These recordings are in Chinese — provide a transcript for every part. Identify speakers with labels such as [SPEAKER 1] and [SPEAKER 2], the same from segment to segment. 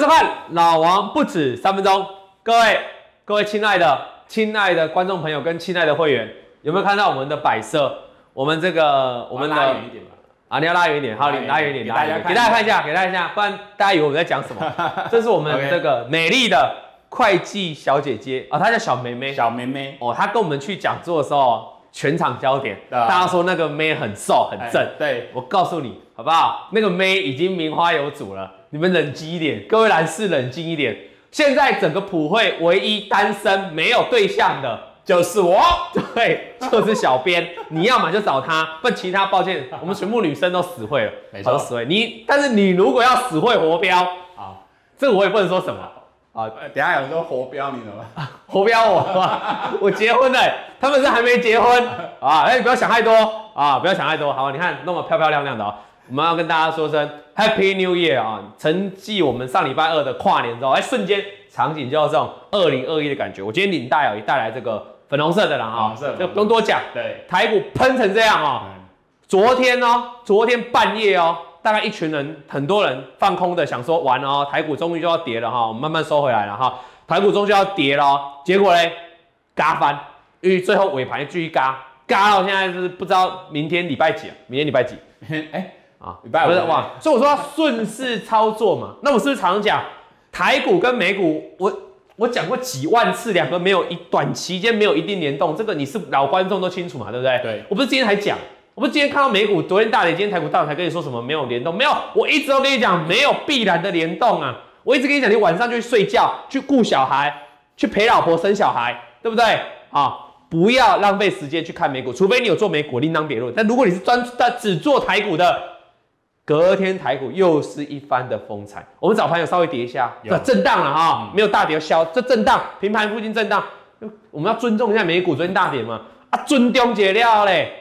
[SPEAKER 1] 迎收看老王不止三分钟。各位各位亲爱的亲爱的观众朋友跟亲爱的会员，有没有看到我们的摆设？我们这个我们的。啊，你要拉远一点，好，
[SPEAKER 2] 拉远一点
[SPEAKER 1] 你拉远一点，
[SPEAKER 2] 给
[SPEAKER 1] 拉远一点，
[SPEAKER 2] 大家看
[SPEAKER 1] 给大家看一下，给大家看一下，不然大家以为我们在讲什么。这是我们这个美丽的会计小姐姐啊，她叫小妹妹。
[SPEAKER 2] 小妹妹，
[SPEAKER 1] 哦，她跟我们去讲座的时候，全场焦点，
[SPEAKER 2] 啊
[SPEAKER 1] 大家说那个妹很瘦很正。
[SPEAKER 2] 哎对，
[SPEAKER 1] 我告诉你，好不好？那个妹已经名花有主了，你们冷静一点，各位男士冷静一点。现在整个普惠唯一单身没有对象的，
[SPEAKER 2] 就是我。
[SPEAKER 1] 对，就是小编。你要么就找他，不然其他抱歉，我们全部女生都死会了，
[SPEAKER 2] 没错
[SPEAKER 1] 都死会。你，但是你如果要死会活标，
[SPEAKER 2] 啊，
[SPEAKER 1] 这个我也不能说什么啊，
[SPEAKER 2] 呃等下有人说活标你怎么办？
[SPEAKER 1] 活标我，我结婚了，他们是还没结婚啊，哎，你不要想太多啊，不要想太多，好，你看那么漂漂亮亮的哦，我们要跟大家说声 Happy New Year 啊！承继我们上礼拜二的跨年之后，哎，瞬间场景就要这种二零二一的感觉。我今天领带哦，也带来这个粉红色的了哈
[SPEAKER 2] 粉红，色
[SPEAKER 1] 这不用多讲，
[SPEAKER 2] 对，
[SPEAKER 1] 台股喷成这样哦，
[SPEAKER 2] 嗯
[SPEAKER 1] 昨天哦，昨天半夜哦，大概一群人，很多人放空的，想说完了哦，台股终于就要跌了哈，我们慢慢收回来了哈，台股终于就要跌了哦，结果嘞，嘎翻，因为最后尾盘继续嘎，嘎到现在是不知道明天礼拜几啊？明天礼拜几
[SPEAKER 2] 哎，
[SPEAKER 1] 啊？
[SPEAKER 2] 礼拜五
[SPEAKER 1] 不是哇，所以我说要顺势操作嘛。那我是不是常常讲台股跟美股？我我讲过几万次，两个没有一短期间没有一定联动，这个你是老观众都清楚嘛，对不对？
[SPEAKER 2] 对
[SPEAKER 1] 我不是今天才讲，我不是今天看到美股昨天大跌，今天台股大跌才跟你说什么没有联动，没有，我一直都跟你讲没有必然的联动啊。我一直跟你讲，你晚上就去睡觉，去顾小孩，去陪老婆生小孩，对不对？啊，不要浪费时间去看美股，除非你有做美股另当别论。但如果你是专但只做台股的，隔天台股又是一番的风采。我们早盘有稍微跌一下，
[SPEAKER 2] 有
[SPEAKER 1] 这震荡了哈，没有大跌消，这震荡平盘附近震荡，我们要尊重一下美股昨天大跌嘛，啊，尊重解料嘞，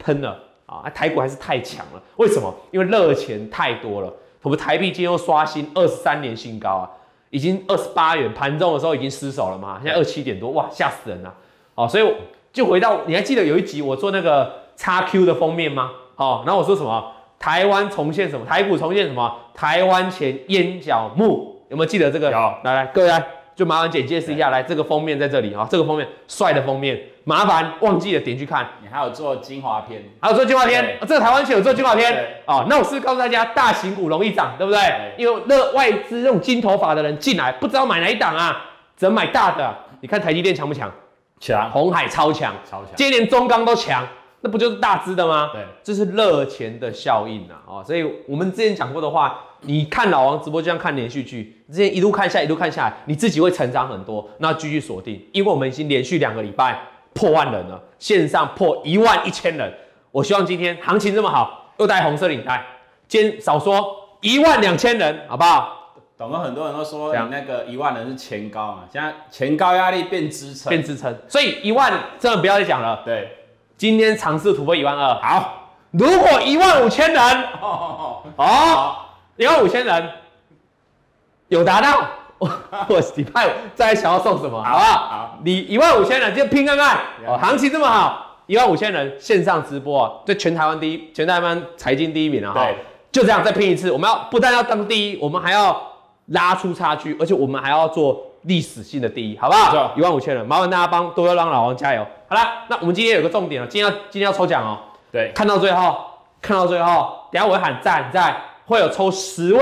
[SPEAKER 1] 喷了啊，台股还是太强了，为什么？因为热钱太多了，我们台币今天又刷新二十三年新高啊，已经二十八元，盘中的时候已经失手了嘛，现在二七点多，哇，吓死人了。哦，所以就回到，你还记得有一集我做那个叉 Q 的封面吗？哦，然后我说什么？台湾重现什么？台股重现什么？台湾前烟角木，有没有记得这个？
[SPEAKER 2] 有
[SPEAKER 1] 来来，各位来，就麻烦简介示一下，来这个封面在这里啊、这个封面帅的封面，麻烦忘记了点去看。
[SPEAKER 2] 你还有做精华片，
[SPEAKER 1] 还有做精华片这个台湾前有做精华片
[SPEAKER 2] 对
[SPEAKER 1] 哦。那我是告诉大家，大型股容易涨，对不对？
[SPEAKER 2] 对
[SPEAKER 1] 因为那外资这种金头发的人进来，不知道买哪一档啊，只能买大的啊。你看台积电强不强？
[SPEAKER 2] 强，
[SPEAKER 1] 红海超强，
[SPEAKER 2] 超强，
[SPEAKER 1] 今年中钢都强，那不就是大资的吗？
[SPEAKER 2] 对，
[SPEAKER 1] 这是热钱的效应啊！哦，所以我们之前讲过的话，你看老王直播就像看连续剧，之前一路看下，一路看下来，你自己会成长很多。那继续锁定，因为我们已经连续两个礼拜破万人了，线上破一万一千人。我希望今天行情这么好，又带红色领带，今天少说一万两千人，好不好？
[SPEAKER 2] 懂了，很多人都说
[SPEAKER 1] 这样
[SPEAKER 2] 你那个一万人是前高嘛，现在前高压力变支撑，
[SPEAKER 1] 变支撑，所以一万真的不要再讲了。
[SPEAKER 2] 对，
[SPEAKER 1] 今天尝试突破一万二，
[SPEAKER 2] 好，
[SPEAKER 1] 如果一万五千人，哦，
[SPEAKER 2] 好，
[SPEAKER 1] 一万五千人。有达到，我我礼拜五再来想要送什么，好不好？
[SPEAKER 2] 好，
[SPEAKER 1] 你一万五千人就拼看看，哦，行情这么好，一万五千人线上直播啊，这全台湾第一，全台湾财经第一名啊，哈。
[SPEAKER 2] 对，
[SPEAKER 1] 就这样再拼一次，我们要不但要当第一，我们还要拉出差距，而且我们还要做历史性的第一，好不好？一万五千人，麻烦大家帮多要让老王加油。好了，那我们今天有个重点哦，今天要今天要抽奖哦。
[SPEAKER 2] 对，
[SPEAKER 1] 看到最后，看到最后，等下我会喊赞喊赞，会有抽十位，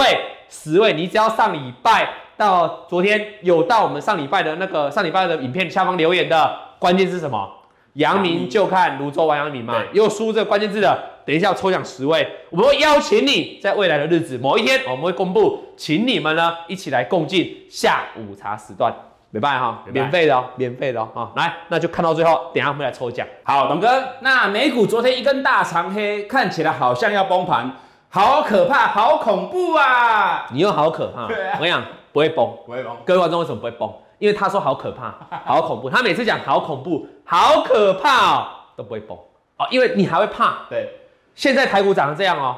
[SPEAKER 1] 十位，你只要上礼拜到昨天有到我们上礼拜的那个上礼拜的影片下方留言的关键是什么？阳明就看泸州王阳明嘛，
[SPEAKER 2] 对
[SPEAKER 1] 有输这个关键字的，等一下要抽奖十位，我们会邀请你在未来的日子某一天，我们会公布，请你们呢一起来共进下午茶时段，没办法哈，免费的哦，免费的哦，啊，来，那就看到最后，等一下我们来抽奖。
[SPEAKER 2] 好，董哥，那美股昨天一根大长黑，看起来好像要崩盘，好可怕，好恐怖啊！
[SPEAKER 1] 你又好可怕，
[SPEAKER 2] 对啊
[SPEAKER 1] 我跟你讲不会崩。
[SPEAKER 2] 不会崩，
[SPEAKER 1] 各位观众为什么不会崩？因为他说好可怕，好恐怖。他每次讲好恐怖、好可怕哦，都不会崩哦，因为你还会怕。
[SPEAKER 2] 对，
[SPEAKER 1] 现在台股涨成这样哦，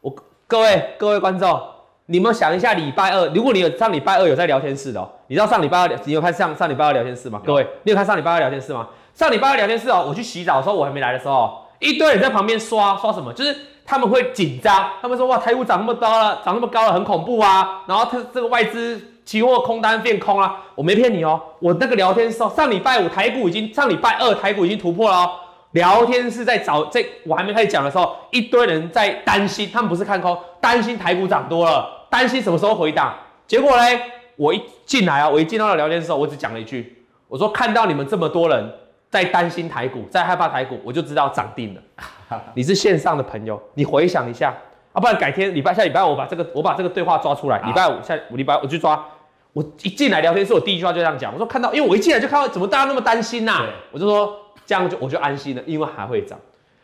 [SPEAKER 1] 我各位各位观众，你们想一下，礼拜二，如果你有上礼拜二有在聊天室的、哦，你知道上礼拜二你有看上上礼拜二聊天室吗？各位，你有看上礼拜二聊天室吗？上礼拜二聊天室哦，我去洗澡的时候，我还没来的时候，一堆人在旁边刷刷什么，就是他们会紧张，他们说哇，台股涨那么高了，涨那么高了，很恐怖啊。然后它这个外资期货空单变空啊，我没骗你哦，我那个聊天室哦上礼拜五台股已经，上礼拜二台股已经突破了哦。聊天是在找在我还没开始讲的时候，一堆人在担心，他们不是看空，担心台股涨多了，担心什么时候回档。结果嘞，我一进来啊，我一进到了聊天室，我只讲了一句，我说看到你们这么多人在担心台股，在害怕台股，我就知道涨定了。你是线上的朋友，你回想一下，啊，不然改天礼拜下礼拜我把这个我把这个对话抓出来，礼拜五下礼拜我去抓。我一进来聊天室，我第一句话就这样讲，我说看到，因为我一进来就看到怎么大家那么担心呐、
[SPEAKER 2] 对
[SPEAKER 1] 我就说这样就我就安心了，因为还会涨。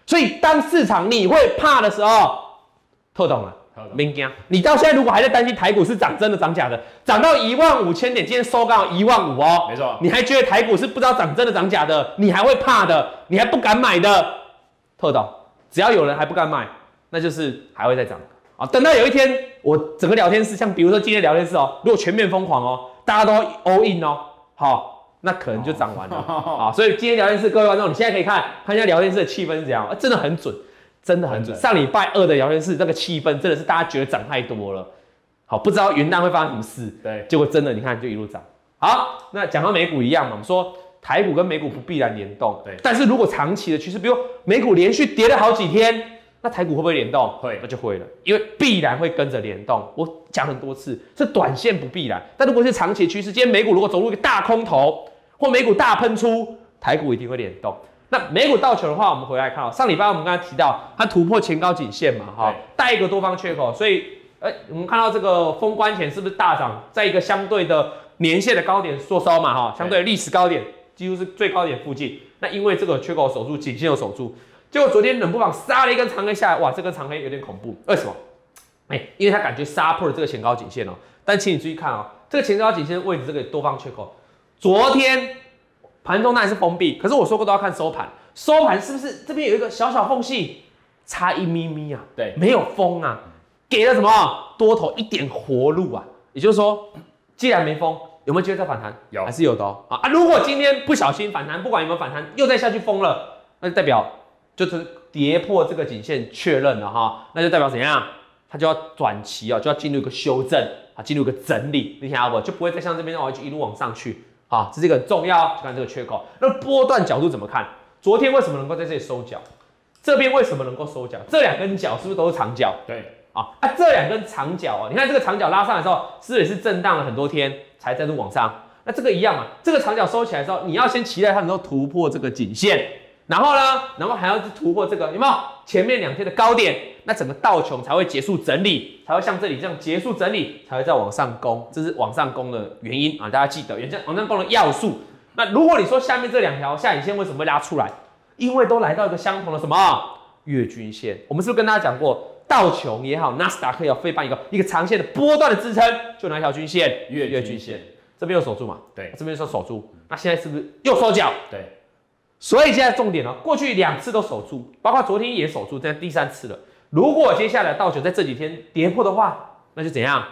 [SPEAKER 1] 所以当市场你会怕的时候，透懂了。明惊，你到现在如果还在担心台股是涨真的涨假的，涨到一万五千点，今天收刚好一万五哦，
[SPEAKER 2] 没错
[SPEAKER 1] 你还觉得台股是不知道涨真的涨假的，你还会怕的，你还不敢买的，特懂，只要有人还不敢买，那就是还会再涨啊。等到有一天，我整个聊天室，像比如说今天聊天室哦，如果全面疯狂哦，大家都 all in 哦，好，那可能就涨完了啊。所以今天聊天室各位观众，你现在可以看看一下聊天室的气氛是怎样，啊真的很准，真的很准。上礼拜二的聊天室那个气氛真的是大家觉得涨太多了，好，不知道元旦会发生什么事，
[SPEAKER 2] 对，
[SPEAKER 1] 结果真的你看就一路涨。好，那讲到美股一样嘛，我们说台股跟美股不必然联动，
[SPEAKER 2] 对
[SPEAKER 1] 但是如果长期的趋势，比如美股连续跌了好几天，那台股会不会联动？
[SPEAKER 2] 会
[SPEAKER 1] 那就会了，因为必然会跟着联动。我讲很多次，是短线不必然，但如果是长期趋势，今天美股如果走入一个大空头，或美股大喷出，台股一定会联动。那美股倒球的话，我们回来看哦，上礼拜我们刚才提到它突破前高颈线嘛，哈
[SPEAKER 2] 对，
[SPEAKER 1] 带一个多方缺口，所以，呃，我们看到这个封关前是不是大涨，在一个相对的年线的高点缩收嘛，哈，相对的历史高点几乎是最高点附近。那因为这个缺口守住，颈线又守住，结果昨天冷不防杀了一根长黑下来，哇，这根长黑有点恐怖，为什么？哎、因为他感觉杀破了这个前高颈线哦。但请你注意看哦，这个前高颈线位置这个多方缺口，昨天盘中当然是封闭，可是我说过都要看收盘，收盘是不是这边有一个小小缝隙，差一咪咪啊？
[SPEAKER 2] 对
[SPEAKER 1] 没有封啊，给了什么多头一点活路啊？也就是说，既然没封，有没有机会再反弹？
[SPEAKER 2] 有
[SPEAKER 1] 还是有的哦。啊啊！如果今天不小心反弹，不管有没有反弹，又再下去封了，那就代表就是跌破这个颈线确认了哈，那就代表怎样？它就要短期哦，就要进入一个修正啊，进入一个整理，你想要不？就不会再像这边哦，就一路往上去啊，这是一个很重要哦。就看这个缺口，那波段角度怎么看？昨天为什么能够在这里收脚？这边为什么能够收脚？这两根脚是不是都是长脚？
[SPEAKER 2] 对，
[SPEAKER 1] 啊啊，这两根长脚哦，你看这个长脚拉上来的时候，是不是也是震荡了很多天才再度往上？那这个一样嘛，这个长脚收起来之后，你要先期待它能够突破这个颈线，然后呢，然后还要去突破这个有没有前面两天的高点？那整个道琼才会结束整理，才会像这里这样结束整理，才会再往上攻，这是往上攻的原因啊，大家记得，原往上攻的要素。那如果你说下面这两条下影线为什么会拉出来？因为都来到一个相同的什么月均线？我们是不是跟大家讲过，道琼也好，纳斯达克也好，非半一个一个长线的波段的支撑，就哪一条均线？
[SPEAKER 2] 月
[SPEAKER 1] 月均线，这边又守住嘛？
[SPEAKER 2] 对
[SPEAKER 1] 这边说守住，那现在是不是又收脚？
[SPEAKER 2] 对，
[SPEAKER 1] 所以现在重点呢、过去两次都守住，包括昨天也守住，这第三次了。如果接下来道琼在这几天跌破的话，那就怎样？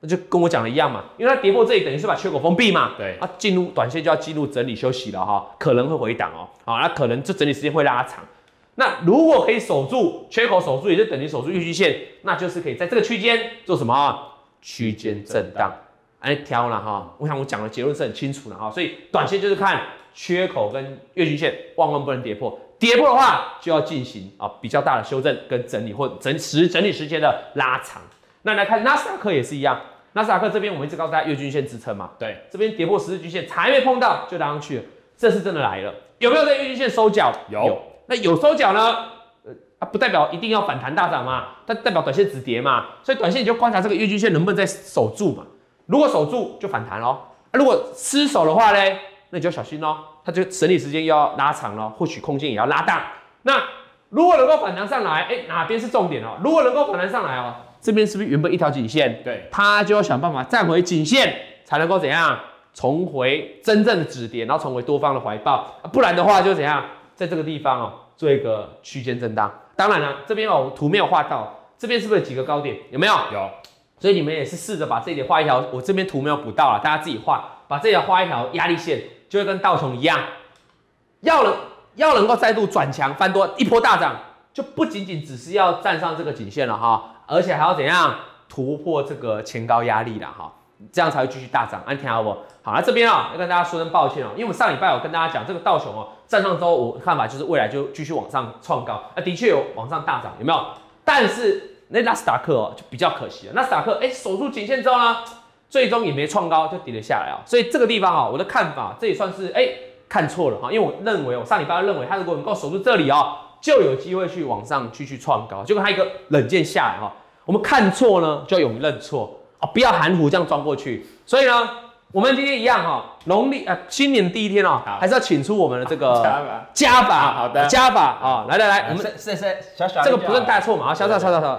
[SPEAKER 1] 那就跟我讲的一样嘛，因为它跌破这里，等于是把缺口封闭嘛。
[SPEAKER 2] 对
[SPEAKER 1] 啊，进入短线就要进入整理休息了哈，可能会回档哦，好，那可能这整理时间会拉长。那如果可以守住缺口守住，也就等于守住预期线，那就是可以在这个区间做什么啊？区间震荡，哎，挑了哈。我想我讲的结论是很清楚的哈，所以短线就是看缺口跟月均线万万不能跌破，跌破的话就要进行啊比较大的修正跟整理或整时整理时间的拉长。那来看纳斯达克也是一样，纳斯达克这边我们一直告诉大家月均线支撑嘛，
[SPEAKER 2] 对，
[SPEAKER 1] 这边跌破十日均线才没碰到就拉上去了，这次真的来了，有没有在月均线收脚？
[SPEAKER 2] 有。
[SPEAKER 1] 那有收脚呢？呃啊，不代表一定要反弹大涨嘛，它代表短线止跌嘛，所以短线你就观察这个月均线能不能再守住嘛。如果守住就反弹咯，啊如果失守的话呢，那你就要小心哦，它就整理时间又要拉长了，获取空间也要拉大。那如果能够反弹上来，哎、哪边是重点哦？如果能够反弹上来哦，这边是不是原本一条颈线？
[SPEAKER 2] 对，
[SPEAKER 1] 它就要想办法站回颈线，才能够怎样重回真正的止跌，然后重回多方的怀抱，啊不然的话就怎样，在这个地方哦做一个区间震荡。当然了，这边哦图没有画到，这边是不是有几个高点？有没有？
[SPEAKER 2] 有，
[SPEAKER 1] 所以你们也是试着把这里画一条，我这边图没有补到了，大家自己画，把这条画一条压力线，就会跟道琼一样，要能要能够再度转强翻多一波大涨，就不仅仅只是要站上这个颈线了哈，而且还要怎样突破这个前高压力了哈，这样才会继续大涨。安听好不？好，那这边啊要跟大家说声抱歉哦，因为我们上礼拜有跟大家讲这个道琼哦站上之后，我看法就是未来就继续往上创高，啊的确有往上大涨，有没有？但是那纳斯达克哦就比较可惜了，纳斯达克哎守住颈线之后呢，最终也没创高，就跌了下来啊。所以这个地方啊，我的看法这也算是哎看错了哈，因为我认为我上礼拜认为它如果能够守住这里啊，就有机会去往上继续创高，结果它一个冷箭下来哈，我们看错呢就要勇于认错。啊，不要含糊这样装过去。所以呢。我们今天一样哈，农历呃新年第一天哦，还是要请出我们的这个
[SPEAKER 2] 加法好的。
[SPEAKER 1] 加法啊，来来来，我们
[SPEAKER 2] 是是是小小
[SPEAKER 1] 这个不算大错嘛，啊，小小小小小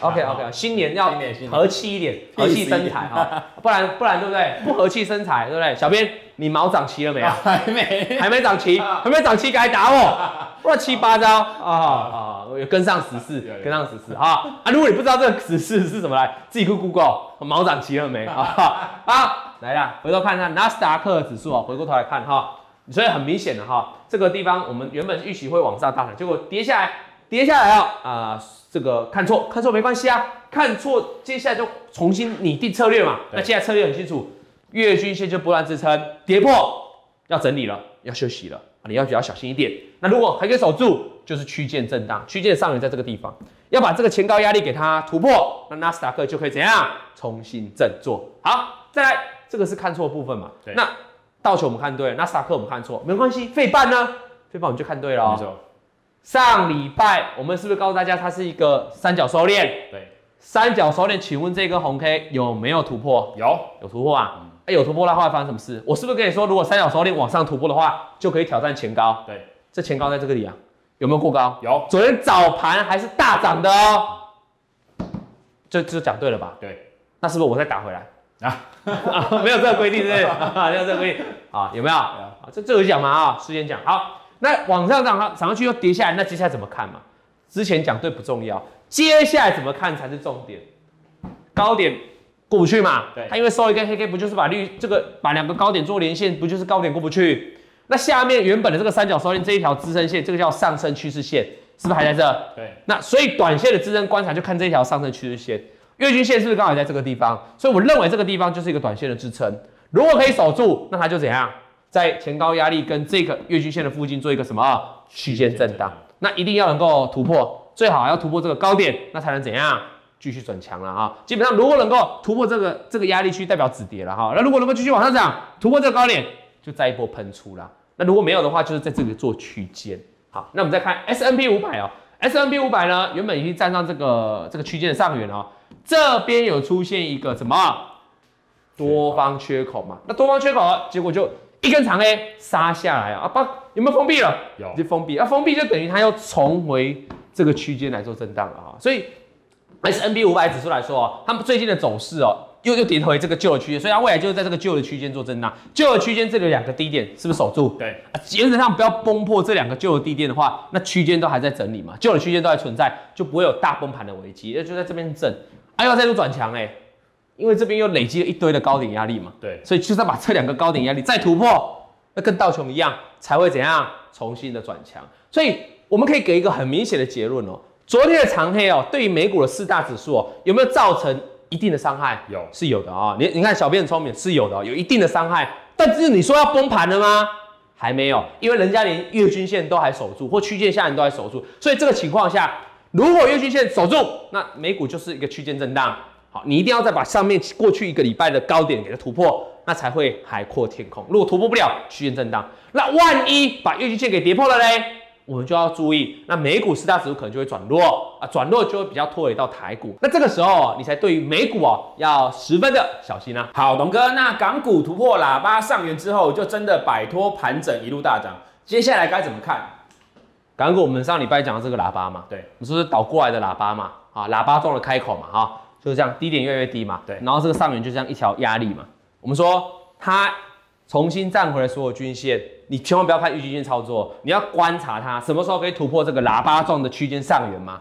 [SPEAKER 1] ，OK OK，新年要和气一点，和气生财哈，不然不然对不对？不和气生财对不对？小编你毛长齐了没有？
[SPEAKER 2] 还没
[SPEAKER 1] 还没长齐，还没长齐，该打我，乱七八糟啊啊！有跟上时事，跟上时事哈啊！如果你不知道这个时事是什么来，自己去 Google 毛长齐了没啊啊！来啦，回头看看纳斯达克指数啊，回过头来看哈，所以很明显的哈，这个地方我们原本预期会往上大涨，结果跌下来，跌下来啊啊，这个看错，看错没关系啊，看错接下来就重新拟定策略嘛。那现在策略很清楚，月均线就不断支撑，跌破要整理了，要休息了，你要比较小心一点。那如果还可以守住，就是区间震荡，区间上缘在这个地方，要把这个前高压力给它突破，那纳斯达克就可以怎样重新振作。好，再来。这个是看错部分嘛？
[SPEAKER 2] 对。
[SPEAKER 1] 那道琼我们看对，纳斯达克我们看错，没关系。费半呢？费半我们就看对了。
[SPEAKER 2] 没错。
[SPEAKER 1] 上礼拜我们是不是告诉大家它是一个三角收敛？
[SPEAKER 2] 对。
[SPEAKER 1] 三角收敛，请问这根红 K 有没有突破？
[SPEAKER 2] 有，
[SPEAKER 1] 有突破啊。哎，有突破的话发生什么事？我是不是跟你说，如果三角收敛往上突破的话，就可以挑战前高？
[SPEAKER 2] 对。
[SPEAKER 1] 这前高在这个里啊，有没有过高？
[SPEAKER 2] 有。
[SPEAKER 1] 昨天早盘还是大涨的哦。这这讲对了吧？
[SPEAKER 2] 对。
[SPEAKER 1] 那是不是我再打回来？啊，没有这个规定，是不是？没有这个规定啊？有没有？啊，这这有讲嘛？啊，事先讲。好，那往上涨，涨上去又跌下来，那接下来怎么看嘛？之前讲对不重要，接下来怎么看才是重点。高点过不去嘛？
[SPEAKER 2] 对。
[SPEAKER 1] 它因为收一根黑 K，不就是把绿这个把两个高点做连线，不就是高点过不去？那下面原本的这个三角收敛这一条支撑线，这个叫上升趋势线，是不是还在这？
[SPEAKER 2] 对。
[SPEAKER 1] 那所以短线的支撑观察就看这一条上升趋势线。月均线是不是刚好在这个地方？所以我认为这个地方就是一个短线的支撑。如果可以守住，那它就怎样？在前高压力跟这个月均线的附近做一个什么区间震荡？那一定要能够突破，最好要突破这个高点，那才能怎样继续转强了啊。基本上如果能够突破这个这个压力区，代表止跌了哈。那如果能够继续往上涨，突破这个高点，就再一波喷出了。那如果没有的话，就是在这里做区间。好，那我们再看 S N P 五百哦，S N P 五百呢，原本已经站上这个这个区间的上缘哦。这边有出现一个什么多方缺口嘛？那多方缺口，结果就一根长 A 杀下来啊！啊，把有没有封闭了？
[SPEAKER 2] 有，
[SPEAKER 1] 就封闭啊！封闭就等于它要重回这个区间来做震荡了啊！所以 S N B 五百指数来说哦，他们最近的走势哦，又又跌回这个旧的区间，所以它未来就是在这个旧的区间做震荡。旧的区间这里有两个低点，是不是守住？
[SPEAKER 2] 对
[SPEAKER 1] 啊，原则上不要崩破这两个旧的低点的话，那区间都还在整理嘛，旧的区间都还存在，就不会有大崩盘的危机，那就在这边震。还要再度转强哎，因为这边又累积了一堆的高点压力嘛，
[SPEAKER 2] 对，
[SPEAKER 1] 所以就是要把这两个高点压力再突破，那跟道琼一样才会怎样重新的转强。所以我们可以给一个很明显的结论哦，昨天的长黑哦，对于美股的四大指数哦，有没有造成一定的伤害？
[SPEAKER 2] 有，
[SPEAKER 1] 是有的啊。你你看小编很聪明，是有的，有一定的伤害。但是你说要崩盘了吗？还没有，因为人家连月均线都还守住，或区间下沿都还守住，所以这个情况下。如果月均线守住，那美股就是一个区间震荡。好，你一定要再把上面过去一个礼拜的高点给它突破，那才会海阔天空。如果突破不了，区间震荡，那万一把月均线给跌破了嘞，我们就要注意，那美股四大指数可能就会转弱啊，转弱就会比较拖累到台股。那这个时候你才对于美股哦要十分的小心啊。
[SPEAKER 2] 好，龙哥，那港股突破喇叭上缘之后，就真的摆脱盘整，一路大涨，接下来该怎么看？
[SPEAKER 1] 港股我们上礼拜讲的这个喇叭嘛，
[SPEAKER 2] 对，
[SPEAKER 1] 你说是倒过来的喇叭嘛，啊，喇叭状的开口嘛，哈，就是这样，低点越来越低嘛，
[SPEAKER 2] 对，
[SPEAKER 1] 然后这个上缘就这样一条压力嘛，我们说它重新站回来所有均线，你千万不要看预均线操作，你要观察它什么时候可以突破这个喇叭状的区间上缘嘛。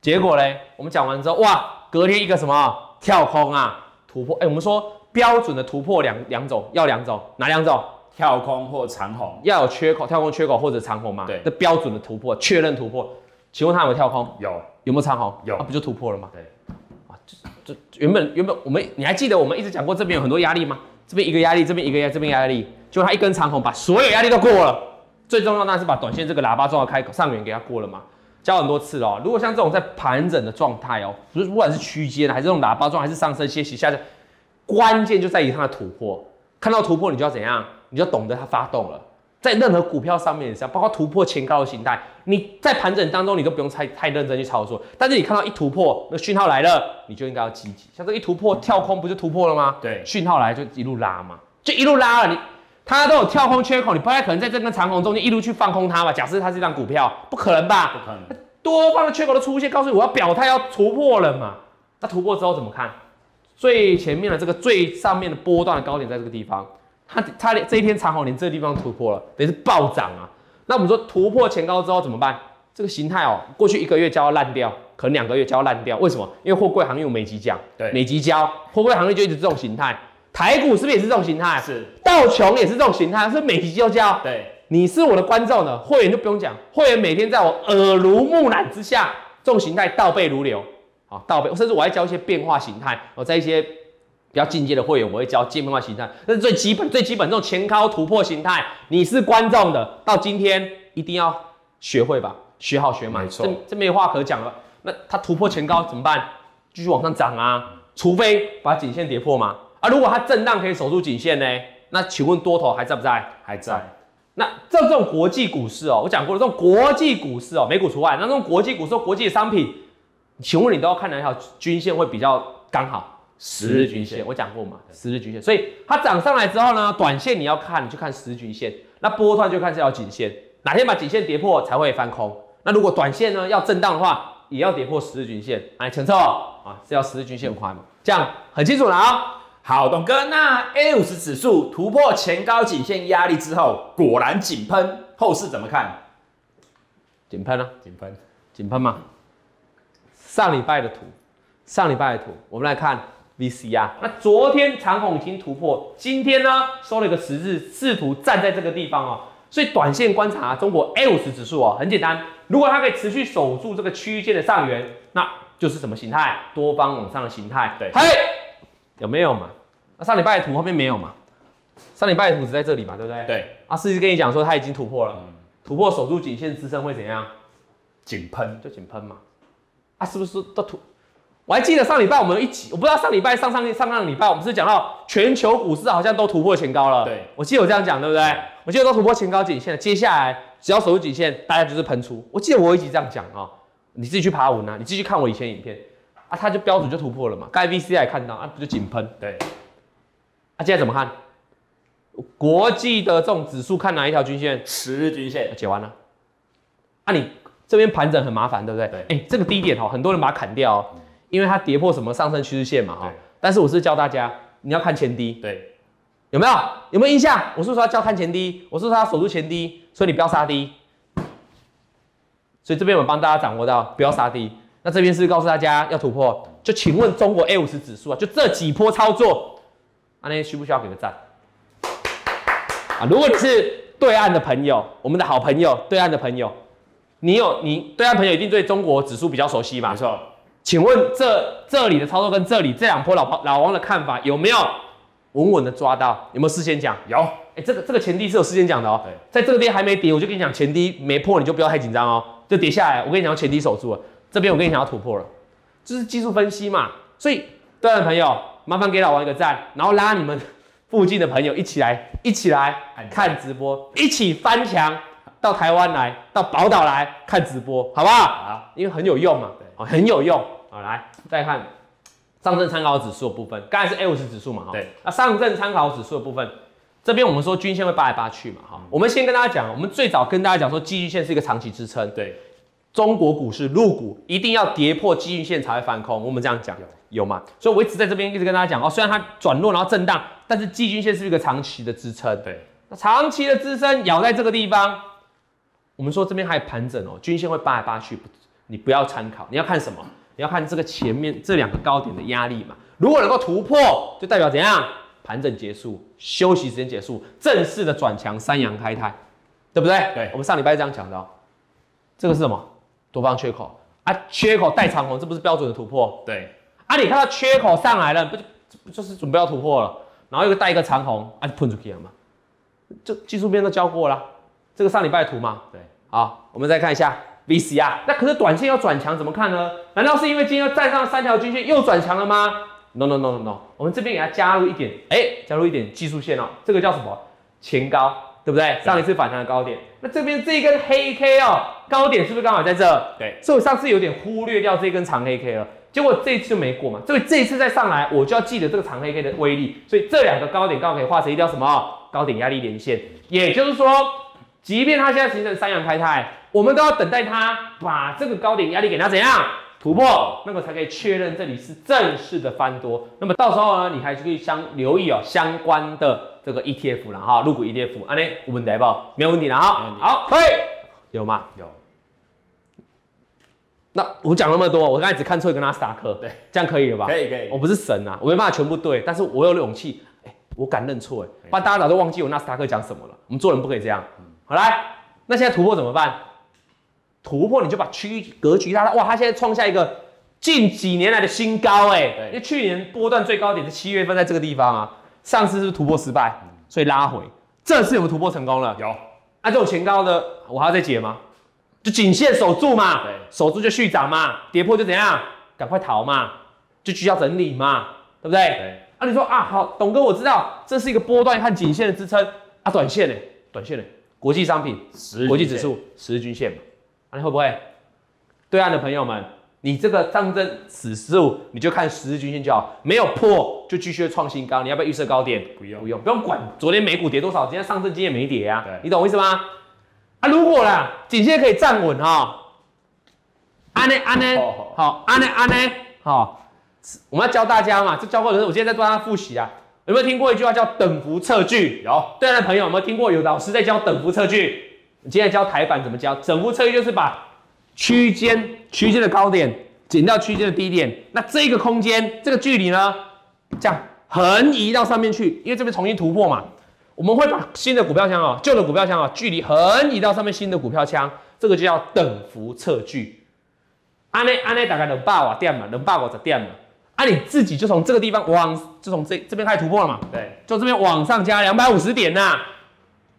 [SPEAKER 1] 结果嘞，我们讲完之后，哇，隔天一个什么跳空啊，突破，哎，我们说标准的突破两两种，要两种，哪两种？
[SPEAKER 2] 跳空或长红
[SPEAKER 1] 要有缺口，跳空缺口或者长红嘛？
[SPEAKER 2] 对，
[SPEAKER 1] 这标准的突破，确认突破。请问它有没有跳空？
[SPEAKER 2] 有
[SPEAKER 1] 有没有长红？
[SPEAKER 2] 有
[SPEAKER 1] 啊，不就突破了吗？
[SPEAKER 2] 对，
[SPEAKER 1] 这，原本原本我们你还记得我们一直讲过这边有很多压力吗？这边一个压力，这边一个压，这边压力，就它一根长红把所有压力都过了。最重要当然是把短线这个喇叭状的开口上缘给它过了嘛。教很多次了哦，如果像这种在盘整的状态哦，不是不管是区间还是这种喇叭状，还是上升歇息下降，关键就在于它的突破。看到突破，你就要怎样？你就懂得它发动了。在任何股票上面也是，包括突破前高的形态，你在盘整当中你都不用太太认真去操作。但是你看到一突破，那讯号来了，你就应该要积极。像这一突破跳空，不就突破了吗？
[SPEAKER 2] 对。
[SPEAKER 1] 讯号来就一路拉嘛，就一路拉了。你它都有跳空缺口，你不太可能在这根长红中间一路去放空它吧？假设它是一张股票，不可能吧？
[SPEAKER 2] 不可能，
[SPEAKER 1] 多方的缺口的出现，告诉你我要表态要突破了嘛？那突破之后怎么看？最前面的这个最上面的波段的高点在这个地方，它它连这一天长虹连这个地方突破了，等于是暴涨啊。那我们说突破前高之后怎么办？这个形态哦，过去一个月就要烂掉，可能两个月就要烂掉。为什么？因为货柜航运有美极降，
[SPEAKER 2] 对
[SPEAKER 1] 美极交，货柜航运就一直这种形态。台股是不是也是这种形态？
[SPEAKER 2] 是，
[SPEAKER 1] 道琼也是这种形态，是美极交交。
[SPEAKER 2] 对，
[SPEAKER 1] 你是我的观众呢，会员就不用讲，会员每天在我耳濡目染之下，这种形态倒背如流，啊，倒背，甚至我还教一些变化形态，我在一些比较进阶的会员，我会教变化形态，这是最基本、最基本这种前高突破形态，你是观众的，到今天一定要学会吧，学好学满，
[SPEAKER 2] 没错
[SPEAKER 1] 这这没话可讲了。那它突破前高怎么办？继续往上涨啊，除非把颈线跌破嘛。啊，如果它震荡可以守住颈线呢？那请问多头还在不在？
[SPEAKER 2] 还在，
[SPEAKER 1] 那这这种国际股市哦，我讲过了，这种国际股市哦，美股除外，那这种国际股市、国际的商品，请问你都要看哪一条均线会比较刚好？十日均线，我讲过嘛，十日均线，所以它涨上来之后呢，短线你要看，你就看十日均线，那波段就看这条颈线，哪天把颈线跌破才会翻空。那如果短线呢要震荡的话，也要跌破十日均线，哎，前侧啊是要十日均线宽嘛，这样很清楚了啊。
[SPEAKER 2] 好，董哥，那 A 五十指数突破前高颈线压力之后，果然井喷，后市怎么看？
[SPEAKER 1] 井喷啊，
[SPEAKER 2] 井喷，
[SPEAKER 1] 井喷嘛。上礼拜的图，上礼拜的图，我们来看 VCR。那昨天长虹已经突破，今天呢收了一个十字，试图站在这个地方哦。所以短线观察中国 A 五十指数哦，很简单，如果它可以持续守住这个区间的上缘，那就是什么形态？多方往上的形态。
[SPEAKER 2] 对
[SPEAKER 1] 嘿，有没有嘛？那上礼拜的图后面没有嘛？上礼拜的图只在这里嘛，对不对？。
[SPEAKER 2] 对，
[SPEAKER 1] 啊，事实跟你讲说它已经突破了，
[SPEAKER 2] 嗯，
[SPEAKER 1] 突破守住颈线支撑会怎样？
[SPEAKER 2] 井喷，
[SPEAKER 1] 就井喷嘛，啊，是不是都突？我还记得上礼拜我们一起，我不知道上礼拜上上上上礼拜我们是讲到全球股市好像都突破前高了，
[SPEAKER 2] 对，
[SPEAKER 1] 我记得我这样讲对不对？我记得都突破前高颈线了，接下来只要守住颈线，大家就是喷出。我记得我有一集这样讲啊、你自己去爬文啊，你自己去看我以前影片啊，它就标准就突破了嘛，刚才 VC 也看到啊，不就井喷？
[SPEAKER 2] 对，
[SPEAKER 1] 啊，现在怎么看？国际的这种指数看哪一条均线？
[SPEAKER 2] 十日均线，
[SPEAKER 1] 解完了。啊，你这边盘整很麻烦，对不对？
[SPEAKER 2] 对
[SPEAKER 1] 哎、这个低点哦，很多人把它砍掉、哦，因为它跌破什么上升趋势线嘛，哈。但是我是教大家，你要看前低，
[SPEAKER 2] 对，
[SPEAKER 1] 有没有？有没有印象？我是说要教看前低？我是说要守住前低，所以你不要杀低。所以这边我帮大家掌握到，不要杀低。那这边是告诉大家要突破，就请问中国 A 五十指数啊，就这几波操作，阿，那需不需要给个赞？啊，如果你是对岸的朋友，我们的好朋友，对岸的朋友，你有你对岸朋友一定对中国指数比较熟悉吧
[SPEAKER 2] 没？错，
[SPEAKER 1] 请问这这里的操作跟这里这两波老跑老王的看法有没有稳稳的抓到？有没有事先讲？
[SPEAKER 2] 有，
[SPEAKER 1] 哎、这个这个前低是有事先讲的哦
[SPEAKER 2] 对。
[SPEAKER 1] 在这个跌还没跌，我就跟你讲前低没破，你就不要太紧张哦。就跌下来，我跟你讲前低守住了，这边我跟你讲要突破了，这是技术分析嘛。所以对岸的朋友，麻烦给老王一个赞，然后拉你们附近的朋友一起来，一起来看直播，一起翻墙到台湾来，到宝岛来看直播，好不好？
[SPEAKER 2] 好，
[SPEAKER 1] 因为很有用嘛
[SPEAKER 2] 对，
[SPEAKER 1] 哦，很有用。好，来再看上证参考指数的部分，刚才是 A 五十指数嘛，哈，
[SPEAKER 2] 对，
[SPEAKER 1] 那上证参考指数的部分，这边我们说均线会扒来扒去嘛，哈，我们先跟大家讲，我们最早跟大家讲说季均线是一个长期支撑，
[SPEAKER 2] 对，
[SPEAKER 1] 中国股市入股一定要跌破季均线才会翻空，我们这样讲
[SPEAKER 2] 有。
[SPEAKER 1] 有吗？所以我一直在这边一直跟大家讲哦，虽然它转弱然后震荡，但是季均线是一个长期的支撑，
[SPEAKER 2] 对，
[SPEAKER 1] 那长期的支撑咬在这个地方，我们说这边还有盘整哦，均线会扒来扒去，不你不要参考，你要看什么？你要看这个前面这两个高点的压力嘛。如果能够突破，就代表怎样？盘整结束，休息时间结束，正式的转强，三阳开泰，对不对？
[SPEAKER 2] 对
[SPEAKER 1] 我们上礼拜这样讲的哦。这个是什么？多方缺口啊，缺口带长红，这不是标准的突破
[SPEAKER 2] 对，
[SPEAKER 1] 啊？你看到缺口上来了，不就不就是准备要突破了？然后又带一个长红啊，就喷出去了嘛？这技术面都教过了，这个上礼拜的图嘛。
[SPEAKER 2] 对，
[SPEAKER 1] 好，我们再看一下 VCR，那可是短线要转强怎么看呢？难道是因为今天又站上三条均线又转强了吗？No No No No No，我们这边给它加入一点，哎、加入一点技术线哦，这个叫什么？前高，对不对？上一次反弹的高点，那这边这一根黑 K 哦，高点是不是刚好在这？
[SPEAKER 2] 对，
[SPEAKER 1] 所以我上次有点忽略掉这根长黑 K 了，结果这一次就没过嘛，所以这一次再上来，我就要记得这个长黑 K 的威力，所以这两个高点刚好可以画成一条什么？高点压力连线，也就是说，即便它现在形成三阳开泰，我们都要等待它把这个高点压力给它怎样突破，那个才可以确认这里是正式的翻多。那么到时候呢，你还是可以相留意哦相关的这个 ETF 啦哈，入股 ETF，安呢有问题不？没有问题了哈好，可以有吗？
[SPEAKER 2] 有，
[SPEAKER 1] 那我讲那么多，我刚才只看错一个纳斯达克，
[SPEAKER 2] 对，
[SPEAKER 1] 这样可以了吧？
[SPEAKER 2] 可以可以
[SPEAKER 1] 我不是神啊，我没办法全部对，但是我有勇气，哎、我敢认错，哎，不然大家早就忘记我纳斯达克讲什么了。我们做人不可以这样。好来，那现在突破怎么办？突破你就把区域格局拉大，哇，它现在创下一个近几年来的新高，哎，
[SPEAKER 2] 对。
[SPEAKER 1] 因为去年波段最高点是七月份在这个地方啊，上次是不是突破失败，所以拉回，这次有没有突破成功了？
[SPEAKER 2] 有，
[SPEAKER 1] 啊，这种前高的我还要再解吗？就颈线守住嘛，守住就续涨嘛，跌破就怎样，赶快逃嘛，就需要整理嘛，对不对？
[SPEAKER 2] 对，
[SPEAKER 1] 啊，你说啊，好，董哥，我知道这是一个波段和颈线的支撑。啊，短线呢？短线呢？国际商品、
[SPEAKER 2] 十
[SPEAKER 1] 国际指数、十日均线嘛，啊，你会不会？对岸的朋友们，你这个上证指数你就看十日均线就好，没有破就继续创新高，你要不要预设高点？
[SPEAKER 2] 不用。
[SPEAKER 1] 不用，不用管。昨天美股跌多少，今天上证今天没跌啊。
[SPEAKER 2] 对，
[SPEAKER 1] 你懂我意思吗？啊，如果啦，颈线可以站稳哈，安呢安呢？
[SPEAKER 2] 哦，
[SPEAKER 1] 好，安呢安呢，好，我们要教大家嘛，这教过的是我今天在做大家复习啊，有没有听过一句话叫等幅测距？
[SPEAKER 2] 有，
[SPEAKER 1] 对岸的朋友有没有听过有老师在教等幅测距？你今天教台版怎么教？等幅测距就是把区间区间的高点减掉区间的低点，那这个空间这个距离呢，这样横移到上面去，因为这边重新突破嘛，我们会把新的股票枪哦，旧的股票枪哦，距离横移到上面新的股票枪，这个就叫等幅测距。安内安内大概能百瓦点嘛，能百瓦十点嘛，啊你自己就从这个地方往，就从这这边开始突破了嘛，
[SPEAKER 2] 对，
[SPEAKER 1] 就这边往上加两百五十点呐、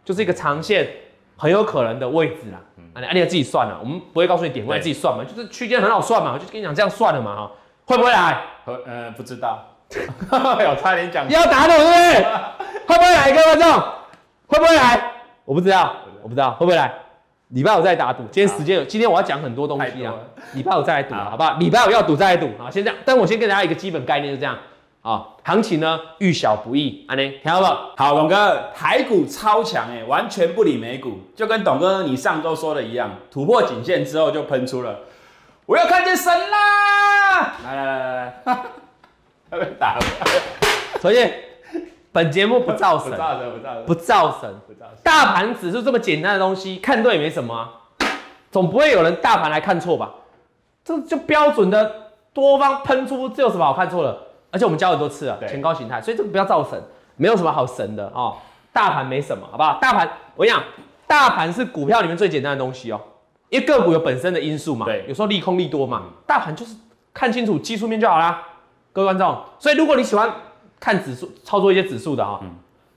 [SPEAKER 1] 就是一个长线很有可能的位置啦。啊，你啊你要自己算了，我们不会告诉你点位，自己算嘛，就是区间很好算嘛，我就跟你讲这样算了嘛哈，会不会来？
[SPEAKER 2] 和呃不知道，有差点讲，
[SPEAKER 1] 要打赌对不对？会不会来？各位观众，会不会来？我不知道，我不知道会不会来。礼拜五再打赌，今天时间有，今天我要讲很多东西啊。礼拜五再来赌，
[SPEAKER 2] 好
[SPEAKER 1] 好不好？礼拜五要赌再来赌啊！先这样，但我先跟大家一个基本概念，就这样啊。行情呢，遇小不易，安尼听到不？
[SPEAKER 2] 好，董哥，台股超强哎，完全不理美股，就跟董哥你上周说的一样，突破颈线之后就喷出了，我要看见神啦！来来来来来，要被打了，
[SPEAKER 1] 所以本节目不造
[SPEAKER 2] 不
[SPEAKER 1] 神，
[SPEAKER 2] 造神，不造神，
[SPEAKER 1] 不造神。
[SPEAKER 2] 不造神，
[SPEAKER 1] 大盘指数这么简单的东西，看对也没什么啊，总不会有人大盘来看错吧？这就标准的多方喷出，这有什么好看错的？而且我们教很多次了，前高形态，所以这个不要造神，没有什么好神的哦。大盘没什么，好不好？大盘我跟你讲，大盘是股票里面最简单的东西哦，因为个股有本身的因素嘛，
[SPEAKER 2] 对
[SPEAKER 1] 有时候利空利多嘛，大盘就是看清楚技术面就好啦，各位观众。所以如果你喜欢看指数、操作一些指数的哈、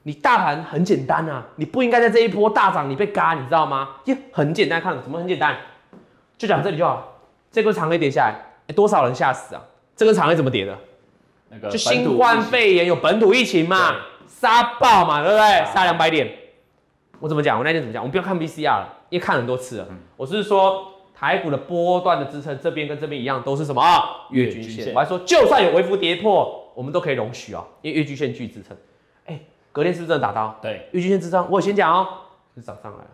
[SPEAKER 1] 你大盘很简单啊，你不应该在这一波大涨你被嘎，你知道吗？也很简单，看什么很简单，就讲这里就好。这根长黑跌下来，哎多少人吓死啊？这根长黑怎么跌的？
[SPEAKER 2] 那个
[SPEAKER 1] 就新冠肺炎有本土疫情嘛
[SPEAKER 2] 对，
[SPEAKER 1] 杀爆嘛，对不对？
[SPEAKER 2] 啊
[SPEAKER 1] 杀两百点。我怎么讲？我那天怎么讲？我们不要看 VCR 了，因为看很多次了。我是说台股的波段的支撑，这边跟这边一样，都是什么。月均线我还说，就算有微幅跌破，我们都可以容许哦，因为月均线具支撑。哎，隔天是不是真的打到？
[SPEAKER 2] 对，
[SPEAKER 1] 月均线支撑，我先讲哦，是涨上来了，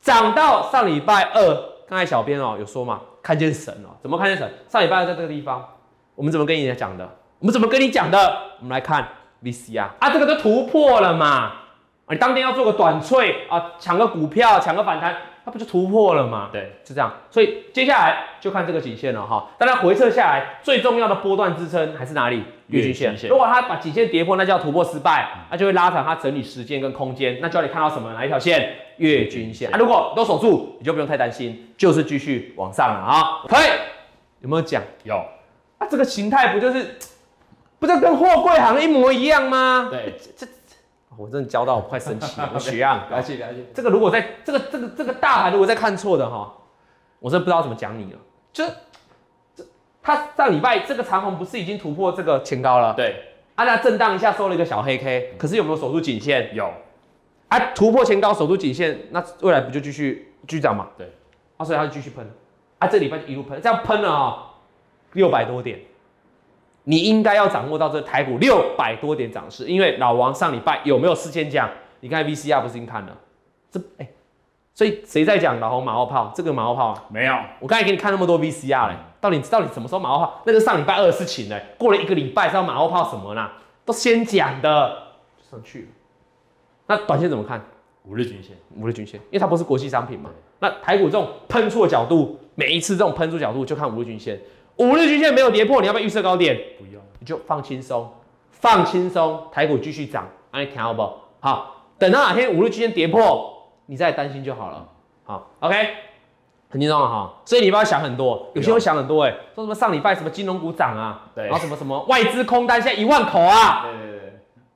[SPEAKER 1] 涨到上礼拜二，刚才小编哦有说嘛，看见神哦，怎么看见神？上礼拜二在这个地方，我们怎么跟你讲的？我们怎么跟你讲的？我们来看 VCR 啊，这个都突破了嘛，啊，你当天要做个短脆啊，抢个股票，抢个反弹，它不就突破了吗？
[SPEAKER 2] 对，
[SPEAKER 1] 是这样。所以接下来就看这个颈线了哈。当然回撤下来最重要的波段支撑还是哪里？月均线。
[SPEAKER 2] 月均线
[SPEAKER 1] 如果它把颈线跌破，那叫突破失败，那就会拉长它整理时间跟空间，那就要你看到什么？哪一条线？月均线啊。如果都守住，你就不用太担心，就是继续往上了啊。可以，有没有讲？
[SPEAKER 2] 有，
[SPEAKER 1] 啊，这个形态不就是，不就跟货柜行一模一样吗？
[SPEAKER 2] 对，这
[SPEAKER 1] 我真的教到我快生气了，我学啊，
[SPEAKER 2] 了解了解，
[SPEAKER 1] 这个如果在这个这个这个大盘如果再看错的哈，我真的不知道怎么讲你了。就这，它上礼拜这个长虹不是已经突破这个前高了？
[SPEAKER 2] 对，
[SPEAKER 1] 啊，那震荡一下收了一个小黑 K，可是有没有守住颈线？
[SPEAKER 2] 有，
[SPEAKER 1] 啊，突破前高守住颈线，那未来不就继续继续涨嘛？
[SPEAKER 2] 对，
[SPEAKER 1] 啊，所以它就继续喷，啊，这礼拜就一路喷，这样喷了啊，六百多点。你应该要掌握到这台股六百多点涨势，因为老王上礼拜有没有事先讲？你看 VCR 不是已经看了？这哎、所以谁在讲老红马后炮？这个马后炮啊，
[SPEAKER 2] 没有？
[SPEAKER 1] 我刚才给你看那么多 VCR 嘞，到底到底什么时候马后炮？那是上礼拜二的事情嘞，过了一个礼拜，知道马后炮什么啦？都先讲的，就上去了。那短线怎么看？
[SPEAKER 2] 五日均线，
[SPEAKER 1] 五日均线，因为它不是国际商品嘛。那台股这种喷出的角度，每一次这种喷出角度就看五日均线。五日均线没有跌破，你要不要预设高点？
[SPEAKER 2] 不用，
[SPEAKER 1] 你就放轻松，放轻松，台股继续涨，那你听好不好？好，等到哪天五日均线跌破，你再担心就好了。好，OK，很轻松了哈。所以你不要想很多，有些会想很多、哎，说什么上礼拜什么金融股涨啊，
[SPEAKER 2] 对。
[SPEAKER 1] 然后什么什么外资空单现在一万口啊，
[SPEAKER 2] 对对对，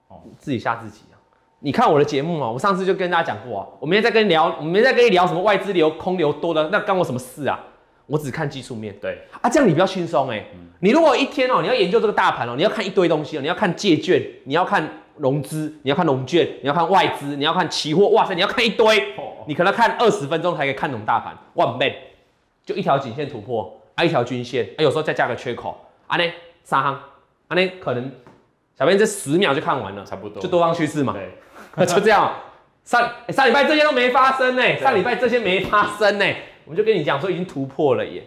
[SPEAKER 2] 哦。
[SPEAKER 1] 自己吓自己啊！你看我的节目啊，我上次就跟大家讲过啊，我明天再跟你聊，我明天再跟你聊什么外资流、空流多的，那干我什么事啊？我只看技术面。
[SPEAKER 2] 对，
[SPEAKER 1] 啊，这样你比较轻松哎。你如果一天哦，你要研究这个大盘哦，你要看一堆东西哦，你要看借券，你要看融资，你要看融券，你要看外资，你要看期货，哇塞，你要看一堆，你可能看二十分钟才可以看懂大盘，万倍，就一条颈线突破，啊一条均线，啊有时候再加个缺口，啊呢三行，啊呢可能小编这十秒就看完了，
[SPEAKER 2] 差不多，
[SPEAKER 1] 就多方趋势嘛，
[SPEAKER 2] 对，
[SPEAKER 1] 就这样。上欸上礼拜这些都没发生呢、上礼拜这些没发生呢、我们就跟你讲说已经突破了耶。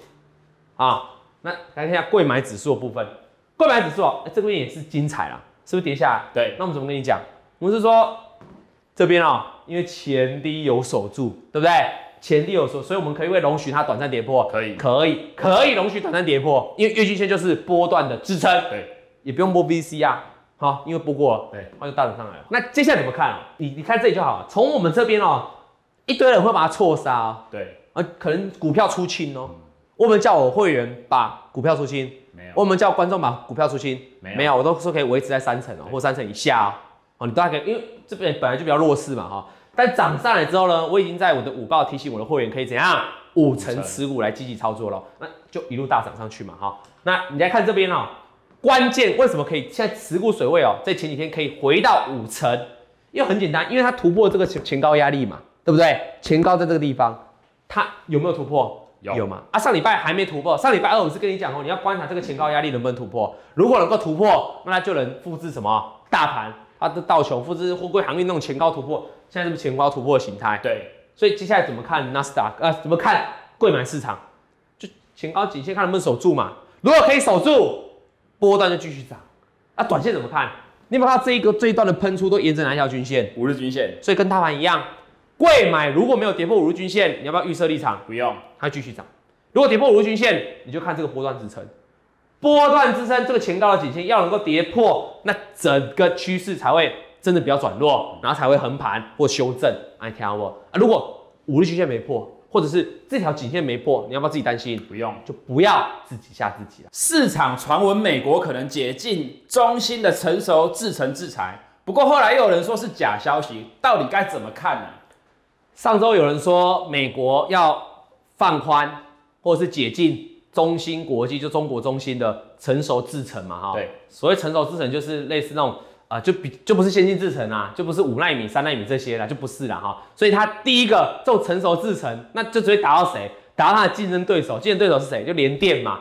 [SPEAKER 1] 啊，那来看一下贵买指数的部分，贵买指数哦、欸这边也是精彩啦，是不是跌下来？
[SPEAKER 2] 对，
[SPEAKER 1] 那我们怎么跟你讲？我们是说这边哦、因为前低有守住，对不对？前低有守，所以我们可以会容许它短暂跌破，
[SPEAKER 2] 可以。
[SPEAKER 1] 可以，可以容许短暂跌破，因为月均线就是波段的支撑，
[SPEAKER 2] 对，
[SPEAKER 1] 也不用摸 VC 啊，好，因为播过了，
[SPEAKER 2] 对，
[SPEAKER 1] 它就大涨上来了。那接下来怎么看啊？你你看这里就好了，从我们这边哦、一堆人会把它错杀哦、
[SPEAKER 2] 对，
[SPEAKER 1] 啊，可能股票出清哦、我们叫我会员把股票出清，
[SPEAKER 2] 没有，
[SPEAKER 1] 我们叫观众把股票出清，
[SPEAKER 2] 没有。
[SPEAKER 1] 我都说可以维持在三成哦、
[SPEAKER 2] 对。
[SPEAKER 1] 或三成以下哦、哦，你大概可以，因为这边本来就比较弱势嘛哈、但涨上来之后呢，我已经在我的午报提醒我的会员可以怎样？五成
[SPEAKER 2] 成
[SPEAKER 1] 持股来积极操作了，那就一路大涨上去嘛哈、那你来看这边哦、关键为什么可以现在持股水位哦、在前几天可以回到五成？因为很简单，因为它突破这个前前高压力嘛，对不对？前高在这个地方，它有没有突破？
[SPEAKER 2] 有
[SPEAKER 1] 嘛？啊，上礼拜还没突破，上礼拜二我是跟你讲哦，你要观察这个前高压力能不能突破，如果能够突破，那它就能复制什么大盘，啊的道琼复制货柜航运那种前高突破，现在是不是前高突破的形态？
[SPEAKER 2] 对，
[SPEAKER 1] 所以接下来怎么看纳斯达克？呃，怎么看贵买市场？就前高颈线看能不能守住嘛？如果可以守住，波段就继续涨。啊，短线怎么看？你有没有看到这一个这一段的喷出都沿着哪一条均线？
[SPEAKER 2] 五日均线
[SPEAKER 1] 所以跟大盘一样，贵买如果没有跌破五日均线，你要不要预设立场？
[SPEAKER 2] 不用，
[SPEAKER 1] 它继续涨。如果跌破五日均线，你就看这个波段支撑。波段支撑这个前高的颈线要能够跌破，那整个趋势才会真的比较转弱，然后才会横盘或修正。哎，听到不？啊，如果五日均线没破，或者是这条颈线没破，你要不要自己担心？
[SPEAKER 2] 不用。
[SPEAKER 1] 就不要自己吓自己了。
[SPEAKER 2] 市场传闻美国可能解禁中芯的成熟制程制裁，不过后来又有人说是假消息，到底该怎么看呢？
[SPEAKER 1] 上周有人说美国要放宽或者是解禁中芯国际，就中国中芯的成熟制程嘛，哈。
[SPEAKER 2] 对，
[SPEAKER 1] 所谓成熟制程就是类似那种啊、呃就比就不是先进制程啊，就不是五纳米、三纳米这些啦，就不是啦哈。所以它第一个这种成熟制程，那就只会打到谁？打到它的竞争对手。竞争对手是谁？就联电嘛。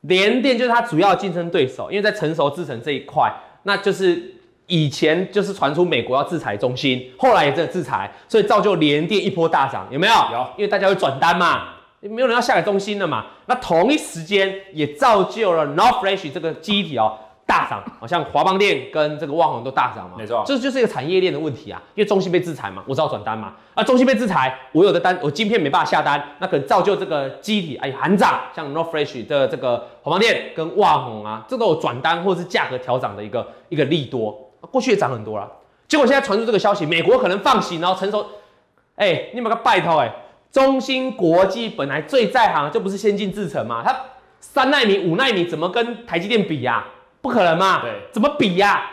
[SPEAKER 1] 联电就是它主要竞争对手，因为在成熟制程这一块，那就是以前就是传出美国要制裁中芯，后来也真的制裁，所以造就联电一波大涨，有没有？
[SPEAKER 2] 有。
[SPEAKER 1] 因为大家会转单嘛，没有人要下载中芯了嘛。那同一时间也造就了 North Flash 这个机体哦，大涨，好像华邦电跟这个旺宏都大涨嘛，
[SPEAKER 2] 没错。
[SPEAKER 1] 这就是一个产业链的问题啊，因为中芯被制裁嘛，我只好转单嘛，啊，中芯被制裁，我有的单我晶片没办法下单，那可能造就这个机体哎喊涨，像 North Flash 的这个华邦电跟旺宏啊，这个有转单或者是价格调涨的一个一个利多，过去也涨很多了，结果现在传出这个消息，美国可能放行，然后成熟，哎，你们个拜托哎，中芯国际本来最在行，就不是先进制程嘛，它三纳米、五纳米怎么跟台积电比呀、不可能嘛，
[SPEAKER 2] 对
[SPEAKER 1] 怎么比呀、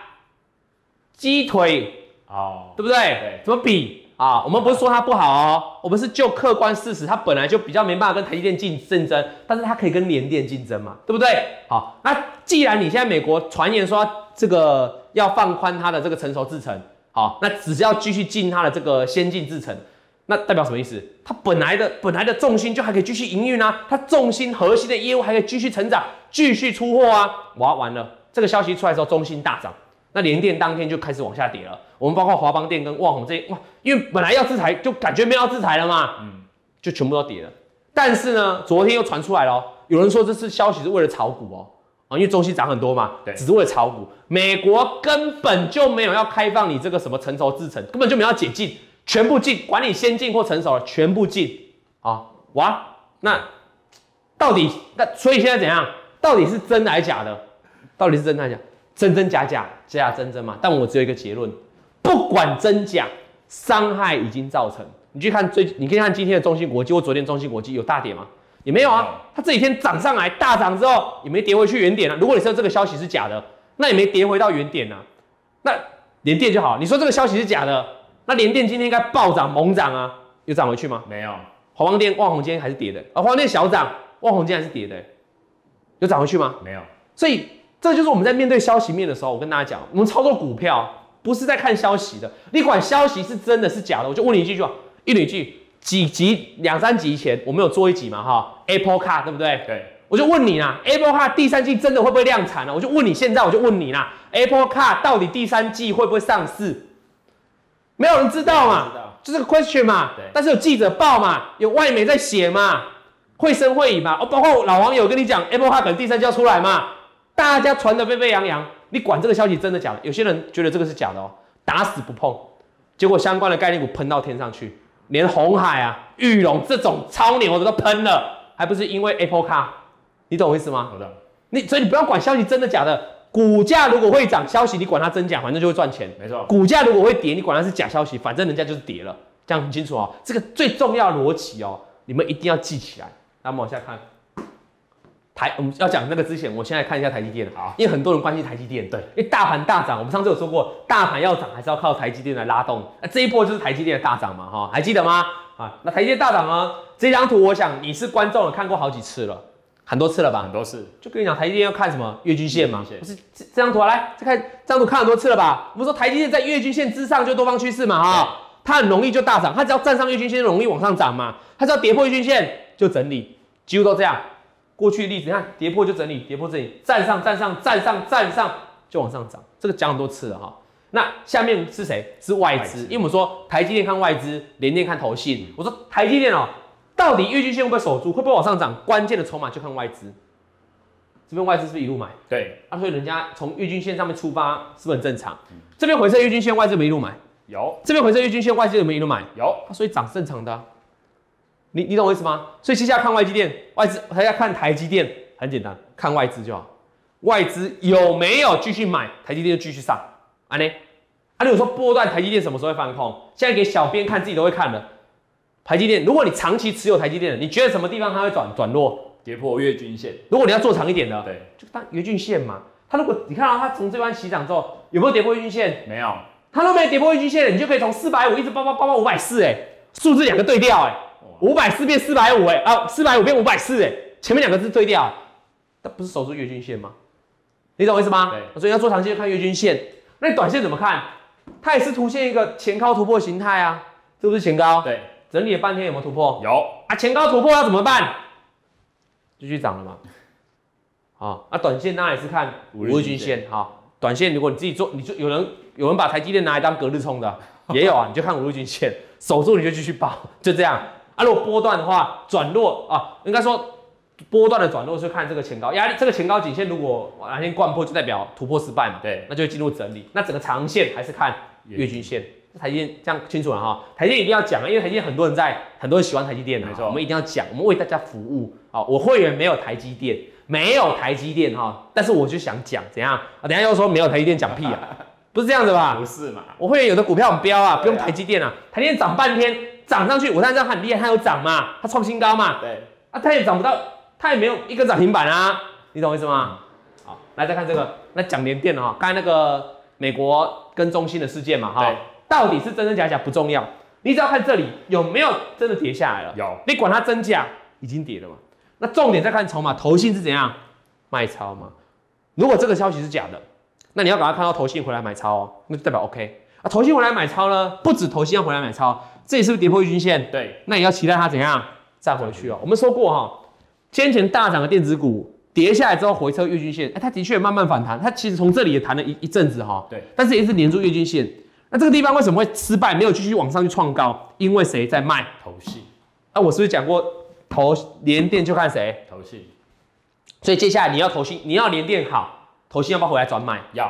[SPEAKER 1] 鸡腿
[SPEAKER 2] 哦，
[SPEAKER 1] 对不对？
[SPEAKER 2] 对
[SPEAKER 1] 怎么比啊？我们不是说它不好哦，我们是就客观事实，它本来就比较没办法跟台积电竞竞争，但是它可以跟联电竞争嘛，对不对？好，那既然你现在美国传言说这个要放宽它的这个成熟制程，好，那只是要继续进它的这个先进制程，那代表什么意思？它本来的本来的重心就还可以继续营运啊，它重心核心的业务还可以继续成长，继续出货啊。哇，完了，这个消息出来之后，中芯大涨，那联电当天就开始往下跌了。我们包括华邦电跟旺宏这些，哇，因为本来要制裁，就感觉没有要制裁了嘛，嗯，就全部都跌了。但是呢，昨天又传出来了哦，有人说这次消息是为了炒股哦，啊，因为中期涨很多嘛，
[SPEAKER 2] 对
[SPEAKER 1] 只是为了炒股。美国根本就没有要开放你这个什么成熟制程，根本就没有要解禁，全部禁，管你先进或成熟了，全部禁啊！哇，那到底那所以现在怎样？到底是真的还是假的？到底是真的还是假？真真假假，假假真真嘛？但我只有一个结论，不管真假，伤害已经造成。你去看最，你可以看今天的中芯国际或昨天中芯国际有大跌吗？也没有啊。它这几天涨上来，大涨之后也没跌回去原点啊。如果你说这个消息是假的，那也没跌回到原点啊。那联电就好，你说这个消息是假的，那联电今天应该暴涨猛涨啊，有涨回去吗？
[SPEAKER 2] 没有，
[SPEAKER 1] 华邦电、旺宏今天还是跌的，啊，华邦电小涨，旺宏今天还是跌的，有涨回去吗？
[SPEAKER 2] 没有，
[SPEAKER 1] 所以这就是我们在面对消息面的时候，我跟大家讲，我们操作股票不是在看消息的，你管消息是真的是假的，我就问你一句话，一你一句，几集两三集以前我们有做一集嘛哈，Apple Car 对不对？
[SPEAKER 2] 对，
[SPEAKER 1] 我就问你啦，Apple Car 第三季真的会不会量产呢？我就问你，现在我就问你啦，Apple Car 到底第三季会不会上市？没有人知道嘛，
[SPEAKER 2] 道
[SPEAKER 1] 就是个 question 嘛
[SPEAKER 2] 对。
[SPEAKER 1] 但是有记者报嘛，有外媒在写嘛，会声会影嘛。哦，包括老网友跟你讲，Apple Car 可能第三季要出来嘛，大家传得沸沸扬扬。你管这个消息真的假的？有些人觉得这个是假的哦，打死不碰。结果相关的概念股喷到天上去，连红海啊、玉龙这种超牛的都喷了，还不是因为 Apple Car？你懂我意思吗？
[SPEAKER 2] 好的，
[SPEAKER 1] 你所以你不要管消息真的假的，股价如果会涨，消息你管它真假，反正就会赚钱。
[SPEAKER 2] 没错，
[SPEAKER 1] 股价如果会跌，你管它是假消息，反正人家就是跌了，这样很清楚哦。这个最重要的逻辑哦，你们一定要记起来。那我们往下看，台我们要讲那个之前，我先来看一下台积电
[SPEAKER 2] 好。
[SPEAKER 1] 因为很多人关心台积电，
[SPEAKER 2] 对，
[SPEAKER 1] 因为大盘大涨，我们上次有说过，大盘要涨还是要靠台积电来拉动，那这一波就是台积电的大涨嘛，哈，还记得吗？啊，那台积电大涨呢，这张图我想你是观众了，看过好几次了，很多次了吧？
[SPEAKER 2] 很多次，
[SPEAKER 1] 就跟你讲，台积电要看什么？月均线嘛不是这这张图啊，来再看这张图看很多次了吧？我们说台积电在月均线之上就多方趋势嘛，哈，它很容易就大涨，它只要站上月均线就容易往上涨嘛，它只要跌破月均线就整理，几乎都这样。过去例子你看跌破就整理，跌破整理，站上站上站上站上就往上涨，这个讲很多次了哈。那下面是谁？是外资，因为我们说台积电看外资，联电看投信。我说台积电哦，到底月均线会不会守住，会不会往上涨？关键的筹码就看外资。这边外资是不是一路买？
[SPEAKER 2] 对，
[SPEAKER 1] 啊，所以人家从月均线上面出发，是不是很正常？这边回撤月均线，外资有没有一路买？
[SPEAKER 2] 有
[SPEAKER 1] 这边回撤月均线，外资有没有一路买？
[SPEAKER 2] 有，
[SPEAKER 1] 啊所以涨是正常的啊、你你懂我意思吗？所以接下来看外积电，外资还要看台积电，很简单，看外资就好。外资有没有继续买，台积电就继续上。啊呢？啊，你有说波段台积电什么时候会翻空？现在给小编看，自己都会看的。台积电，如果你长期持有台积电的，你觉得什么地方它会转转弱？
[SPEAKER 2] 跌破月均线，
[SPEAKER 1] 如果你要做长一点的，
[SPEAKER 2] 对，
[SPEAKER 1] 就当月均线嘛。它如果你看到它从这边起涨之后，有没有跌破月均线？
[SPEAKER 2] 没有，
[SPEAKER 1] 它都没有跌破月均线，你就可以从四百五一直包包包包五百四，哎，数字两个对调，哎，五百四变四百五，哎，啊，四百五变五百四，哎，前面两个字对调，那不是守住月均线吗？你懂我意思吗？
[SPEAKER 2] 对
[SPEAKER 1] 所以要做长线就看月均线。那你短线怎么看？它也是出现一个前高突破形态啊，这不是前高？
[SPEAKER 2] 对，
[SPEAKER 1] 整理了半天有没有突破？
[SPEAKER 2] 有，
[SPEAKER 1] 啊，前高突破要怎么办？继续涨了嘛。啊，那，短线当然也是看五日均线。好，短线如果你自己做，你就有人有人把台积电拿来当隔日冲的，也有啊，你就看五日均线，守住你就继续报，就这样。啊，如果波段的话，转弱啊，应该说波段的转弱是看这个前高压力，这个前高颈线如果哪天贯破，就代表突破失败嘛，
[SPEAKER 2] 对，
[SPEAKER 1] 那就会进入整理。那整个长线还是看月均线。台积电这样清楚了哈，台积电一定要讲啊，因为台积电很多人在，很多人喜欢台积电的，
[SPEAKER 2] 没错
[SPEAKER 1] 我们一定要讲，我们为大家服务啊。我会员没有台积电，没有台积电哈，但是我就想讲怎样啊？等下又说没有台积电讲屁啊，不是这样子吧？
[SPEAKER 2] 不是嘛？
[SPEAKER 1] 我会员有的股票很飙啊，不用台积电啊，台积电涨半天涨上去，我当然知道它很厉害，它有涨嘛，它创新高嘛，
[SPEAKER 2] 对，
[SPEAKER 1] 啊，它也涨不到，它也没有一根涨停板啊，你懂我意思吗？好，来再看这个，那讲联电啊，刚才那个美国跟中芯的事件嘛，哈
[SPEAKER 2] 对，
[SPEAKER 1] 到底是真真假假不重要，你只要看这里有没有真的跌下来了，
[SPEAKER 2] 有
[SPEAKER 1] 你管它真假，已经跌了嘛。那重点再看筹码，投信是怎样卖超嘛？如果这个消息是假的，那你要赶快看到投信回来买超哦，那就代表 OK 啊。投信回来买超呢，不止投信要回来买超，这里是不是跌破月均线？
[SPEAKER 2] 对，
[SPEAKER 1] 那也要期待它怎样站回去哦。我们说过哈、先前大涨的电子股跌下来之后回撤月均线，哎，它的确慢慢反弹，它其实从这里也弹了一一阵子哈、
[SPEAKER 2] 对，
[SPEAKER 1] 但是也是连住月均线。那这个地方为什么会失败，没有继续往上去创高？因为谁在卖？
[SPEAKER 2] 投信，
[SPEAKER 1] 啊，我是不是讲过投连电就看谁？
[SPEAKER 2] 投信
[SPEAKER 1] 所以接下来你要投信，你要连电好，投信要不要回来转买
[SPEAKER 2] 要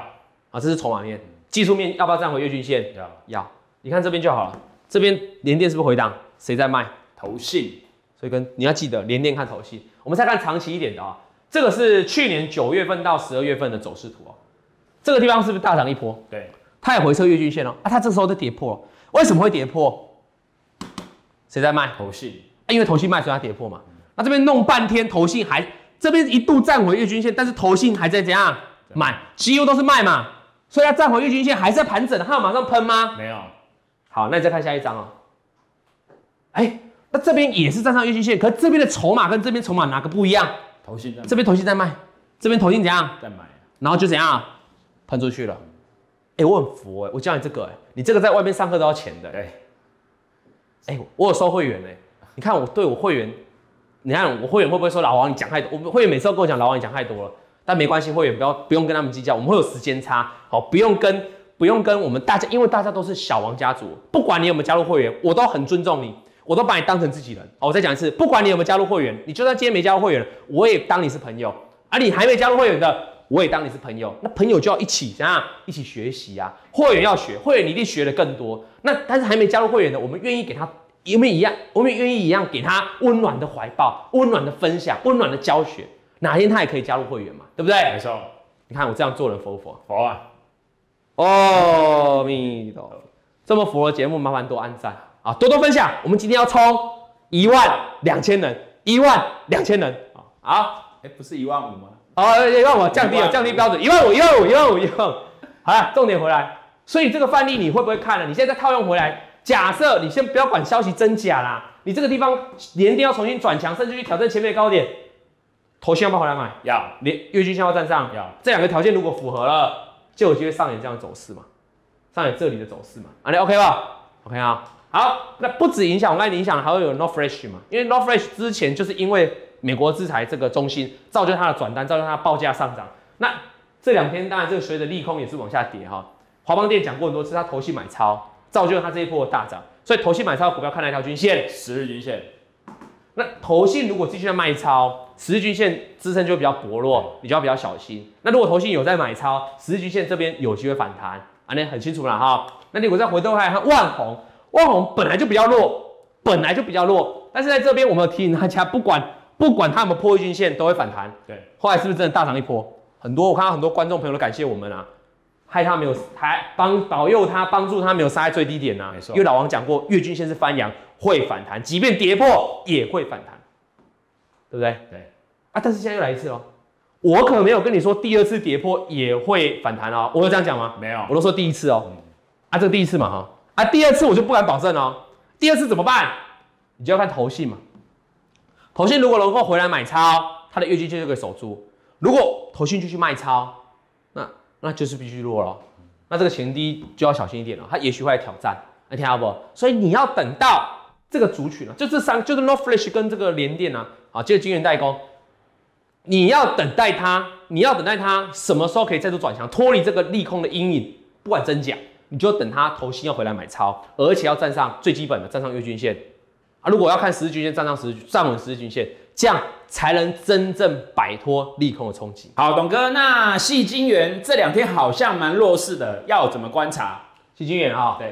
[SPEAKER 1] 啊？这是筹码面，技术面要不要站回月均线？
[SPEAKER 2] 要
[SPEAKER 1] 要。你看这边就好了，这边连电是不是回档？谁在卖？
[SPEAKER 2] 投信，
[SPEAKER 1] 所以跟你要记得连电看投信。我们再看长期一点的啊、这个是去年九月份到十二月份的走势图哦。这个地方是不是大涨一波？
[SPEAKER 2] 对，
[SPEAKER 1] 它也回撤月均线哦，啊，它这时候在跌破了，为什么会跌破？谁在卖？
[SPEAKER 2] 投信
[SPEAKER 1] 啊因为投信卖，所以它跌破嘛。那这边弄半天，投信还这边一度站回月均线，但是投信还在怎样买？几乎都是卖嘛，所以它站回月均线还是在盘整，它有马上喷吗？
[SPEAKER 2] 没有，
[SPEAKER 1] 好，那你再看下一张哦。哎，那这边也是站上月均线，可是这边的筹码跟这边筹码哪个不一样？
[SPEAKER 2] 投信在
[SPEAKER 1] 这边投信在卖，这边投信怎样？
[SPEAKER 2] 在买，
[SPEAKER 1] 然后就怎样喷出去了。哎，我很服哎，我教你这个哎，你这个在外面上课都要钱的。
[SPEAKER 2] 对，
[SPEAKER 1] 哎、我有收会员哎、你看我对我会员，你看我会员会不会说老王你讲太多？我们会员每次都跟我讲老王你讲太多了，但没关系，会员不要不用跟他们计较，我们会有时间差，好，不用跟不用跟我们大家，因为大家都是小王家族，不管你有没有加入会员，我都很尊重你，我都把你当成自己人。好，我再讲一次，不管你有没有加入会员，你就算今天没加入会员，我也当你是朋友，而、你还没加入会员的。我也当你是朋友，那朋友就要一起怎样一起学习啊？会员要学，会员你一定学的更多。那但是还没加入会员的，我们愿意给他有没有一样？我们也愿意一样给他温暖的怀抱、温暖的分享、温暖的教学。哪天他也可以加入会员嘛？对不对
[SPEAKER 2] 没？错，
[SPEAKER 1] 你看我这样做人佛不佛？
[SPEAKER 2] 佛啊，
[SPEAKER 1] 阿弥陀佛，这么佛的节目，麻烦多按赞啊，多多分享。我们今天要冲一万两千人，一万两千人啊！好，
[SPEAKER 2] 哎，不是一万五吗？
[SPEAKER 1] 哦，一万五降低了，降低标准，一万五，一万五，一万五，一万五。好了，重点回来。所以这个范例你会不会看了？你现在再套用回来，假设你先不要管消息真假啦，你这个地方连电要重新转强，甚至去挑战前面的高点，头先要不要回来买？
[SPEAKER 2] 要
[SPEAKER 1] 连月均线要站上，
[SPEAKER 2] 要，
[SPEAKER 1] 这两个条件如果符合了，就有机会上演这样的走势嘛，上演这里的走势嘛，啊，你 OK 吧？OK 啊，好，那不止影响，我刚才影响还会有 North Fresh 嘛，因为 North Fresh 之前就是因为美国制裁这个中心，造就它的转单，造就它的报价上涨。那这两天当然这个随着利空也是往下跌哈。华邦电讲过很多次，它投信买超，造就它这一波的大涨，所以投信买超的股票看那条均线，
[SPEAKER 2] 十日均线，
[SPEAKER 1] 那投信如果继续在卖超，十日均线支撑就会比较薄弱，你就要比较小心。那如果投信有在买超，十日均线这边有机会反弹，啊，那很清楚了哈。那你如果再回头来看万红，万红本来就比较弱，本来就比较弱，但是在这边我们有提醒大家，不管不管它有没有破均线，都会反弹。
[SPEAKER 2] 对，
[SPEAKER 1] 后来是不是真的大涨一波？很多我看到很多观众朋友都感谢我们啊，害他没有还帮保佑他帮助他没有杀在最低点啊。
[SPEAKER 2] 没错
[SPEAKER 1] 因为老王讲过，月均线是翻阳会反弹，即便跌破也会反弹，对不对？
[SPEAKER 2] 对。
[SPEAKER 1] 啊，但是现在又来一次哦，我可没有跟你说第二次跌破也会反弹哦，我有这样讲吗？
[SPEAKER 2] 没有
[SPEAKER 1] 我，都说第一次哦。
[SPEAKER 2] 嗯
[SPEAKER 1] 啊，这个第一次嘛哈，啊，第二次我就不敢保证哦。第二次怎么办？你就要看投信嘛。投信如果能够回来买超，它的月均线就可以守住。如果投信继续卖超，那那就是必须弱了。那这个前低就要小心一点了，它也许会来挑战，你听到不？所以你要等到这个族群呢，就这三，就是 North Flash 跟这个联电啊，啊，这个晶圆代工，你要等待它，你要等待它什么时候可以再度转强，脱离这个利空的阴影，不管真假，你就等它投新要回来买超，而且要站上最基本的站上月均线啊。如果要看十日均线站上十站稳十日均线，这样才能真正摆脱利空的冲击。
[SPEAKER 2] 好，董哥，那细晶圆这两天好像蛮弱势的，要怎么观察？
[SPEAKER 1] 细晶圆啊，
[SPEAKER 2] 对，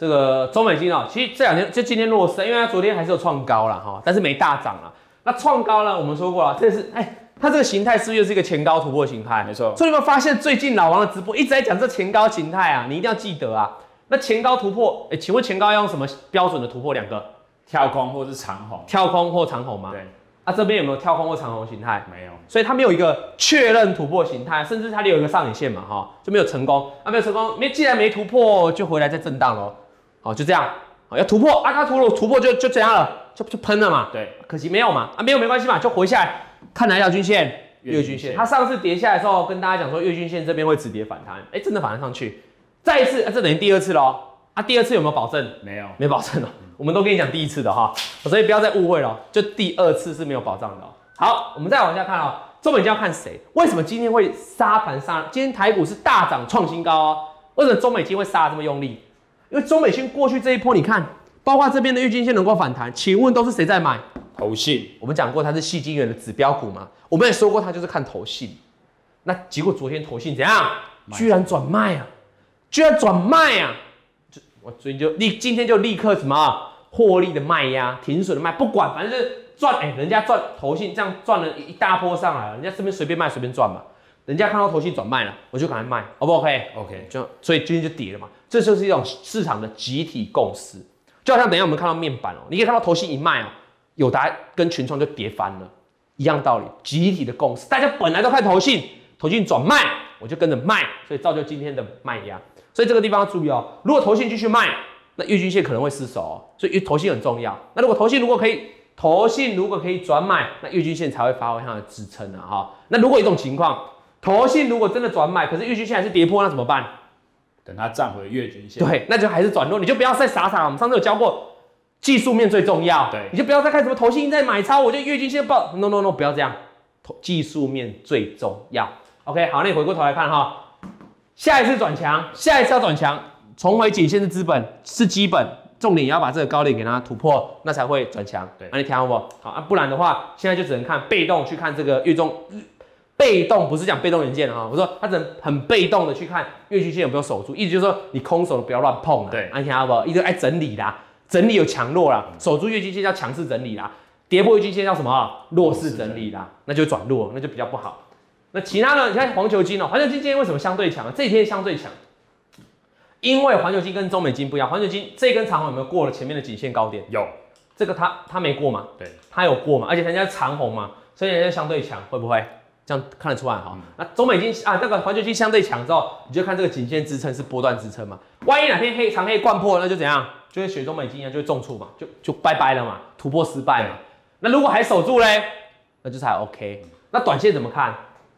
[SPEAKER 1] 这个中美金啊，其实这两天就今天落势，因为它昨天还是有创高了哈，但是没大涨了。那创高呢，我们说过了，这是哎，它这个形态是不是又是一个前高突破形态？
[SPEAKER 2] 没错
[SPEAKER 1] 所以你有没有发现最近老王的直播一直在讲这前高形态啊？你一定要记得啊。那前高突破，哎，请问前高要用什么标准的突破？两个
[SPEAKER 2] 跳空或是长红？
[SPEAKER 1] 跳空或长红吗？
[SPEAKER 2] 对，
[SPEAKER 1] 啊，这边有没有跳空或长红形态？
[SPEAKER 2] 没有。
[SPEAKER 1] 所以它没有一个确认突破形态，甚至它有一个上影线嘛，哈，就没有成功。啊，没有成功，没既然没突破，就回来再震荡喽。好，就这样，好要突破，啊，它突破突破就就这样了，就就喷了嘛。
[SPEAKER 2] 对，
[SPEAKER 1] 可惜没有嘛，啊，没有没关系嘛，就回下来，看哪一条均线，月均线。它上次跌下来的时候，跟大家讲说月均线这边会止跌反弹，哎，真的反弹上去。再一次，啊，这等于第二次喽。啊，第二次有没有保证？
[SPEAKER 2] 没有，
[SPEAKER 1] 没保证哦。我们都跟你讲第一次的哈，所以不要再误会了，就第二次是没有保障的哦。好，我们再往下看哦。中美金要看谁？为什么今天会杀盘杀？今天台股是大涨创新高哦。为什么中美金会杀得这么用力？因为中美金过去这一波，你看，包括这边的郁金线能够反弹，请问都是谁在买？
[SPEAKER 2] 投信。
[SPEAKER 1] 我们讲过它是细金元的指标股嘛，我们也说过它就是看投信。那结果昨天投信怎样？居然转卖啊！居然转卖啊！就我昨天就立，今天就立刻什么获利的卖呀，停损的卖，不管，反正就是赚。哎、人家赚投信这样赚了一大波上来了，人家这边随便卖随便赚嘛。人家看到投信转卖了，我就赶快卖，O 不
[SPEAKER 2] OK？OK，
[SPEAKER 1] 就所以今天就跌了嘛，这就是一种市场的集体共识。就好像等一下我们看到面板哦、你可以看到投信一卖哦、友达跟群创就跌翻了，一样道理，集体的共识，大家本来都看投信，投信转卖，我就跟着卖，所以造就今天的卖压。所以这个地方要注意哦、如果投信继续卖，那月均线可能会失守哦、所以投信很重要。那如果投信如果可以，投信如果可以转买，那月均线才会发挥它的支撑啊哈。那如果有一种情况，投信如果真的转买，可是月均线还是跌破，那怎么办？
[SPEAKER 2] 等它站回月均线。
[SPEAKER 1] 对，那就还是转弱，你就不要再傻傻。我们上次有教过，技术面最重要。
[SPEAKER 2] 对
[SPEAKER 1] 你就不要再看什么投信在买超，我就月均线报。No No No，不要这样，投技术面最重要。OK，好，那你回过头来看哈，下一次转强，下一次要转强，重回颈线是资本，是基本，重点也要把这个高点给它突破，那才会转强。
[SPEAKER 2] 对
[SPEAKER 1] 那、你听好不？好啊，不然的话，现在就只能看被动去看这个月中。被动不是讲被动元件哈，我说它只能很被动的去看月均线有没有守住，意思就是说你空手不要乱碰啊，
[SPEAKER 2] 对
[SPEAKER 1] 安听好不好？一直爱整理啦，整理有强弱啦，守住月均线叫强势整理啦，跌破月均线叫什么？弱势整理啦，那就转弱，那就比较不好。那其他的？你看环球金哦、环球金今天为什么相对强？这几天相对强，因为环球金跟中美金不一样，环球金这根长红有没有过了前面的颈线高点？
[SPEAKER 2] 有，
[SPEAKER 1] 这个它它没过嘛，
[SPEAKER 2] 对，
[SPEAKER 1] 它有过嘛，而且人家是长红嘛，所以人家相对强，会不会？这样看得出来哈。那中美金啊，那个环球金相对强之后，你就看这个颈线支撑是波段支撑嘛。万一哪天黑长黑灌破，那就怎样？就会学中美金一样，就会重挫嘛，就就拜拜了嘛，突破失败嘛。那如果还守住嘞，那就是还 OK。那短线怎么看？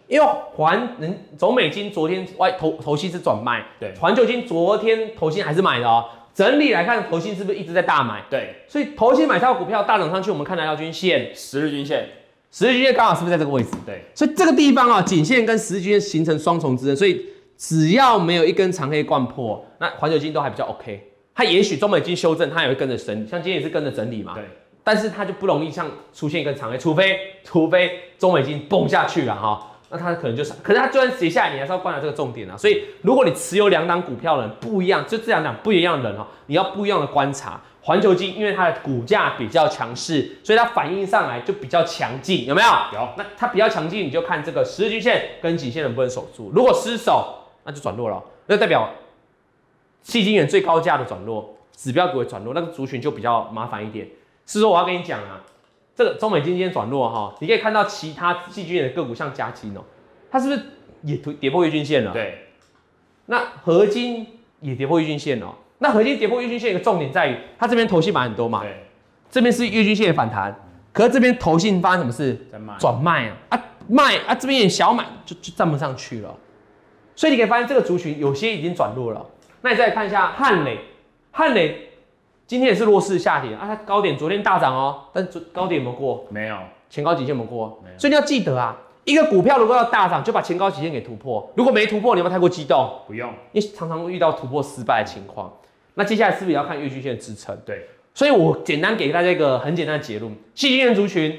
[SPEAKER 1] 因为环人中美金昨天外头头信是转卖，
[SPEAKER 2] 对
[SPEAKER 1] 环球金昨天投信还是买的哦。整理来看，投信是不是一直在大买？
[SPEAKER 2] 对，
[SPEAKER 1] 所以投信买超股票大涨上去，我们看哪条均线，
[SPEAKER 2] 十日均线，
[SPEAKER 1] 十日均线刚好是不是在这个位置？
[SPEAKER 2] 对，
[SPEAKER 1] 所以这个地方啊，颈线跟十日均线形成双重支撑，所以只要没有一根长黑贯破，那环球金都还比较 OK。它也许中美金修正，它也会跟着整理，像今天也是跟着整理嘛。
[SPEAKER 2] 对，
[SPEAKER 1] 但是它就不容易像出现一根长黑，除非除非中美金崩下去了哈，那它可能就是，可是它就算跌下来，你还是要观察这个重点啊。所以如果你持有两档股票的人不一样，就这两档不一样的人哈，你要不一样的观察。环球金因为它的股价比较强势，所以它反应上来就比较强劲，有没有？
[SPEAKER 2] 有，
[SPEAKER 1] 那它比较强劲，你就看这个十日均线跟颈线能不能守住。如果失守，那就转弱了，那代表细晶圆最高价的转弱，指标股会转弱，那个族群就比较麻烦一点。是说我要跟你讲啊，这个中美金今天转弱哈，你可以看到其他细晶圆的个股，像嘉金哦，它是不是也跌跌破月均线了？。
[SPEAKER 2] 对，
[SPEAKER 1] 那合金也跌破月均线了哦。那核心跌破月均线一个重点在于，它这边头信买很多嘛，
[SPEAKER 2] 对，
[SPEAKER 1] 这边是月均线的反弹，可是这边投信发生什么事？转卖啊啊卖啊，这边也小买就就站不上去了，所以你可以发现这个族群有些已经转弱了。那你再看一下汉磊，汉磊今天也是弱势下跌啊，它高点昨天大涨哦，但是昨高点有没有过？
[SPEAKER 2] 没有，
[SPEAKER 1] 前高极限有没有过
[SPEAKER 2] 没？有
[SPEAKER 1] 所以你要记得啊，一个股票如果要大涨，就把前高极限给突破，如果没突破，你有没有太过激动？
[SPEAKER 2] 不用，
[SPEAKER 1] 因为常常会遇到突破失败的情况。那接下来是不是也要看月均线的支撑？
[SPEAKER 2] 对，
[SPEAKER 1] 所以我简单给大家一个很简单的结论：细晶圆族群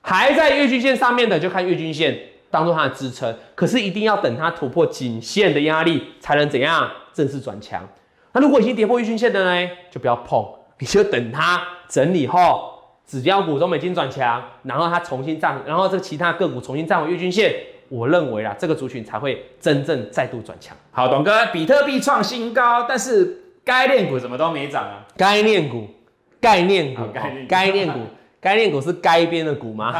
[SPEAKER 1] 还在月均线上面的，就看月均线当做它的支撑，可是一定要等它突破颈线的压力，才能怎样正式转强。那如果已经跌破月均线的呢，就不要碰，你就等它整理后，指标股中美金转强，然后它重新站，然后这其他个股重新站回月均线。我认为啊，这个族群才会真正再度转强。
[SPEAKER 2] 好，董哥，比特币创新高，但是概念股怎么都没涨啊？
[SPEAKER 1] 概念股，概念股，
[SPEAKER 2] 概念股
[SPEAKER 1] 概念股，是该边的股吗？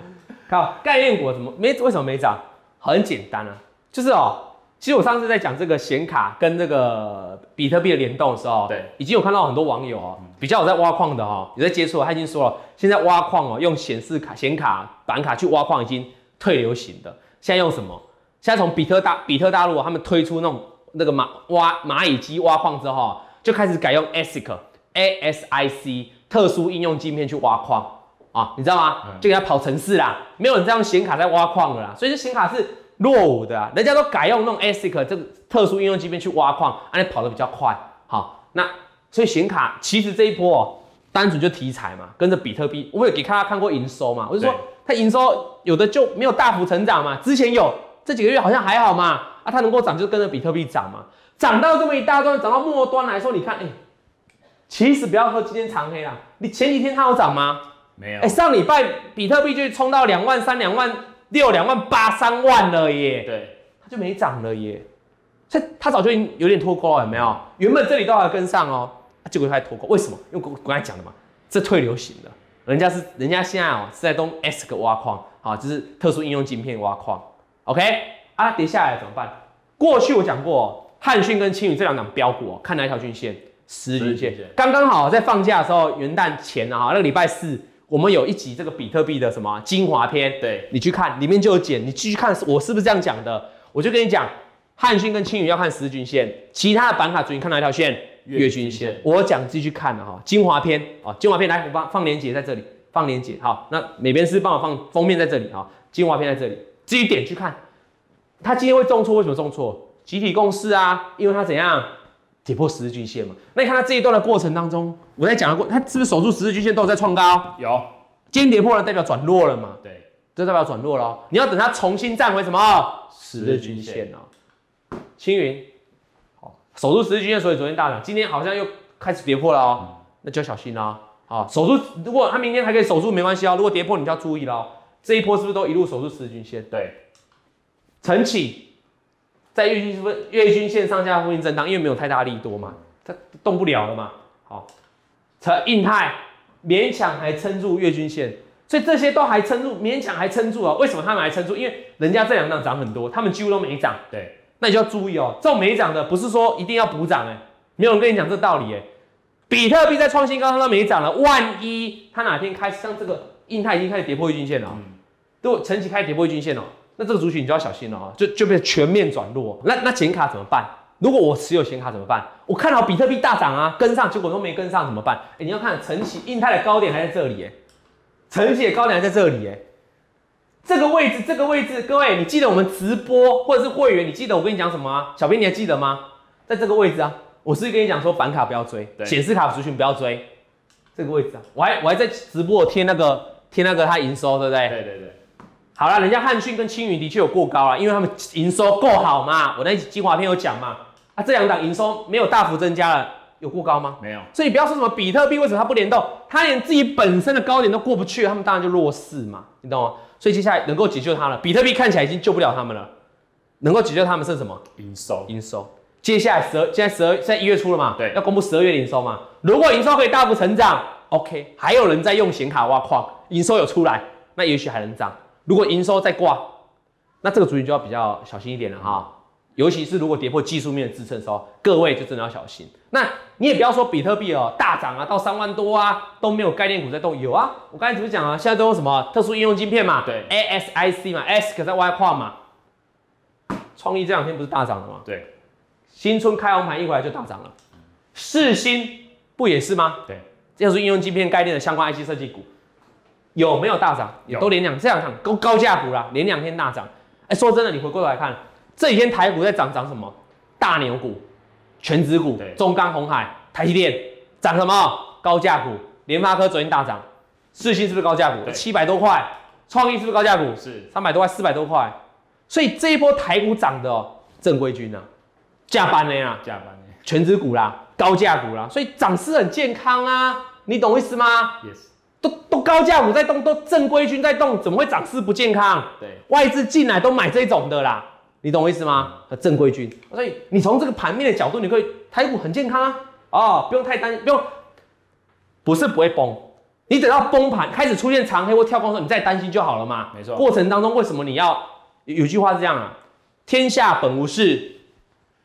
[SPEAKER 1] 靠，概念股怎么没？为什么没涨？很简单啊，就是哦，其实我上次在讲这个显卡跟这个比特币的联动的时候，
[SPEAKER 2] 对，
[SPEAKER 1] 已经有看到很多网友哦，比较有在挖矿的哦，有在接触，他已经说了，现在挖矿哦，用显示卡、显卡、板卡去挖矿已经退流行的。现在用什么？现在从比特大比特大陆他们推出那种那个蚂挖蚂蚁机挖矿之后，就开始改用 ASIC A S I C 特殊应用晶片去挖矿啊，你知道吗？就给它跑城市啦，没有人再用显卡在挖矿了啦，所以这显卡是落伍的啊，人家都改用那种 ASIC 这个特殊应用晶片去挖矿，而且跑得比较快。好，那所以显卡其实这一波哦，单纯就题材嘛，跟着比特币，我有给大家看过营收嘛，我就说。它营收有的就没有大幅成长嘛，之前有这几个月好像还好嘛，啊，它能够涨就跟着比特币涨嘛，涨到这么一大段，涨到末端来说，你看，哎，其实不要说今天长黑啦，你前几天它有涨吗？
[SPEAKER 2] 没有。
[SPEAKER 1] 哎，上礼拜比特币就冲到两万三、两万六、两万八、三万了耶，
[SPEAKER 2] 对，
[SPEAKER 1] 它就没涨了耶，所以它早就已经有点脱钩了，有没有？原本这里都还跟上哦，结果它脱钩，为什么？因为我刚才讲的嘛，这退流行了。人家是，人家现在哦是在东 S 个挖矿，啊，就是特殊应用晶片挖矿，OK，啊，跌下来怎么办？过去我讲过，汉讯跟青宇这两档标股哦，看哪一条均线，十均线，刚刚好在放假的时候，元旦前啊，那个礼拜四，我们有一集这个比特币的什么精华篇，
[SPEAKER 2] 对
[SPEAKER 1] 你去看，里面就有剪，你继续看，我是不是这样讲的？我就跟你讲，汉讯跟青宇要看十日均线，其他的板卡主你看哪一条线？月均线，我讲继续看了哈，精华篇啊，精华篇来，我放放链接在这里，放链接好，那美编师帮我放封面在这里哈，精华篇在这里，继续点去看，它今天会重挫，为什么重挫？集体共识啊，因为它怎样跌破十日均线嘛，那你看它这一段的过程当中，我在讲的过，它是不是守住十日均线都有在创高？
[SPEAKER 2] 有，
[SPEAKER 1] 今天跌破了代表转弱了嘛？
[SPEAKER 2] 对，
[SPEAKER 1] 这代表转弱了，你要等它重新站回什么十日均线哦，青云。好守住十日均线，所以昨天大涨，今天好像又开始跌破了哦，那就要小心啦。啊，守住，如果它明天还可以守住，没关系哦。如果跌破，你就要注意了。这一波是不是都一路守住十日均线？
[SPEAKER 2] 对。
[SPEAKER 1] 晨起在月均是月均线上下附近震荡，因为没有太大力多嘛，它动不了了嘛。好，成印泰勉强还撑住月均线，所以这些都还撑住，勉强还撑住啊。为什么他们还撑住？因为人家这两档涨很多，他们几乎都没涨。
[SPEAKER 2] 对。
[SPEAKER 1] 那你就要注意哦，这种没涨的不是说一定要补涨哎，没有人跟你讲这道理哎。比特币在创新高，它都没涨了，万一它哪天开始像这个印泰已经开始跌破月均线了，如果晨起开始跌破月均线哦，那这个族群你就要小心了啊，就就被全面转弱。那那显卡怎么办？如果我持有显卡怎么办？我看好比特币大涨啊，跟上结果都没跟上怎么办？哎，你要看晨起印泰的高点还在这里哎，晨起的高点还在这里哎。这个位置，这个位置，各位，你记得我们直播或者是会员，你记得我跟你讲什么吗？小编你还记得吗？在这个位置啊，我是跟你讲说板卡不要追，显示卡族群不要追，这个位置啊，我还我还在直播贴那个贴那个它营收，对不对？
[SPEAKER 2] 对对对。
[SPEAKER 1] 好了，人家汉讯跟青云的确有过高了，因为他们营收够好嘛。我那精华片有讲嘛，啊，这两档营收没有大幅增加了，有过高吗？
[SPEAKER 2] 没有。
[SPEAKER 1] 所以不要说什么比特币为什么它不联动，它连自己本身的高点都过不去，他们当然就弱势嘛，你懂吗？所以接下来能够解救它了，比特币看起来已经救不了他们了，能够解救他们是什么？
[SPEAKER 2] 营收，
[SPEAKER 1] 营收。接下来十二，现在十二，现在一月初了嘛？
[SPEAKER 2] 对，
[SPEAKER 1] 要公布十二月营收嘛？如果营收可以大幅成长，OK，还有人在用显卡挖矿，营收有出来，那也许还能涨。如果营收再挂，那这个主群就要比较小心一点了哈。尤其是如果跌破技术面的支撑的时候，各位就真的要小心。那你也不要说比特币哦大涨啊，到三万多啊都没有概念股在动，有啊，我刚才怎么讲啊？现在都有什么特殊应用晶片嘛？
[SPEAKER 2] 对
[SPEAKER 1] ，ASIC 嘛，ASIC 在外跨嘛。创意这两天不是大涨了吗？
[SPEAKER 2] 对，
[SPEAKER 1] 新春开红盘一回来就大涨了。世新不也是吗？
[SPEAKER 2] 对，
[SPEAKER 1] 这是应用晶片概念的相关 IC 设计股，有没有大涨？
[SPEAKER 2] 有，
[SPEAKER 1] 都连两这样看高高价股啦，连两天大涨。哎，说真的，你回过头来看。这几天台股在涨，涨什么？大牛股、全指股、中钢、红海、台积电涨什么？高价股，联发科昨天大涨，世新是不是高价股？七百多块，创意是不是高价股？
[SPEAKER 2] 是
[SPEAKER 1] 三百多块，四百多块，所以这一波台股涨的哦，正规军啊，加班的呀、
[SPEAKER 2] 加班的
[SPEAKER 1] 全指股啦，高价股啦，所以涨势很健康啊，你懂我意思吗
[SPEAKER 2] ？，yes，
[SPEAKER 1] 都都高价股在动，都正规军在动，怎么会涨势不健康？
[SPEAKER 2] 对，
[SPEAKER 1] 外资进来都买这种的啦，你懂我意思吗？正规军，所以你从这个盘面的角度，你可以台股很健康啊，哦，不用太担心，不用，不是不会崩，你等到崩盘开始出现长黑或跳空的时候，你再担心就好了嘛。
[SPEAKER 2] 没错
[SPEAKER 1] 过程当中为什么你要有有句话是这样啊？天下本无事，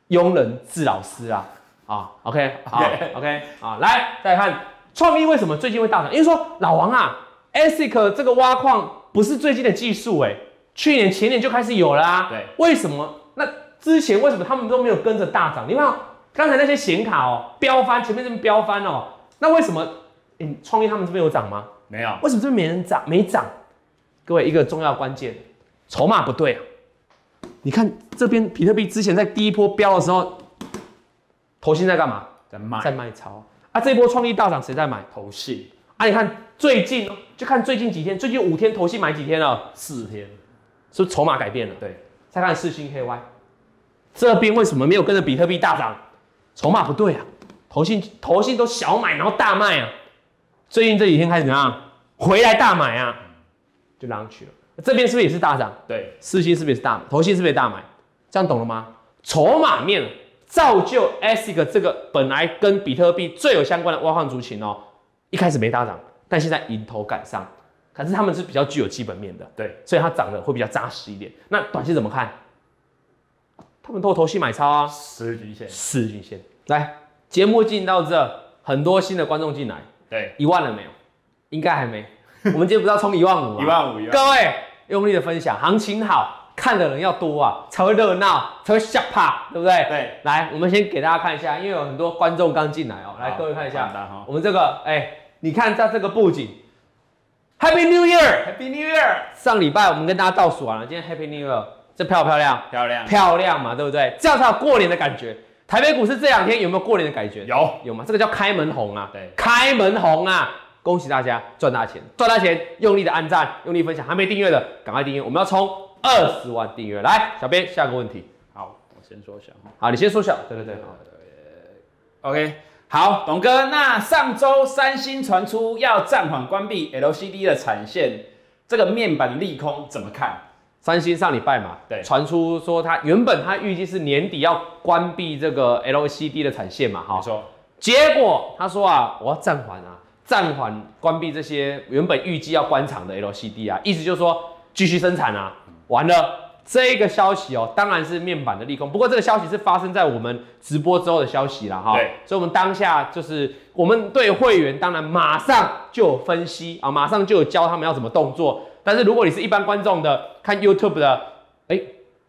[SPEAKER 1] 庸人自扰司啊。啊，OK，好 OK，OK，啊，来再来看创意为什么最近会大涨？因为说老王啊，ASIC 这个挖矿不是最近的技术哎，去年前年就开始有啦啊。
[SPEAKER 2] 对，
[SPEAKER 1] 为什么？那之前为什么他们都没有跟着大涨？你看刚才那些显卡哦，飙翻，前面这边飙翻哦，那为什么？诶创意他们这边有涨吗？
[SPEAKER 2] 没有，
[SPEAKER 1] 为什么这边没人涨？没涨？各位一个重要关键，筹码不对啊。你看这边比特币之前在第一波飙的时候，投信在干嘛？
[SPEAKER 2] 在卖
[SPEAKER 1] 在卖超啊！这波创意大涨，谁在买？
[SPEAKER 2] 投信
[SPEAKER 1] 啊！你看最近哦，就看最近几天，最近五天投信买几天了？
[SPEAKER 2] 四天，
[SPEAKER 1] 是不是筹码改变了？
[SPEAKER 2] 对，
[SPEAKER 1] 再看四星 KY，这边为什么没有跟着比特币大涨？筹码不对啊，投信投信都小买，然后大卖啊。最近这几天开始怎样？回来大买啊，就拉上去了。这边是不是也是大涨？
[SPEAKER 2] 对，
[SPEAKER 1] 四星是不是也是大买？投信是不是也大买？这样懂了吗？筹码面造就 ASIC 这个本来跟比特币最有相关的挖矿族群哦，一开始没大涨，但现在迎头赶上。可是他们是比较具有基本面的，
[SPEAKER 2] 对，
[SPEAKER 1] 所以它涨得会比较扎实一点。那短期怎么看？他们都有投信买超啊，
[SPEAKER 2] 十日均线，
[SPEAKER 1] 四均线。来，节目进到这，很多新的观众进来，
[SPEAKER 2] 对，
[SPEAKER 1] 一万了没有？应该还没。我们今天不是要冲一万五吗？
[SPEAKER 2] 一万五，一万，
[SPEAKER 1] 各位用力的分享，行情好看的人要多啊，才会热闹，才会吓怕，对不对？
[SPEAKER 2] 对。
[SPEAKER 1] 来，我们先给大家看一下，因为有很多观众刚进来哦，来，各位看一下我们这个，哎、你看在这个布景，Happy New
[SPEAKER 2] Year！Happy New Year，
[SPEAKER 1] 上礼拜我们跟大家倒数完了，今天 Happy New Year，这漂不漂亮？
[SPEAKER 2] 漂亮，
[SPEAKER 1] 漂亮嘛，对不对？这样才有过年的感觉。台北股市这两天有没有过年的感觉？
[SPEAKER 2] 有，
[SPEAKER 1] 有吗？这个叫开门红啊，
[SPEAKER 2] 对
[SPEAKER 1] 开门红啊！恭喜大家赚大钱，赚大钱，用力的按赞，用力分享，还没订阅的赶快订阅，我们要冲二十万订阅。来，小编下个问题，
[SPEAKER 2] 好，我先缩小哈。
[SPEAKER 1] 好，你先缩小，对对对，好
[SPEAKER 2] OK，好，董哥，那上周三星传出要暂缓关闭 LCD 的产线，这个面板利空怎么看？
[SPEAKER 1] 三星上礼拜嘛，
[SPEAKER 2] 对
[SPEAKER 1] 传出说它原本它预计是年底要关闭这个 LCD 的产线嘛，哈
[SPEAKER 2] 没，错，
[SPEAKER 1] 结果他说啊，我要暂缓啊，暂缓关闭这些原本预计要关厂的 LCD 啊，意思就是说继续生产啊。完了，这个消息哦，当然是面板的利空，不过这个消息是发生在我们直播之后的消息了哈。
[SPEAKER 2] 对，
[SPEAKER 1] 所以我们当下就是我们对会员当然马上就有分析啊，马上就有教他们要怎么动作。但是如果你是一般观众的，看 YouTube 的，哎、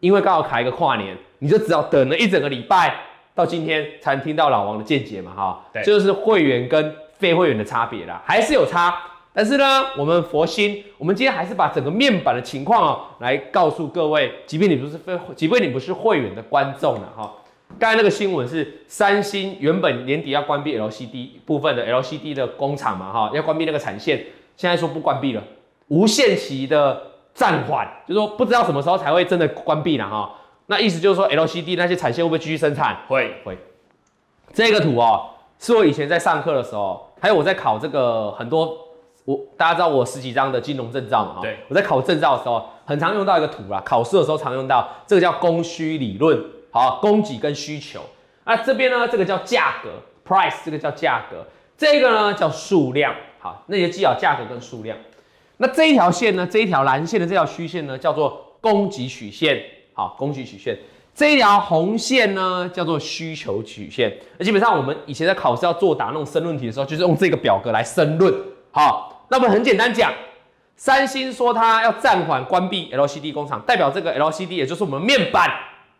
[SPEAKER 1] 因为刚好卡一个跨年，你就只要等了一整个礼拜，到今天才能听到老王的见解嘛，哈，
[SPEAKER 2] 对
[SPEAKER 1] 这就是会员跟非会员的差别啦，还是有差。但是呢，我们佛心，我们今天还是把整个面板的情况哦，来告诉各位，即便你不是非，即便你不是会员的观众了哈。刚才那个新闻是三星原本年底要关闭 LCD 部分的 LCD 的工厂嘛，哈，要关闭那个产线，现在说不关闭了，无限期的暂缓，就是说不知道什么时候才会真的关闭了哈。那意思就是说 LCD 那些产线会不会继续生产？
[SPEAKER 2] 会会，
[SPEAKER 1] 这个图哦，是我以前在上课的时候，还有我在考这个很多，我大家知道我十几张的金融证照嘛，哈
[SPEAKER 2] 对，
[SPEAKER 1] 我在考证照的时候，很常用到一个图啦，考试的时候常用到，这个叫供需理论，好，供给跟需求，那这边呢，这个叫价格 price，这个叫价格，这个呢叫数量，好，那就记好价格跟数量。那这一条线呢，这一条蓝线的这条虚线呢，叫做供给曲线，好，供给曲线。这一条红线呢，叫做需求曲线。那基本上我们以前在考试要作答那种申论题的时候，就是用这个表格来申论。好，那么很简单讲，三星说它要暂缓关闭 LCD 工厂，代表这个 LCD 也就是我们面板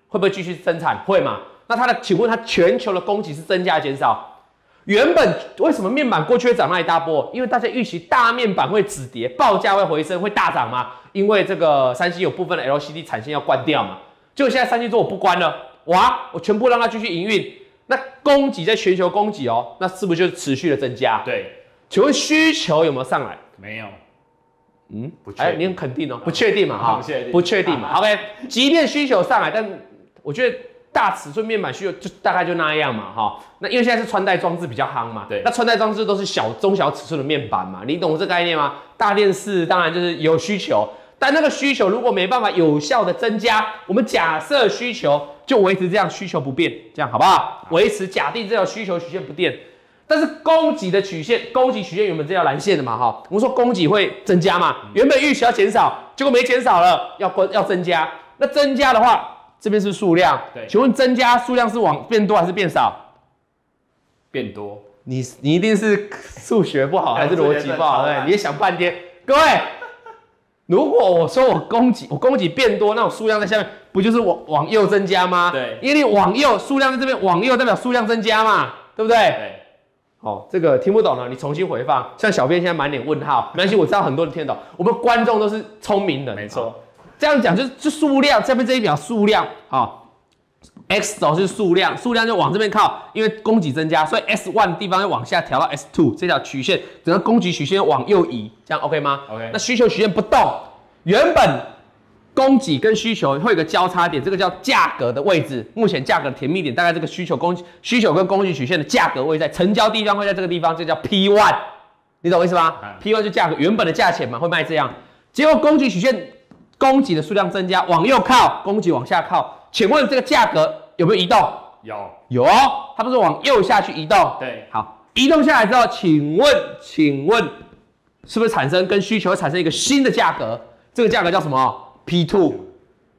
[SPEAKER 1] 会不会继续生产？会嘛？那它的，请问它全球的供给是增加减少？原本为什么面板过去会涨那一大波？因为大家预期大面板会止跌，报价会回升，会大涨嘛？因为这个三星有部分的 LCD 产线要关掉嘛。就现在三星说我不关了，哇，我全部让它继续营运。那供给在全球供给哦，那是不是就持续的增加？
[SPEAKER 2] 对，
[SPEAKER 1] 请问需求有没有上来？
[SPEAKER 2] 没有，
[SPEAKER 1] 嗯，
[SPEAKER 2] 不确定
[SPEAKER 1] 哎，你很肯定哦，不确定嘛，哈，
[SPEAKER 2] 不确定
[SPEAKER 1] 不确定嘛。
[SPEAKER 2] 啊
[SPEAKER 1] OK，即便需求上来，但我觉得大尺寸面板需求就大概就那样嘛，哈。那因为现在是穿戴装置比较夯嘛，
[SPEAKER 2] 对
[SPEAKER 1] 那穿戴装置都是小中小尺寸的面板嘛，你懂这概念吗？大电视当然就是有需求，但那个需求如果没办法有效的增加，我们假设需求就维持这样，需求不变，这样好不好？维持假定这条需求曲线不变。但是供给的曲线，供给曲线原本这条蓝线的嘛，哈，我们说供给会增加嘛，原本预期要减少，结果没减少了，要关要增加。那增加的话，这边是数量，
[SPEAKER 2] 对
[SPEAKER 1] 请问增加数量是往变多还是变少？
[SPEAKER 2] 变多，
[SPEAKER 1] 你你一定是数学不好 还是逻辑不好？对，你也想半天。各位，如果我说我供给我供给变多，那我数量在下面不就是往往右增加吗？
[SPEAKER 2] 对
[SPEAKER 1] 因为你往右数量在这边往右代表数量增加嘛，对不对？
[SPEAKER 2] 对，
[SPEAKER 1] 哦，这个听不懂了，你重新回放。像小编现在满脸问号，没关系，我知道很多人听得懂。我们观众都是聪明人，
[SPEAKER 2] 没错
[SPEAKER 1] 哦。这样讲就是就数量，下面这一表数量啊、x 轴是数量，数量就往这边靠，因为供给增加，所以 S one 的地方要往下调到 S two 这条曲线，整个供给曲线往右移，这样 OK 吗
[SPEAKER 2] OK
[SPEAKER 1] 那需求曲线不动，原本供给跟需求会有个交叉点，这个叫价格的位置。目前价格的甜蜜点大概这个需求供需求跟供给曲线的价格位在成交地方会在这个地方，这叫 P one，你懂我意思吗
[SPEAKER 2] 嗯
[SPEAKER 1] ？P one 就价格原本的价钱嘛，会卖这样。结果供给曲线供给的数量增加，往右靠，供给往下靠。请问这个价格有没有移动？
[SPEAKER 2] 有，
[SPEAKER 1] 有哦，它不是往右下去移动。
[SPEAKER 2] 对，
[SPEAKER 1] 好，移动下来之后，请问，请问是不是产生跟需求产生一个新的价格？这个价格叫什么？P two。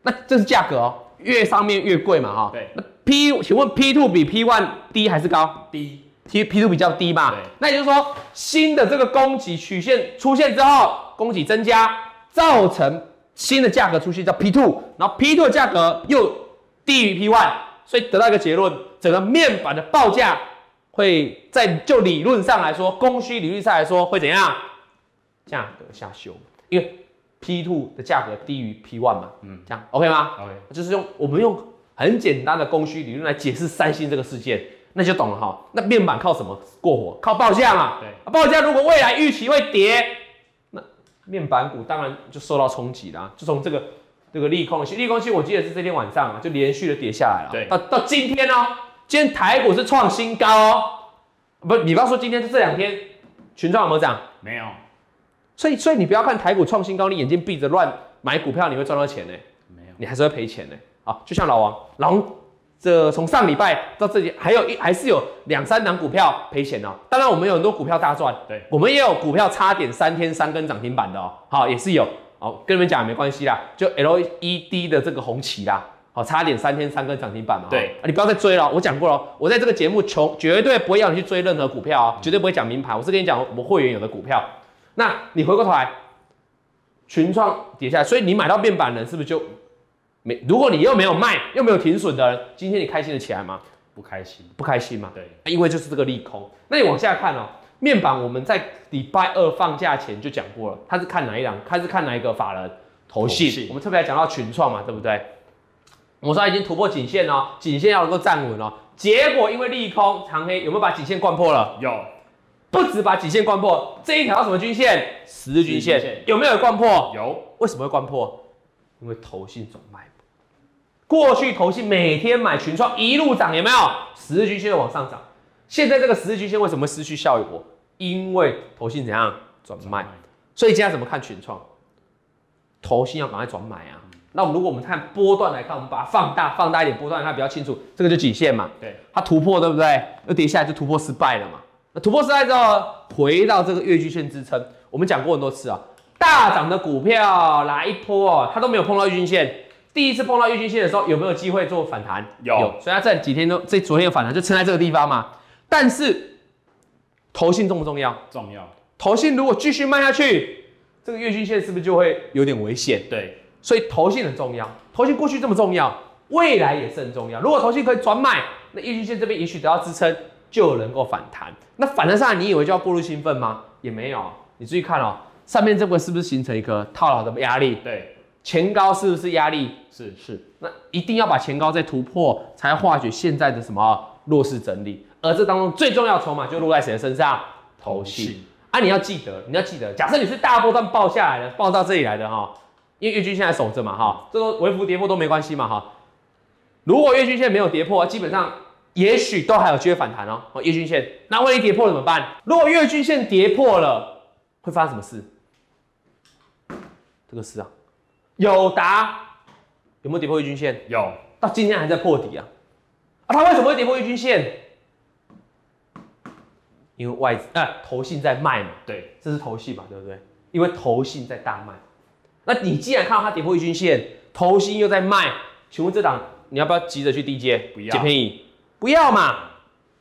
[SPEAKER 1] 那这是价格哦，越上面越贵嘛，哈。
[SPEAKER 2] 对
[SPEAKER 1] 那 P，请问 P two 比 P one 低还是高
[SPEAKER 2] 低
[SPEAKER 1] ，？P P two 比较低嘛。
[SPEAKER 2] 对
[SPEAKER 1] 那也就是说，新的这个供给曲线出现之后，供给增加，造成新的价格出现叫 P two，然后 P two 的价格又低于 P one，所以得到一个结论，整个面板的报价会在就理论上来说，供需理论上来说会怎样？价格下修，因为 P two 的价格低于 P one 嘛，嗯，这样 OK 吗
[SPEAKER 2] ？OK，
[SPEAKER 1] 就是用我们用很简单的供需理论来解释三星这个事件，那就懂了哈。那面板靠什么过火？靠报价嘛。
[SPEAKER 2] 对
[SPEAKER 1] 啊，报价如果未来预期会跌，那面板股当然就受到冲击啦。就从这个这个利空期，利空期我记得是这天晚上啊，就连续的跌下来了。
[SPEAKER 2] 对
[SPEAKER 1] 到到今天哦，今天台股是创新高哦，不，你不要说今天，就这两天群创有没有涨？
[SPEAKER 2] 没有，
[SPEAKER 1] 所以，所以你不要看台股创新高，你眼睛闭着乱买股票，你会赚到钱呢、
[SPEAKER 2] 没有，
[SPEAKER 1] 你还是会赔钱呢。啊，就像老王，老王这从上礼拜到这里，还有一还是有两三档股票赔钱哦。当然，我们有很多股票大赚，
[SPEAKER 2] 对，
[SPEAKER 1] 我们也有股票差点三天三根涨停板的哦。好，也是有。好，跟你们讲也没关系啦，就 LED 的这个红旗啦。好，差点三天三根涨停板嘛。
[SPEAKER 2] 对
[SPEAKER 1] 啊，你不要再追了。我讲过了，我在这个节目穷绝对不会要你去追任何股票啊，绝对不会讲名牌。我是跟你讲我们会员有的股票。那你回过头来，群创跌下来，所以你买到面板人是不是就没？如果你又没有卖，又没有停损的人，今天你开心的起来吗？
[SPEAKER 2] 不开心，
[SPEAKER 1] 不开心嘛？
[SPEAKER 2] 对，
[SPEAKER 1] 因为就是这个利空。那你往下看哦，面板我们在礼拜二放假前就讲过了，他是看哪一档？他是看哪一个法人？投信。我们特别讲到群创嘛，对不对？我说它已经突破颈线哦，颈线要能够站稳哦。结果因为利空长黑有没有把颈线灌破了？
[SPEAKER 2] 有，
[SPEAKER 1] 不止把颈线灌破，这一条什么均线？十日均线有没有灌破？
[SPEAKER 2] 有，
[SPEAKER 1] 为什么会灌破？因为投信转卖。过去投信每天买群创一路涨，有没有？十日均线往上涨。现在这个十日均线为什么会失去效果？因为投信怎样转卖？所以现在怎么看群创？投信要赶快转买啊！那我们如果我们看波段来看，我们把它放大，放大一点波段来看比较清楚。这个就颈线嘛，
[SPEAKER 2] 对，
[SPEAKER 1] 它突破对不对？又跌下来就突破失败了嘛。那突破失败之后，回到这个月均线支撑，我们讲过很多次啊，大涨的股票来一波哦，它都没有碰到月均线。第一次碰到月均线的时候，有没有机会做反弹？
[SPEAKER 2] 有
[SPEAKER 1] 所以它这几天都这昨天有反弹，就撑在这个地方嘛。但是投信重不重要？
[SPEAKER 2] 重要，
[SPEAKER 1] 投信如果继续卖下去，这个月均线是不是就会有点危险？
[SPEAKER 2] 对，
[SPEAKER 1] 所以投信很重要，投信过去这么重要，未来也是很重要。如果投信可以转买，那月均线这边也许得到支撑，就能够反弹。那反弹上来，你以为就要过度兴奋吗？也没有。你注意看哦，上面这个是不是形成一个套牢的压力？
[SPEAKER 2] 对，
[SPEAKER 1] 前高是不是压力？
[SPEAKER 2] 是，
[SPEAKER 1] 是。那一定要把前高再突破，才化解现在的什么弱势整理，而这当中最重要的筹码就落在谁的身上？投信。啊，你要记得，你要记得，假设你是大波段爆下来的，爆到这里来的哈，因为月均线在守着嘛哈，这个微幅跌破都没关系嘛哈。如果月均线没有跌破，基本上也许都还有机会反弹哦。哦，月均线，那万一跌破了怎么办？如果月均线跌破了，会发生什么事？这个是啊，有答有没有跌破月均线？
[SPEAKER 2] 有，
[SPEAKER 1] 到今天还在破底啊。啊，它为什么会跌破月均线？因为外资呃投信在卖嘛，
[SPEAKER 2] 对，
[SPEAKER 1] 这是投信嘛，对不对？因为投信在大卖，那你既然看到它跌破月均线，投信又在卖，请问这档你要不要急着去低接？
[SPEAKER 2] 不要
[SPEAKER 1] 捡便宜？不要嘛，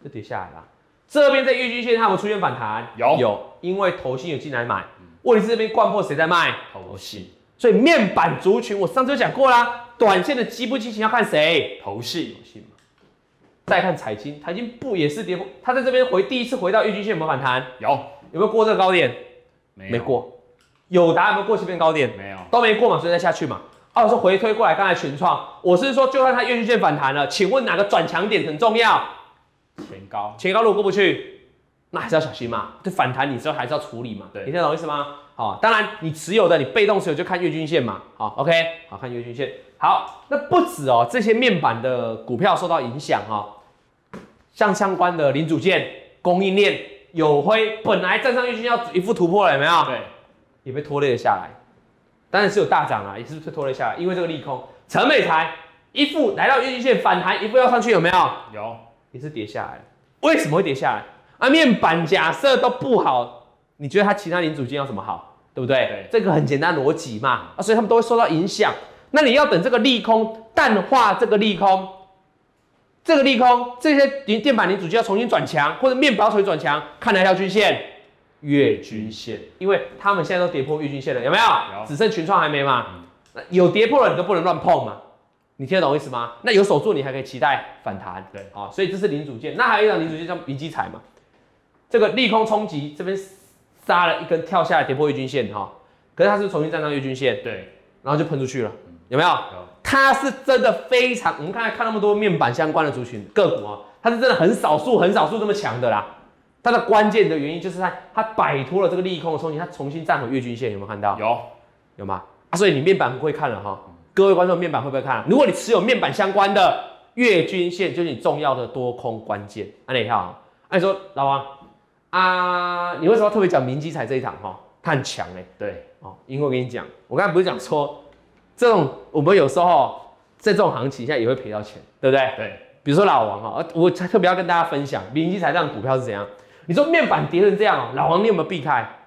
[SPEAKER 1] 就跌下来了。这边在月均线它有出现反弹？
[SPEAKER 2] 有
[SPEAKER 1] 有，因为投信有进来买。问题是这边灌破谁在卖？
[SPEAKER 2] 投信，
[SPEAKER 1] 所以面板族群我上次就讲过啦，短线的激不激情要看谁？
[SPEAKER 2] 投信，
[SPEAKER 1] 信嘛。再看财经，财经不也是跌破？它在这边回第一次回到月均线有没有反弹？
[SPEAKER 2] 有，
[SPEAKER 1] 有没有过这个高点？
[SPEAKER 2] 没
[SPEAKER 1] 过。友达有没有过这边高点？
[SPEAKER 2] 没有，
[SPEAKER 1] 都没过嘛，所以再下去嘛。哦，是回推过来，刚才群创，我是说，就算它月均线反弹了，请问哪个转强点很重要？
[SPEAKER 2] 前高，
[SPEAKER 1] 前高如果过不去，那还是要小心嘛。这反弹你之后还是要处理嘛。
[SPEAKER 2] 对
[SPEAKER 1] 你听得懂意思吗？好，当然你持有的，你被动持有就看月均线嘛。好，OK，好看月均线。好，那不止哦，这些面板的股票受到影响哈、像相关的零组件、供应链、友辉本来站上月均要一副突破了，有没有？
[SPEAKER 2] 对，
[SPEAKER 1] 也被拖累了下来。当然是有大涨啊，也是被拖了下来，因为这个利空。成美才一副来到月均线反弹，一副要上去，有没有？
[SPEAKER 2] 有，
[SPEAKER 1] 也是跌下来了。为什么会跌下来？啊，面板假设都不好，你觉得它其他零组件要怎么好？对不对？
[SPEAKER 2] 对
[SPEAKER 1] 这个很简单逻辑嘛。啊，所以他们都会受到影响。那你要等这个利空淡化，这个利空，这个利空，这些零电板零组件要重新转强，或者面板要重新转强，看哪条均线？月均线，因为他们现在都跌破月均线了，有没有？
[SPEAKER 2] 有
[SPEAKER 1] 只剩群创还没嘛？那有跌破了，你都不能乱碰嘛。你听得懂我意思吗？那有守住，你还可以期待反弹。
[SPEAKER 2] 对
[SPEAKER 1] 啊，所以这是零组件。那还有一张零组件叫明基彩嘛，这个利空冲击这边杀了一根跳下来跌破月均线哈、可是它是重新站上月均线，
[SPEAKER 2] 对，
[SPEAKER 1] 然后就喷出去了，有没有？
[SPEAKER 2] 有，
[SPEAKER 1] 它是真的非常，我们刚才看那么多面板相关的族群个股啊，它是真的很少数很少数这么强的啦。它的关键的原因就是它它摆脱了这个利空的冲击，它重新站回月均线，有没有看到？
[SPEAKER 2] 有，
[SPEAKER 1] 有吗？啊，所以你面板不会看了哈。各位观众，面板会不会看？如果你持有面板相关的月均线，就是你重要的多空关键。按哪一套？按说老王啊，你为什么特别讲明基彩这一场哈？它很强哎、
[SPEAKER 2] 对，
[SPEAKER 1] 哦，因为我跟你讲，我刚才不是讲说，这种我们有时候在这种行情下也会赔到钱，对不对？
[SPEAKER 2] 对，
[SPEAKER 1] 比如说老王哈，呃我特别要跟大家分享，明基彩这样股票是怎样？你说面板跌成这样哦，老王你有没有避开？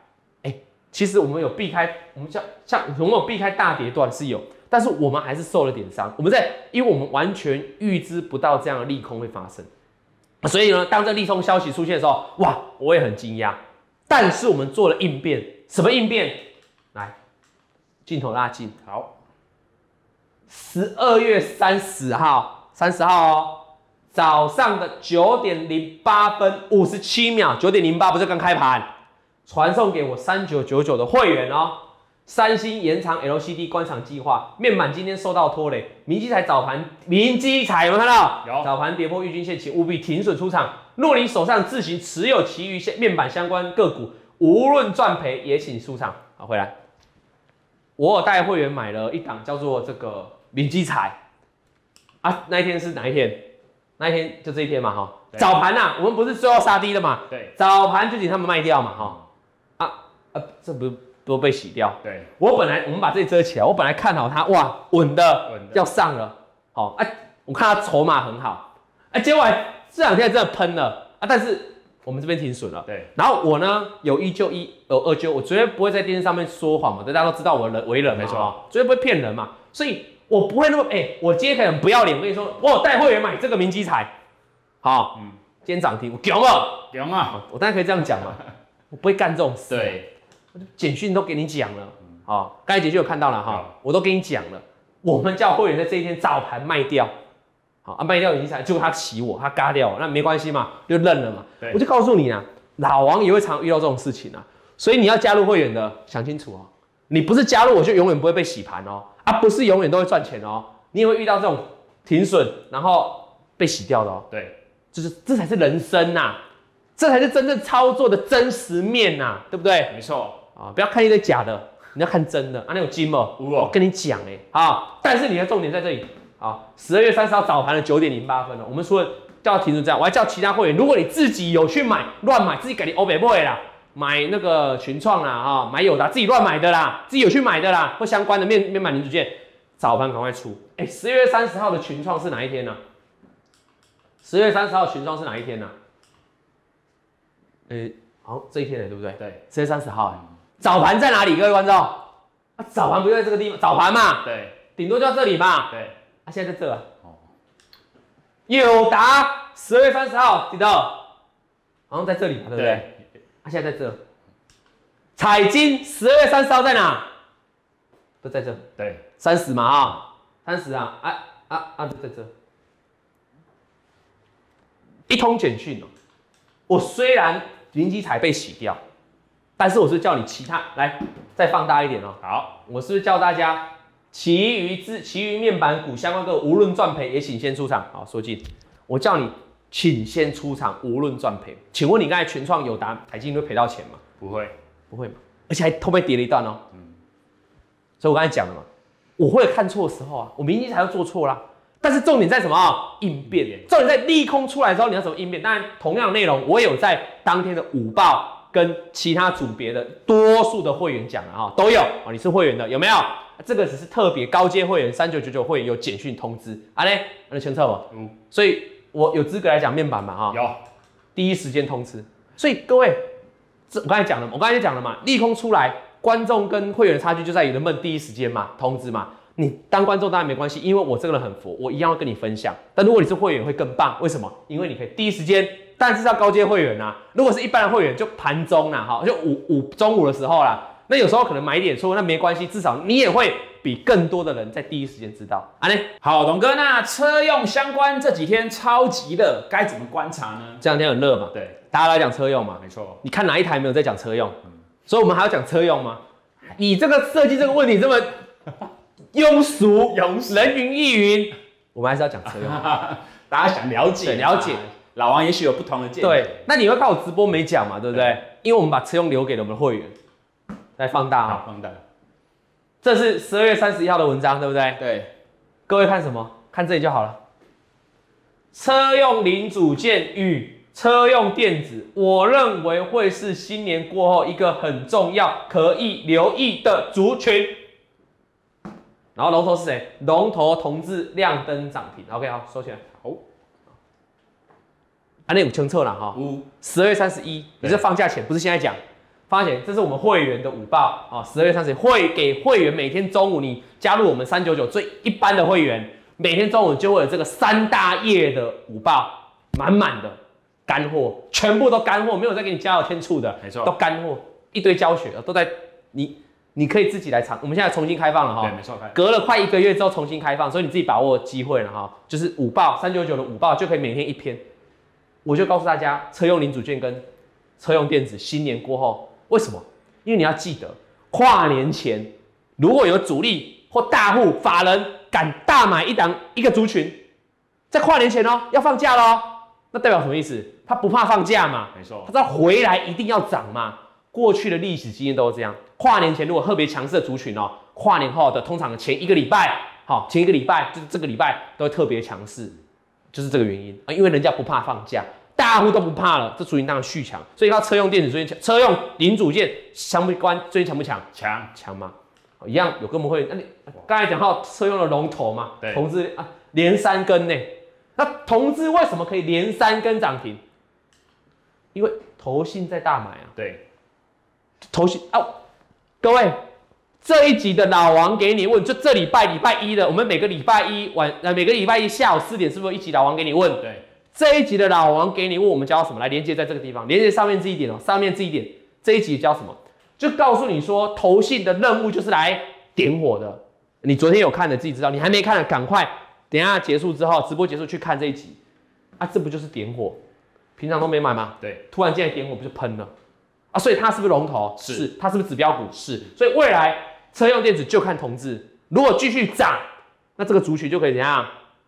[SPEAKER 1] 哎、其实我们有避开，我们像像我们有避开大跌段是有，但是我们还是受了点伤。我们在因为我们完全预知不到这样的利空会发生，所以呢，当这利空消息出现的时候，哇，我也很惊讶。但是我们做了应变，什么应变？来，镜头拉近，
[SPEAKER 2] 好，
[SPEAKER 1] 十二月三十号，三十号哦，早上的九点零八分五十七秒，九点零八不是刚开盘，传送给我三九九九的会员哦。三星延长 LCD 观赏计划，面板今天受到拖累，明基彩早盘，明基彩有没有看到？
[SPEAKER 2] 有
[SPEAKER 1] 早盘跌破预均线，请务必停损出场。若你手上自行持有其余线面板相关个股，无论赚赔也请出场。好，回来。我有带会员买了一档叫做这个明基彩啊，那一天是哪一天？那一天就这一天嘛哈。早盘呐、我们不是最后杀低的嘛？
[SPEAKER 2] 对，
[SPEAKER 1] 早盘就请他们卖掉嘛哈。啊啊，这不都被洗掉？
[SPEAKER 2] 对，
[SPEAKER 1] 我本来我们把这里遮起来，我本来看好它，哇，稳的
[SPEAKER 2] 稳的
[SPEAKER 1] 要上了，好、啊，我看它筹码很好，啊，结果这两天真的喷了啊，但是我们这边停损了。
[SPEAKER 2] 对，
[SPEAKER 1] 然后我呢有一就一，有二就，我绝对不会在电视上面说谎嘛，大家都知道我人为人嘛，
[SPEAKER 2] 没错
[SPEAKER 1] 哦绝对不会骗人嘛，所以我不会那么哎、我今天可能不要脸，我跟你说，我有带会员买这个明基彩，好，
[SPEAKER 2] 嗯。
[SPEAKER 1] 今天涨停，我屌了，
[SPEAKER 2] 有啊，
[SPEAKER 1] 我当然可以这样讲嘛，我不会干这种事，
[SPEAKER 2] 对，
[SPEAKER 1] 简讯都给你讲了，好，刚才简讯有看到了哈，我都给你讲了。我们叫会员在这一天早盘卖掉，好啊，卖掉已经才，结果他骑我，他嘎掉，那没关系嘛，就认了嘛。
[SPEAKER 2] 对。
[SPEAKER 1] 我就告诉你啊，老王也会常遇到这种事情啊，所以你要加入会员的，想清楚哦，你不是加入我就永远不会被洗盘哦，啊，不是永远都会赚钱哦，你也会遇到这种停损然后被洗掉的哦。
[SPEAKER 2] 对，
[SPEAKER 1] 就是这才是人生呐、这才是真正操作的真实面呐、对不对？
[SPEAKER 2] 没错，
[SPEAKER 1] 啊，不要看一堆假的，你要看真的啊，那有金吗，
[SPEAKER 2] 有哦
[SPEAKER 1] 我跟你讲哎，啊，但是你的重点在这里啊，十二月三十号早盘的九点零八分了，我们除了叫停止这样，我还叫其他会员，如果你自己有去买乱买，自己给你欧北 boy 啦，买那个群创啦，啊，买友达自己乱买的啦，自己有去买的啦，或相关的面面板零组件，早盘赶快出。哎、十月三十号的群创是哪一天呢、十月三十号群创是哪一天呢、呃、好，这一天呢，对不对？
[SPEAKER 2] 对
[SPEAKER 1] 十月三十号、哎，早盘在哪里？各位观众，啊，早盘不就在这个地方？早盘嘛，
[SPEAKER 2] 对
[SPEAKER 1] 顶多就在这里嘛。
[SPEAKER 2] 对，
[SPEAKER 1] 啊，现在在这啊。
[SPEAKER 2] 哦
[SPEAKER 1] 友达十月三十号，记得，好像在这里嘛，对不对？
[SPEAKER 2] 对
[SPEAKER 1] 啊，现在在这。彩金十二月三十号在哪？都在这，
[SPEAKER 2] 对，
[SPEAKER 1] 三十嘛啊，三十啊，啊啊啊，就在这。一通简讯哦，我虽然云基彩被洗掉，但是我是叫你其他来再放大一点哦。
[SPEAKER 2] 好，
[SPEAKER 1] 我是不是叫大家其余之、其余面板股相关个无论赚赔也请先出场？好，说进，我叫你请先出场，无论赚赔。请问你刚才全创有达、台积电会赔到钱吗？
[SPEAKER 2] 不会，
[SPEAKER 1] 不会嘛，而且还偷被跌了一段哦。嗯所以我刚才讲了嘛，我会有看错的时候啊，我明明才要做错啦。但是重点在什么啊？应变。重点在利空出来之后，你要怎么应变？当然，同样的内容我也有在当天的午报跟其他组别的多数的会员讲了哈，都有哦。你是会员的有没有？这个只是特别高阶会员三九九九会员有简讯通知，啊嘞，那清楚吗？
[SPEAKER 2] 嗯，
[SPEAKER 1] 所以我有资格来讲面板嘛哈。
[SPEAKER 2] 有，
[SPEAKER 1] 第一时间通知。所以各位，这我刚才讲了，我刚才就讲了嘛，利空出来，观众跟会员的差距就在于能不能第一时间嘛通知嘛。你当观众当然没关系，因为我这个人很佛，我一样会跟你分享。但如果你是会员会更棒，为什么？因为你可以第一时间，但是要高阶会员啊。如果是一般的会员，就盘中啦，哈，就午午中午的时候啦。那有时候可能买一点错，那没关系，至少你也会比更多的人在第一时间知道。啊嘞，
[SPEAKER 2] 好，董哥，那车用相关这几天超级热，该怎么观察呢？
[SPEAKER 1] 这两天很热嘛，
[SPEAKER 2] 对，
[SPEAKER 1] 大家都在讲车用嘛，
[SPEAKER 2] 没错，
[SPEAKER 1] 你看哪一台没有在讲车用？所以我们还要讲车用吗？你这个设计这个问题这么 庸俗、
[SPEAKER 2] 庸俗。
[SPEAKER 1] 人云亦云，我们还是要讲车用。
[SPEAKER 2] 大家想了解
[SPEAKER 1] 了解。
[SPEAKER 2] 老王也许有不同的见解，
[SPEAKER 1] 对，那你会看我直播没讲嘛？对不对？因为我们把车用留给了我们的会员，来放大啊、
[SPEAKER 2] 好，放大，
[SPEAKER 1] 这是十二月三十一号的文章，对不对？
[SPEAKER 2] 对，
[SPEAKER 1] 各位看什么？看这里就好了。车用零组件与车用电子，我认为会是新年过后一个很重要、可以留意的族群。然后龙头是谁？龙头同志亮灯涨停。OK，好，收起来。
[SPEAKER 2] 好，
[SPEAKER 1] 啊，那有清楚了哈。
[SPEAKER 2] 五，
[SPEAKER 1] 十二月三十一，你是放假前，不是现在讲。放假前，这是我们会员的午报啊。十二月三十一会给会员每天中午你加入我们三九九最一般的会员，每天中午就会有这个三大页的午报，满满的干货，全部都干货，没有再给你加油添醋的，
[SPEAKER 2] 没错
[SPEAKER 1] 都干货，一堆教学都在你你可以自己来尝。我们现在重新开放了哈
[SPEAKER 2] 对，，没错，
[SPEAKER 1] 隔了快一个月之后重新开放，所以你自己把握机会了哈。就是午报三九九的午报就可以每天一篇，我就告诉大家，车用零组件跟车用电子新年过后为什么？因为你要记得，跨年前如果有主力或大户法人敢大买一档一个族群，在跨年前哦要放假喽，那代表什么意思？他不怕放假嘛，
[SPEAKER 2] 没错
[SPEAKER 1] 他，知道回来一定要涨嘛。过去的历史经验都是这样，跨年前如果特别强势的族群哦，跨年后的通常前一个礼拜，好，前一个礼拜就是这个礼拜都会特别强势，就是这个原因啊，因为人家不怕放假，大户都不怕了，这族群当然续强，所以它车用电子最近强，车用零组件相关最近强不强？
[SPEAKER 2] 强，
[SPEAKER 1] 强吗？一样有跟我们会，那你刚才讲到车用的龙头嘛，
[SPEAKER 2] 对
[SPEAKER 1] 同志啊连三根呢，那同志为什么可以连三根涨停？因为投信在大买啊。
[SPEAKER 2] 对，
[SPEAKER 1] 投信啊，各位，这一集的老王给你问，就这礼拜礼拜一的，我们每个礼拜一晚呃每个礼拜一下午四点是不是一集老王给你问？
[SPEAKER 2] 对，
[SPEAKER 1] 这一集的老王给你问，我们教什么？来连接在这个地方，连接上面这一点哦，上面这一点，这一集教什么？就告诉你说，投信的任务就是来点火的。你昨天有看的自己知道，你还没看的赶快，等一下结束之后，直播结束去看这一集啊，这不就是点火？平常都没买吗？
[SPEAKER 2] 对，
[SPEAKER 1] 突然间点火不就喷了啊？所以它是不是龙头？
[SPEAKER 2] 是
[SPEAKER 1] 它是不是指标股？是。所以未来车用电子就看同志，如果继续涨，那这个族群就可以怎样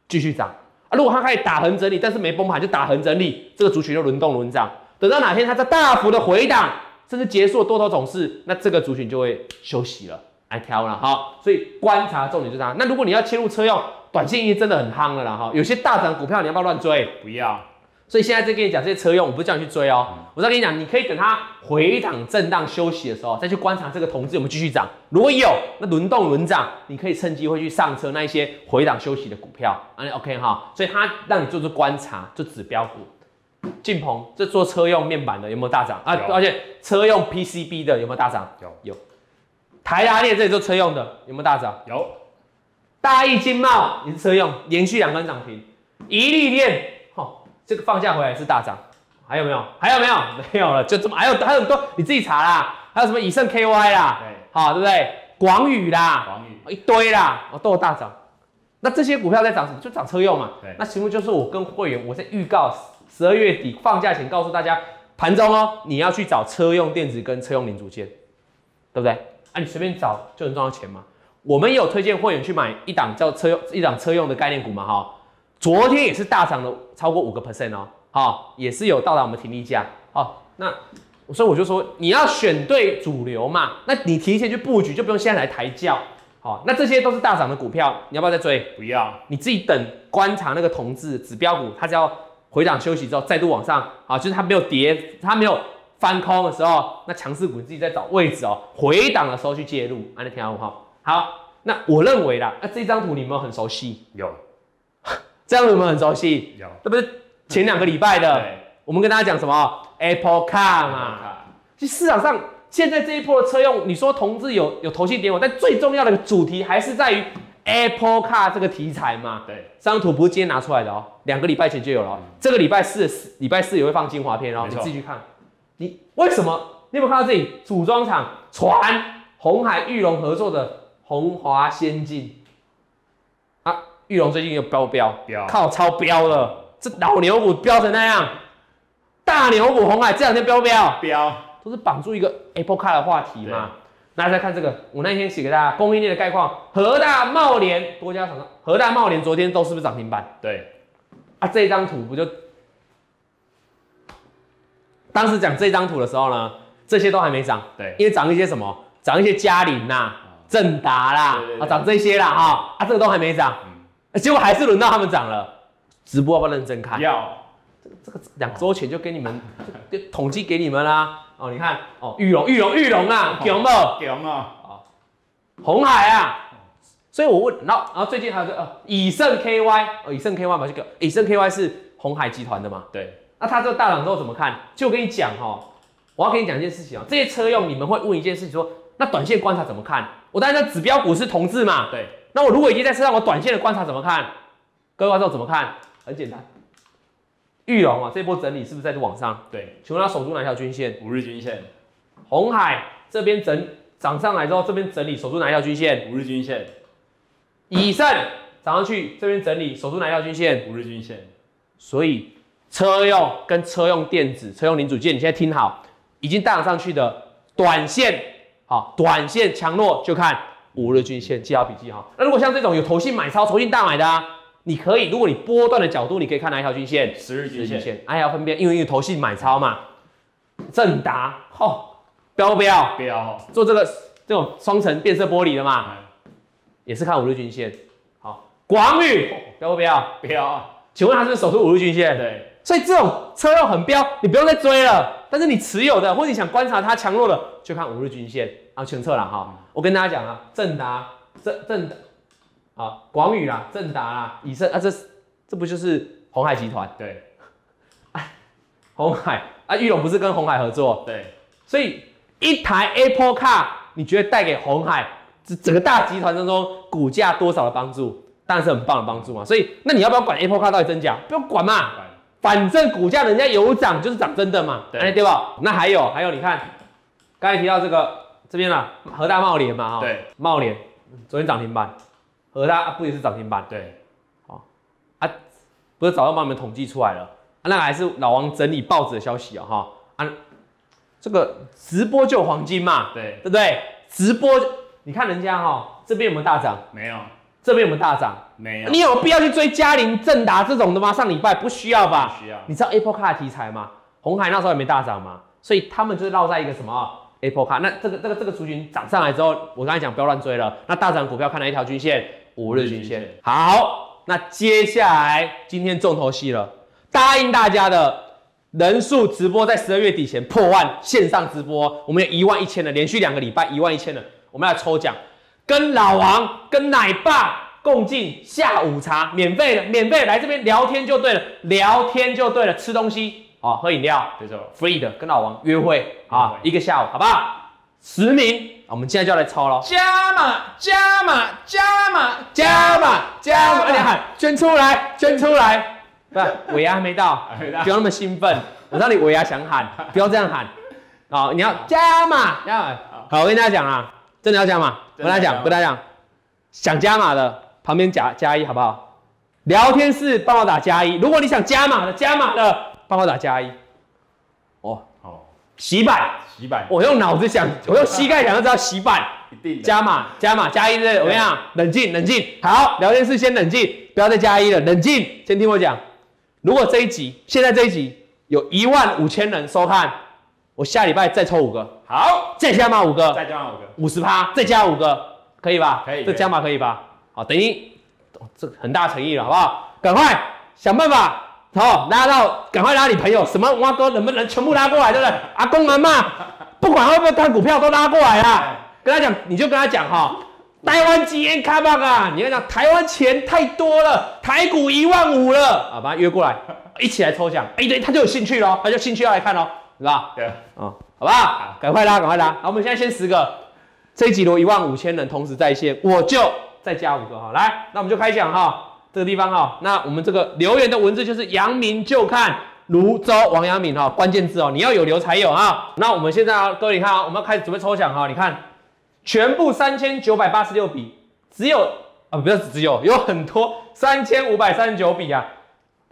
[SPEAKER 1] 继续涨啊，如果它开始打横整理，但是没崩盘就打横整理，这个族群就轮动轮涨。等到哪天它在大幅的回档，甚至结束多头走势，那这个族群就会休息了，来挑了哈。所以观察重点就是它。那如果你要切入车用，短线已经真的很夯了啦哈，有些大涨股票你要不要乱追？
[SPEAKER 2] 不要。
[SPEAKER 1] 所以现在在跟你讲这些车用，我不是叫你去追哦，我在跟你讲，你可以等它回档震荡休息的时候，再去观察这个同志有没有继续涨。如果有，那轮动轮涨，你可以趁机会去上车那一些回档休息的股票。啊，OK 哈，所以它让你做做观察，就指标股。晋鹏这做车用面板的有没有大涨啊？而且车用 PCB 的有没有大涨？
[SPEAKER 2] 有
[SPEAKER 1] 有。台达电这里做车用的有没有大涨？
[SPEAKER 2] 有。
[SPEAKER 1] 大益金茂也是车用，连续两根涨停。一利电。这个放假回来是大涨，还有没有？还有没有？没有了，就这么，还有还有很多，你自己查啦。还有什么以盛 KY 啦，
[SPEAKER 2] 对，
[SPEAKER 1] 好，对不对？广宇啦，
[SPEAKER 2] 广宇
[SPEAKER 1] 一堆啦，哦，都有大涨。那这些股票在涨什么？就涨车用嘛。
[SPEAKER 2] 对，
[SPEAKER 1] 那题目就是我跟会员，我在预告十二月底放假前告诉大家，盘中哦，你要去找车用电子跟车用零组件，对不对？啊，你随便找就能赚到钱嘛。我们有推荐会员去买一档叫车用一档车用的概念股嘛，哈。昨天也是大涨了超过五个 percent 哦，好，也是有到达我们停利价，好，那所以我就说你要选对主流嘛，那你提前去布局就不用现在来抬轿，好，那这些都是大涨的股票，你要不要再追？
[SPEAKER 2] 不要，
[SPEAKER 1] 你自己等观察那个同志指标股，它只要回档休息之后再度往上，啊，就是它没有跌，它没有翻空的时候，那强势股你自己在找位置哦，回档的时候去介入，安利听好不好？好，那我认为啦，那这张图你有没有很熟悉？
[SPEAKER 2] 有。
[SPEAKER 1] 这样有没有很熟悉？
[SPEAKER 2] 有，
[SPEAKER 1] 这不是前两个礼拜的。我们跟大家讲什么？Apple Car 嘛。其实市场上现在这一波的车用，你说同志有有投信点我，但最重要的主题还是在于 Apple Car 这个题材嘛。
[SPEAKER 2] 对，
[SPEAKER 1] 这张图不是今天拿出来的哦，两个礼拜前就有了。这个礼拜四礼拜四也会放精华片哦，你自己去看。你为什么？你有没有看到这里？组装厂传红海玉龙合作的红华先进。玉龙最近又飙
[SPEAKER 2] 飙，
[SPEAKER 1] 靠超标了，这老牛股飙成那样，大牛股红海这两天飙飙？
[SPEAKER 2] 飙，
[SPEAKER 1] 都是绑住一个 Apple Car 的话题嘛。那再看这个，我那天写给大家供应链的概况，和大茂联多家厂商，和大茂联昨天都是不是涨停板？
[SPEAKER 2] 对，
[SPEAKER 1] 啊，这张图不就，当时讲这张图的时候呢，这些都还没涨，
[SPEAKER 2] 对，
[SPEAKER 1] 因为涨一些什么，涨一些嘉麟呐、正达啦，啊，涨这些啦，哈，啊，这个都还没涨。结果还是轮到他们涨了，直播要不要认真看？
[SPEAKER 2] 要，
[SPEAKER 1] 这个这个两周前就给你们就统计给你们啦。哦，你看哦，玉龙玉龙玉龙啊，强不？
[SPEAKER 2] 强啊！
[SPEAKER 1] 啊，红海啊。所以我问，然后然后最近还有个呃，以盛 KY，哦，以盛 KY 嘛，这个以盛 KY 是红海集团的嘛？
[SPEAKER 2] 对。
[SPEAKER 1] 那它这个大涨之后怎么看？就我跟你讲哈，我要跟你讲一件事情啊，这些车用你们会问一件事情说，那短线观察怎么看？我当然指标股是同质嘛。
[SPEAKER 2] 对。
[SPEAKER 1] 那我如果已经在车上，我短线的观察怎么看？各位观众怎么看？很简单，玉龙啊，这波整理是不是在往上？
[SPEAKER 2] 对，
[SPEAKER 1] 请问他守住哪条均线？
[SPEAKER 2] 五日均线。
[SPEAKER 1] 红海这边整涨上来之后，这边整理守住哪条均线？
[SPEAKER 2] 五日均线。
[SPEAKER 1] 以盛涨上去，这边整理守住哪条均线？
[SPEAKER 2] 五日均线。
[SPEAKER 1] 所以车用跟车用电子、车用零组件，你现在听好，已经大涨上去的短线，好，短线强弱就看。五日均线记好笔记哈。那如果像这种有投信买超、投信大买的啊，你可以，如果你波段的角度，你可以看哪一条均线？
[SPEAKER 2] 十日均线。
[SPEAKER 1] 哎呀，分辨，因为有投信买超嘛。正达，吼，标不标？
[SPEAKER 2] 标。
[SPEAKER 1] 做这个这种双层变色玻璃的嘛，也是看五日均线。好，广宇标不标？
[SPEAKER 2] 标。
[SPEAKER 1] 请问它是不是守住五日均线？
[SPEAKER 2] 对。
[SPEAKER 1] 所以这种车又很标，你不用再追了。但是你持有的，或者你想观察它强弱的，就看五日均线。啊，全测了哈！我跟大家讲啊，正达、正正啊，广宇啦，正达啦，以盛啊，这这不就是红海集团？
[SPEAKER 2] 对，
[SPEAKER 1] 哎，红海啊，玉龙不是跟红海合作？
[SPEAKER 2] 对，
[SPEAKER 1] 所以一台 Apple Car，你觉得带给红海这整个大集团当中股价多少的帮助？当然是很棒的帮助嘛。所以那你要不要管 Apple Car 到底真假？不用管嘛，反正股价人家有涨就是涨真的嘛，
[SPEAKER 2] 对
[SPEAKER 1] 对吧？那还有还有，你看刚才提到这个。这边啦，和大茂联嘛，哈，
[SPEAKER 2] 对，
[SPEAKER 1] 茂联昨天涨停板，和大不也是涨停板？
[SPEAKER 2] 对，
[SPEAKER 1] 好啊，不是早上帮你们统计出来了，那个还是老王整理报纸的消息啊，哈啊，这个直播就黄金嘛，
[SPEAKER 2] 对，
[SPEAKER 1] 对不对？直播，你看人家哈，这边有没有大涨？
[SPEAKER 2] 没有，
[SPEAKER 1] 这边有没有大涨？
[SPEAKER 2] 没有，
[SPEAKER 1] 你有必要去追嘉陵、正达这种的吗？上礼拜不需要吧？
[SPEAKER 2] 不需要
[SPEAKER 1] 你知道 Apple Car 的题材吗？红海那时候也没大涨嘛，所以他们就是绕在一个什么啊 Apple Car。那这个这个这个族群涨上来之后，我刚才讲不要乱追了。那大涨股票看哪一条均线？五日均线。好，那接下来今天重头戏了，答应大家的人数直播在十二月底前破万，线上直播我们有一万一千的，连续两个礼拜一万一千的，我们要抽奖，跟老王跟奶爸。共进下午茶，免费的，免费来这边聊天就对了，聊天就对了，吃东西啊，喝饮料
[SPEAKER 2] 没错
[SPEAKER 1] ，，free 的，跟老王约会啊，一个下午，好不好？十名，我们现在就要来抽喽，
[SPEAKER 2] 加码加码加码
[SPEAKER 1] 加码加码，而且喊捐出来，捐出来，不是尾牙还没到不要那么兴奋，我知道你尾牙想喊，不要这样喊。啊，你要加码。加码，好，我跟大家讲啊，真的要加码，跟大家讲，跟大家讲，想加码的。旁边加加一好不好？聊天室帮我打加一。如果你想加码的，加码的帮我打加一。哦，
[SPEAKER 2] 好，
[SPEAKER 1] 洗版，
[SPEAKER 2] 洗版
[SPEAKER 1] 我用脑子想，我用膝盖想就知道洗版。
[SPEAKER 2] 一定
[SPEAKER 1] 加码，加码，加一对不对？我跟你讲，冷静，冷静。好，聊天室先冷静，不要再加一了，冷静。先听我讲，如果这一集，现在这一集有一万五千人收看，我下礼拜再抽五个，
[SPEAKER 2] 好，
[SPEAKER 1] 再加码五个，
[SPEAKER 2] 再加码五个，
[SPEAKER 1] 五十趴，再加五个，可以吧？
[SPEAKER 2] 可以
[SPEAKER 1] 这加码可以吧？好，等于、哦这很大诚意了，好不好？赶快想办法，好拉到，赶快拉你朋友，什么蛙哥能不能全部拉过来，对不对？阿公阿妈，不管会不会看股票都拉过来啦。跟他讲，你就跟他讲哈，台湾基因开放啊，你要讲台湾钱太多了，台股一万五了。啊，把他约过来，一起来抽奖，哎、对，他就有兴趣咯，他就兴趣要来看咯，是吧？
[SPEAKER 2] 对，
[SPEAKER 1] 哦，好不好？赶快拉，赶快拉。好，我们现在先十个，这一集如果一万五千人同时在线，我就再加五个哈。来，那我们就开讲哈，这个地方哈，那我们这个留言的文字就是阳明就看泸州王阳明哈，关键字哦，你要有留才有哈。那我们现在啊，各位你看啊，我们要开始准备抽奖哈，你看，全部三千九百八十六笔，只有啊，不是只有，有很多三千五百三十九笔啊。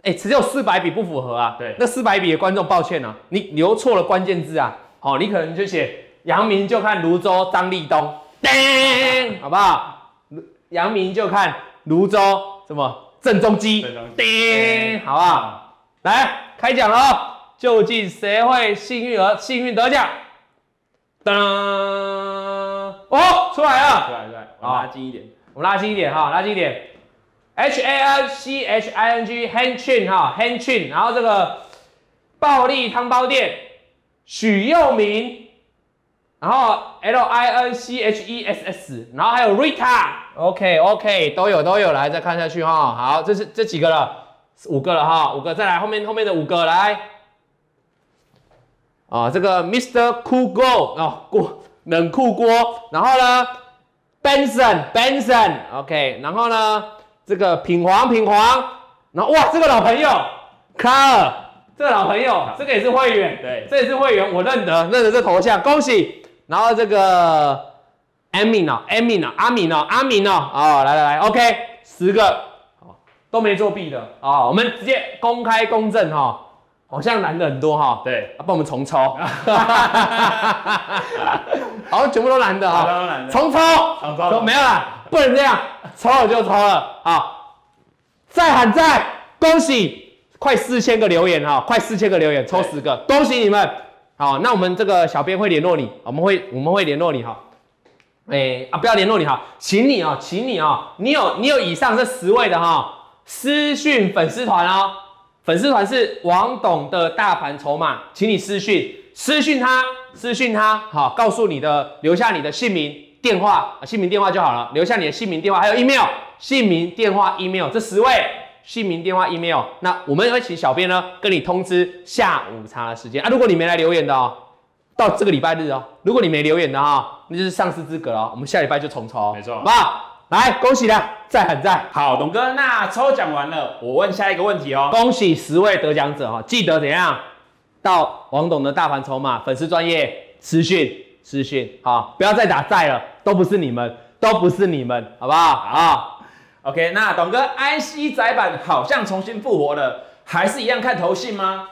[SPEAKER 1] 哎、只有四百笔不符合啊。
[SPEAKER 2] 对
[SPEAKER 1] 那四百笔的观众，抱歉啊，你留错了关键字啊。好、你可能就写阳明就看泸州张立东，叮，好不好？阳明就看泸州什么郑中基叮，好不好？来开奖喽！究竟谁会幸运儿幸运得奖？噔，哦，出来了。
[SPEAKER 2] 出来出来，我拉近一点，
[SPEAKER 1] 我们拉近一点哈，拉近一点。H A N C H I N G Han Chin 哈，Han Chin，然后这个暴力汤包店许佑明，然后 L I N C H E S S，然后还有 Rita，OK OK 都有都有，来再看下去哈。好，这是这几个了，五个了哈，五个，再来后面后面的五个来。啊，这个 Mr. Cool Go 啊，锅冷酷锅，然后呢，Benson Benson，OK，、然后呢，这个品黄品黄，然后哇，这个老朋友卡尔，这个老朋友，这个也是会员，
[SPEAKER 2] 对。
[SPEAKER 1] 这也是会员，我认得。认得这头像，恭喜。然后这个 Amin 哦，Amin 哦，阿敏哦，阿敏哦，哦，来来来，OK，十个，哦，都没作弊的。哦，我们直接公开公正哈、哦，好像难的很多哈、
[SPEAKER 2] 对，
[SPEAKER 1] 啊，帮我们重抽，好全部都难的啊，重抽，
[SPEAKER 2] 重抽。
[SPEAKER 1] 都没有啦，不能这样，抽了就抽了，好，再喊再，恭喜，快四千个留言哈，快四千个留言，抽十个，恭喜你们，好，那我们这个小编会联络你，我们会我们会联络你哈。哎、啊，不要联络你哈，请你哦，请你哦，你有你有以上这十位的哈，私讯粉丝团哦，粉丝团是王董的大盘筹码，请你私讯，私讯他，私讯他，好，告诉你的，留下你的姓名、电话，啊姓名、电话就好了，留下你的姓名、电话，还有 email，姓名、电话、email，这十位姓名、电话、email，那我们会请小编呢跟你通知下午茶的时间啊，如果你没来留言的哦，到这个礼拜日哦，如果你没留言的哈、那就是丧失资格了哦，我们下礼拜就重抽哦，
[SPEAKER 2] 没错
[SPEAKER 1] 好不好？来，恭喜了，再喊再。
[SPEAKER 2] 好，董哥，那抽奖完了，我问下一个问题哦。
[SPEAKER 1] 恭喜十位得奖者哈，记得怎样到王董的大盘筹码粉丝专业私讯私讯好，不要再打在了，都不是你们，都不是你们，好不好？好，
[SPEAKER 2] OK，那董哥，IC 窄板好像重新复活了，还是一样看投信吗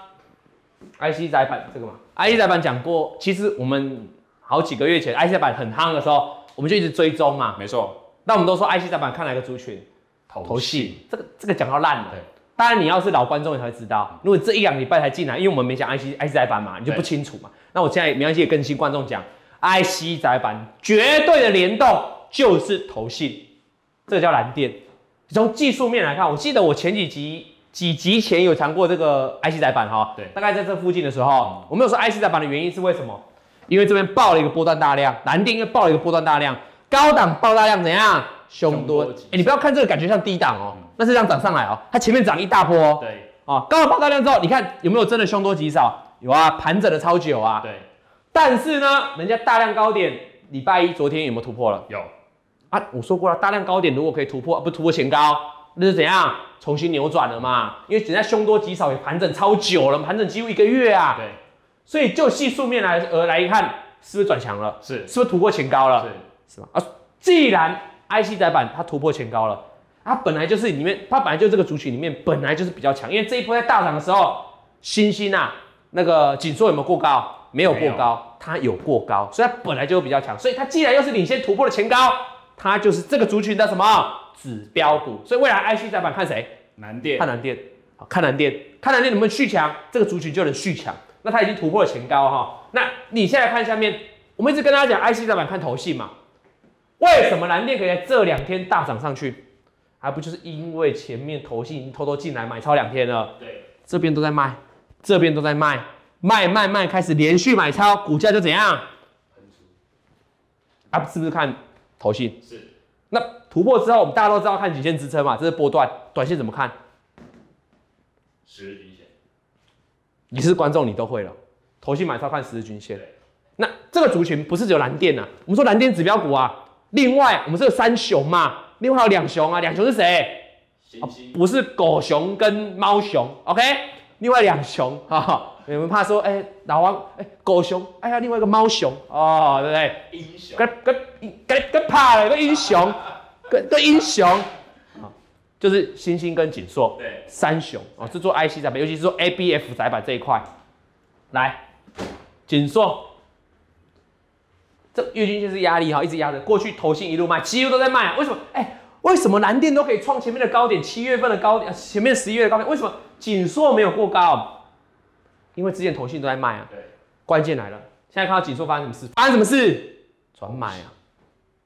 [SPEAKER 1] ？IC 载板这个嘛，IC 载板讲过，其实我们好几个月前 IC 载板很夯的时候，我们就一直追踪嘛，
[SPEAKER 2] 没错，
[SPEAKER 1] 那我们都说 IC 载板看哪个族群？投信，这个这个讲到烂了
[SPEAKER 2] 对。
[SPEAKER 1] 当然你要是老观众你才会知道，如果这一两礼拜才进来，因为我们没讲 IC IC 载板嘛，你就不清楚嘛。那我现在没关系，也跟新观众讲，IC 载板绝对的联动就是投信，这个叫蓝电。从技术面来看，我记得我前几集几集前有谈过这个 IC 载板哈，
[SPEAKER 2] 对。
[SPEAKER 1] 大概在这附近的时候，我们有说 IC 载板的原因是为什么？因为这边爆了一个波段大量，蓝电又爆了一个波段大量，高档爆大量怎样？凶多，哎、你不要看这个感觉像低档哦，那是这样涨上来哦，它前面涨一大波哦，
[SPEAKER 2] 对。
[SPEAKER 1] 哦，高档爆大量之后，你看有没有真的凶多吉少？有啊，盘整的超久啊，
[SPEAKER 2] 对，
[SPEAKER 1] 但是呢，人家大量高点，礼拜一昨天有没有突破了？
[SPEAKER 2] 有
[SPEAKER 1] 啊，我说过了，大量高点如果可以突破，不突破前高，那是怎样？重新扭转了嘛？因为人家凶多吉少也盘整超久了，盘整几乎一个月啊。
[SPEAKER 2] 对
[SPEAKER 1] 所以就系数面来而来看，是不是转强了？
[SPEAKER 2] 是
[SPEAKER 1] 是不是突破前高了？
[SPEAKER 2] 是
[SPEAKER 1] 是吧？啊，既然 IC 载板它突破前高了，它本来就是里面，它本来就这个族群里面本来就是比较强，因为这一波在大涨的时候，新兴啊，那个紧缩有没有过高？没有过高，它有过高，所以它本来就比较强，所以它既然又是领先突破了前高，它就是这个族群的什么？指标股，所以未来 IC 载板看谁？
[SPEAKER 2] 南电。
[SPEAKER 1] 看南电，好，看南电，看南电能不能续强，这个族群就能续强。那它已经突破了前高哈。那你现在看下面，我们一直跟大家讲 IC 载板看头信嘛，为什么蓝电可以在这两天大涨上去？还不就是因为前面投信已经偷偷进来买超两天了，
[SPEAKER 2] 对。
[SPEAKER 1] 这边都在卖，这边都在卖，卖卖卖，开始连续买超，股价就怎样？啊，是不是看投信？
[SPEAKER 2] 是
[SPEAKER 1] 那突破之后，我们大家都知道看颈线支撑嘛，这是波段，短线怎么看？
[SPEAKER 2] 十日均线
[SPEAKER 1] 你是观众，你都会了。投信买超看十日均线。那这个族群不是只有蓝电啊，我们说蓝电指标股啊，另外我们是有三雄嘛，另外还有两雄啊，两雄是谁？不是狗熊跟猫熊，OK？另外两熊哈哈，你们怕说，哎、老王，哎、狗熊，哎呀，另外一个猫熊哦，对不对？
[SPEAKER 2] 英雄
[SPEAKER 1] 跟跟跟跟怕了，跟英雄，跟跟英雄，啊，就是星星跟锦硕，
[SPEAKER 2] 对
[SPEAKER 1] 三雄哦，是做 IC 载板，尤其是做 ABF 载板这一块。来，锦硕，这月均线是压力哈，一直压着。过去投信一路卖，几乎都在卖，为什么？哎、为什么蓝电都可以创前面的高点？七月份的高点，前面十一月的高点，为什么锦硕没有过高？因为之前投信都在卖啊。
[SPEAKER 2] 对
[SPEAKER 1] 关键来了，现在看到紧缩发生什么事？发生什么事？转买啊，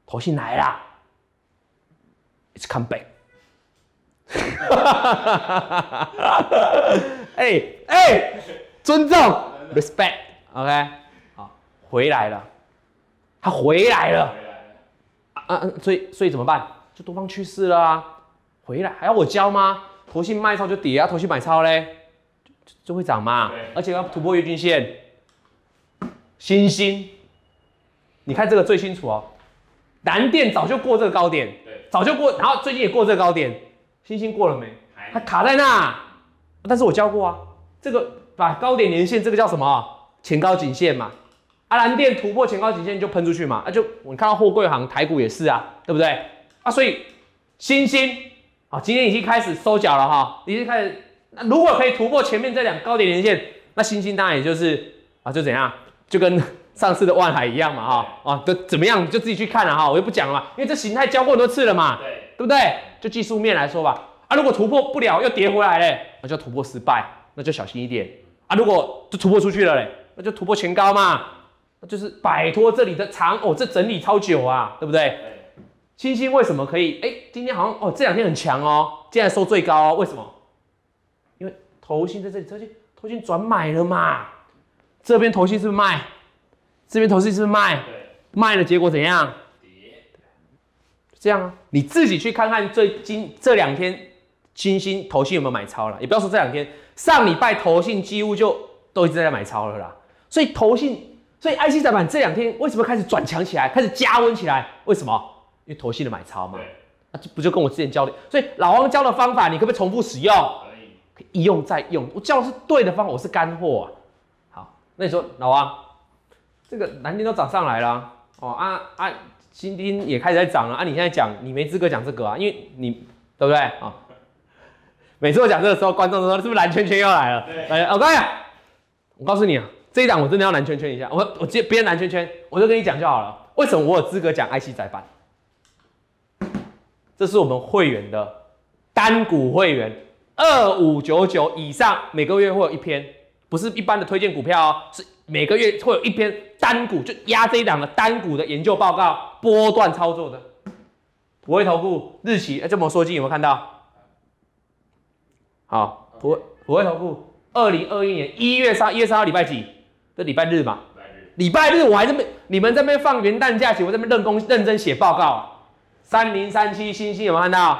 [SPEAKER 1] 投信来啦，It's come back 哎哎，尊重，respect，OK，、好，回来了，他回来了啊啊，啊所以所以怎么办？就多方趋势了啊，回来还要我教吗？投信卖超就跌啊，投信买超嘞，就会涨嘛，而且要突破月均线，星星，你看这个最清楚哦，南电早就过这个高点，
[SPEAKER 2] 对
[SPEAKER 1] 早就过，然后最近也过这个高点，星星过了没？
[SPEAKER 2] 还
[SPEAKER 1] 它卡在那，但是我教过啊，这个把高点连线，这个叫什么？前高颈线嘛。啊，蓝电突破前高颈线就喷出去嘛，啊就我看到货柜行台股也是啊，对不对？啊，所以星星啊，今天已经开始收脚了哈，已经开始。那如果可以突破前面这两高点连线，那星星当然也就是啊，就怎样，就跟上次的万海一样嘛哈啊，都怎么样你就自己去看了哈，我就不讲了嘛，因为这形态教过很多次了嘛。
[SPEAKER 2] 对
[SPEAKER 1] 对不对？就技术面来说吧，啊，如果突破不了又跌回来嘞，那就突破失败，那就小心一点啊。如果就突破出去了嘞，那就突破前高嘛，那就是摆脱这里的长哦，这整理超久啊，对不对？
[SPEAKER 2] 对
[SPEAKER 1] 星星为什么可以？哎，今天好像哦，这两天很强哦，竟然收最高哦，为什么？投信在这里，投信投信转买了嘛，这边投信是不是卖？这边投信是不是卖？
[SPEAKER 2] 对
[SPEAKER 1] 卖了结果怎样？
[SPEAKER 2] 跌
[SPEAKER 1] 这样啊，你自己去看看最近这两天新兴投信有没有买超了，也不要说这两天，上礼拜投信几乎就都一直在买超了啦。所以投信，所以 IC 载板这两天为什么开始转强起来，开始加温起来？为什么？因为投信的买超嘛，
[SPEAKER 2] 对
[SPEAKER 1] 那这不就跟我之前教的？所以老王教的方法，你可不可以重复使用？一用再用，我教的是对的方法，我是干货啊。好，那你说老王，这个南京都涨上来了，哦啊啊，新丁也开始在涨了啊，你现在讲你没资格讲这个啊，因为你对不对啊、每次我讲这个时候，观众都说是不是蓝圈圈又来了？
[SPEAKER 2] 对
[SPEAKER 1] 来，我告诉你，我告诉你啊，这一档我真的要蓝圈圈一下，我我接别人蓝圈圈，我就跟你讲就好了。为什么我有资格讲 IC 载板？这是我们会员的单股会员，二五九九以上每个月会有一篇，不是一般的推荐股票哦，是每个月会有一篇单股，就压这一档的单股的研究报告，波段操作的。普惠投顾日期，哎，这么说进有没有看到？好，普普惠投顾二零二一年一月三一月三号礼拜几？这礼拜日嘛。礼拜日我还这边，你们这边放元旦假期，我这边认工认真写报告。三零三七星星有没有看到？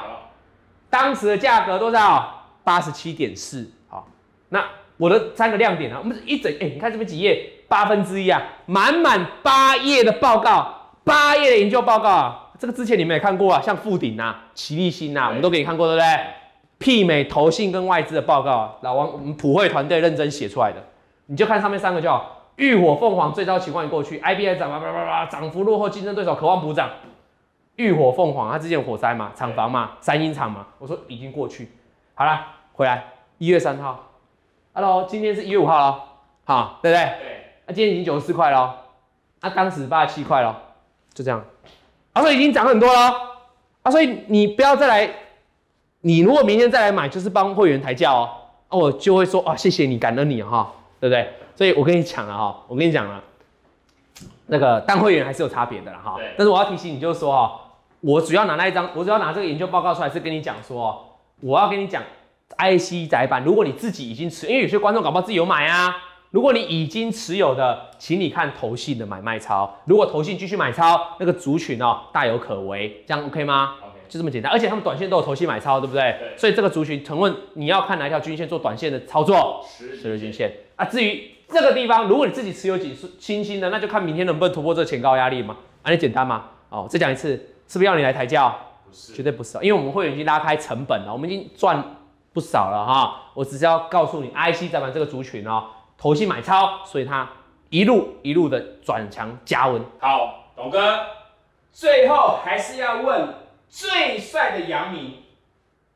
[SPEAKER 1] 当时的价格多少？八十七点四。好，那我的三个亮点啊，我们一整哎，你看这边几页，八分之一啊，满满八页的报告，八页的研究报告啊。这个之前你们也看过啊，像富鼎呐、齐立新呐，我们都给你看过，对不对？媲美投信跟外资的报告，啊老王我们普惠团队认真写出来的，你就看上面三个就好。浴火凤凰最糟情况已过去，IBI 涨叭叭叭叭，涨幅落后竞争对手，渴望补涨。浴火凤凰，它之前有火灾嘛，厂房嘛，三英厂嘛，我说已经过去。好了，回来一月三号，Hello，今天是一月五号了，好，对不对？
[SPEAKER 2] 对。
[SPEAKER 1] 那今天已经九十四块了，那当时八十七块了，就这样。啊，所以已经涨很多了，啊，所以你不要再来，你如果明天再来买，就是帮会员抬价哦，啊，我就会说啊，谢谢你，感恩你哈，对不对？所以我跟你讲了哈，我跟你讲了，那个当会员还是有差别的啦哈。但是我要提醒你，就是说哦，我主要拿那一张，我主要拿这个研究报告出来，是跟你讲说，我要跟你讲 IC 窄板，如果你自己已经持，因为有些观众搞不好自己有买啊。如果你已经持有的，请你看投信的买卖超。如果投信继续买超，那个族群哦大有可为，这样 OK 吗
[SPEAKER 2] ？OK，
[SPEAKER 1] 就这么简单。而且他们短线都有投信买超，对不对？
[SPEAKER 2] 对。
[SPEAKER 1] 所以这个族群，请问你要看哪一条均线做短线的操作？
[SPEAKER 2] 十
[SPEAKER 1] 日均线啊。至于这个地方，如果你自己持有几新兴的，那就看明天能不能突破这前高压力嘛？啊，你简单吗？哦，再讲一次，是不是要你来抬轿？
[SPEAKER 2] 不是，
[SPEAKER 1] 绝对不是，因为我们会员已经拉开成本了，我们已经赚不少了哈。我只是要告诉你，IC 载板这个族群哦，投信买超，所以它一路一路的转强加温。
[SPEAKER 2] 好，董哥，最后还是要问最帅的杨明，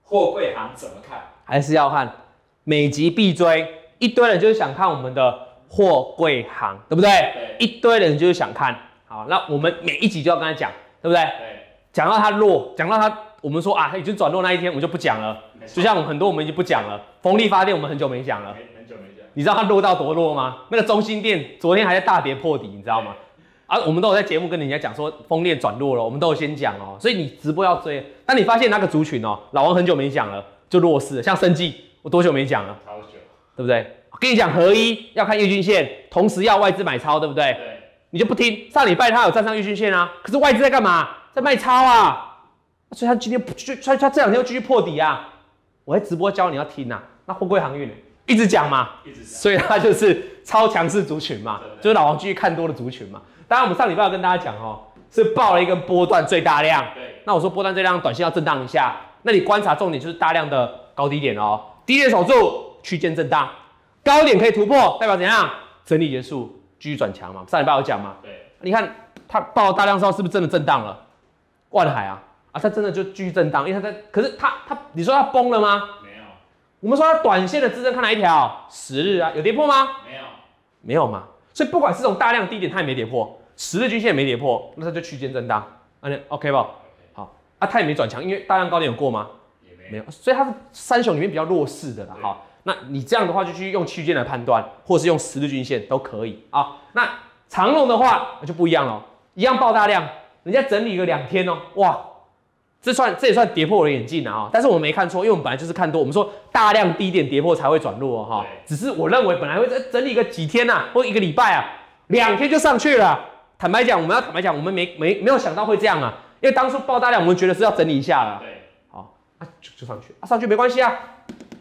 [SPEAKER 2] 货柜行怎么看？
[SPEAKER 1] 还是要看，每集必追。一堆人就是想看我们的货柜行，对不对？
[SPEAKER 2] 对。
[SPEAKER 1] 一堆人就是想看，好，那我们每一集就要跟他讲，对不对？
[SPEAKER 2] 对。
[SPEAKER 1] 讲到它弱，讲到它，我们说啊，它已经转弱那一天，我们就不讲了。就像我们很多我们已经不讲了，风力发电我们很久没讲了。
[SPEAKER 2] 很久没讲。
[SPEAKER 1] 你知道它弱到多弱吗？那个中心店昨天还在大跌破底，你知道吗？啊，我们都有在节目跟人家讲说风电转弱了，我们都有先讲哦。所以你直播要追，但你发现那个族群哦，老王很久没讲了，就弱势了。像生技，我多久没讲了？
[SPEAKER 2] 好久。
[SPEAKER 1] 对不对？跟你讲，合一要看月均线，同时要外资买超，对不对？
[SPEAKER 2] 对。
[SPEAKER 1] 你就不听，上礼拜他有站上月均线啊，可是外资在干嘛？在卖超啊，所以他今天就他他这两天又继续破底啊。我在直播教你要听啊，那货柜航运呢，一直讲嘛，
[SPEAKER 2] 一直讲，
[SPEAKER 1] 所以他就是超强势族群嘛，就是老王继续看多的族群嘛。当然我们上礼拜要跟大家讲哦，是爆了一根波段最大量，
[SPEAKER 2] 对。
[SPEAKER 1] 那我说波段最大量，短线要震荡一下，那你观察重点就是大量的高低点哦，低点守住。区间震荡，高点可以突破，代表怎样？整理结束，继续转强嘛。上礼拜有讲嘛？
[SPEAKER 2] 对，
[SPEAKER 1] 你看它爆大量之后，是不是真的震荡了？万海啊，啊，它真的就继续震荡，因为它在，可是它它，你说它崩了吗？
[SPEAKER 2] 没有。
[SPEAKER 1] 我们说它短线的支撑看哪一条？十日啊，有跌破吗？
[SPEAKER 2] 没有，
[SPEAKER 1] 没有嘛。所以不管是这种大量低点，它也没跌破，十日均线也没跌破，那它就区间震荡，啊，OK 不？好，啊，它也没转强，因为大量高点有过吗？
[SPEAKER 2] 也没
[SPEAKER 1] 没有，所以它是三雄里面比较弱势的啦，好。那你这样的话就去用区间来判断，或是用十日均线都可以啊。那长龙的话就不一样了，一样爆大量，人家整理个两天哦，哇，这算这也算跌破我的眼镜了啊。但是我没看错，因为我们本来就是看多，我们说大量低点跌破才会转弱哈。只是我认为本来会整整理个几天呐，或一个礼拜啊，两天就上去了。坦白讲，我们要坦白讲，我们没没没有想到会这样啊，因为当初爆大量，我们觉得是要整理一下了。
[SPEAKER 2] 对，
[SPEAKER 1] 好啊，就就上去啊，上去没关系啊，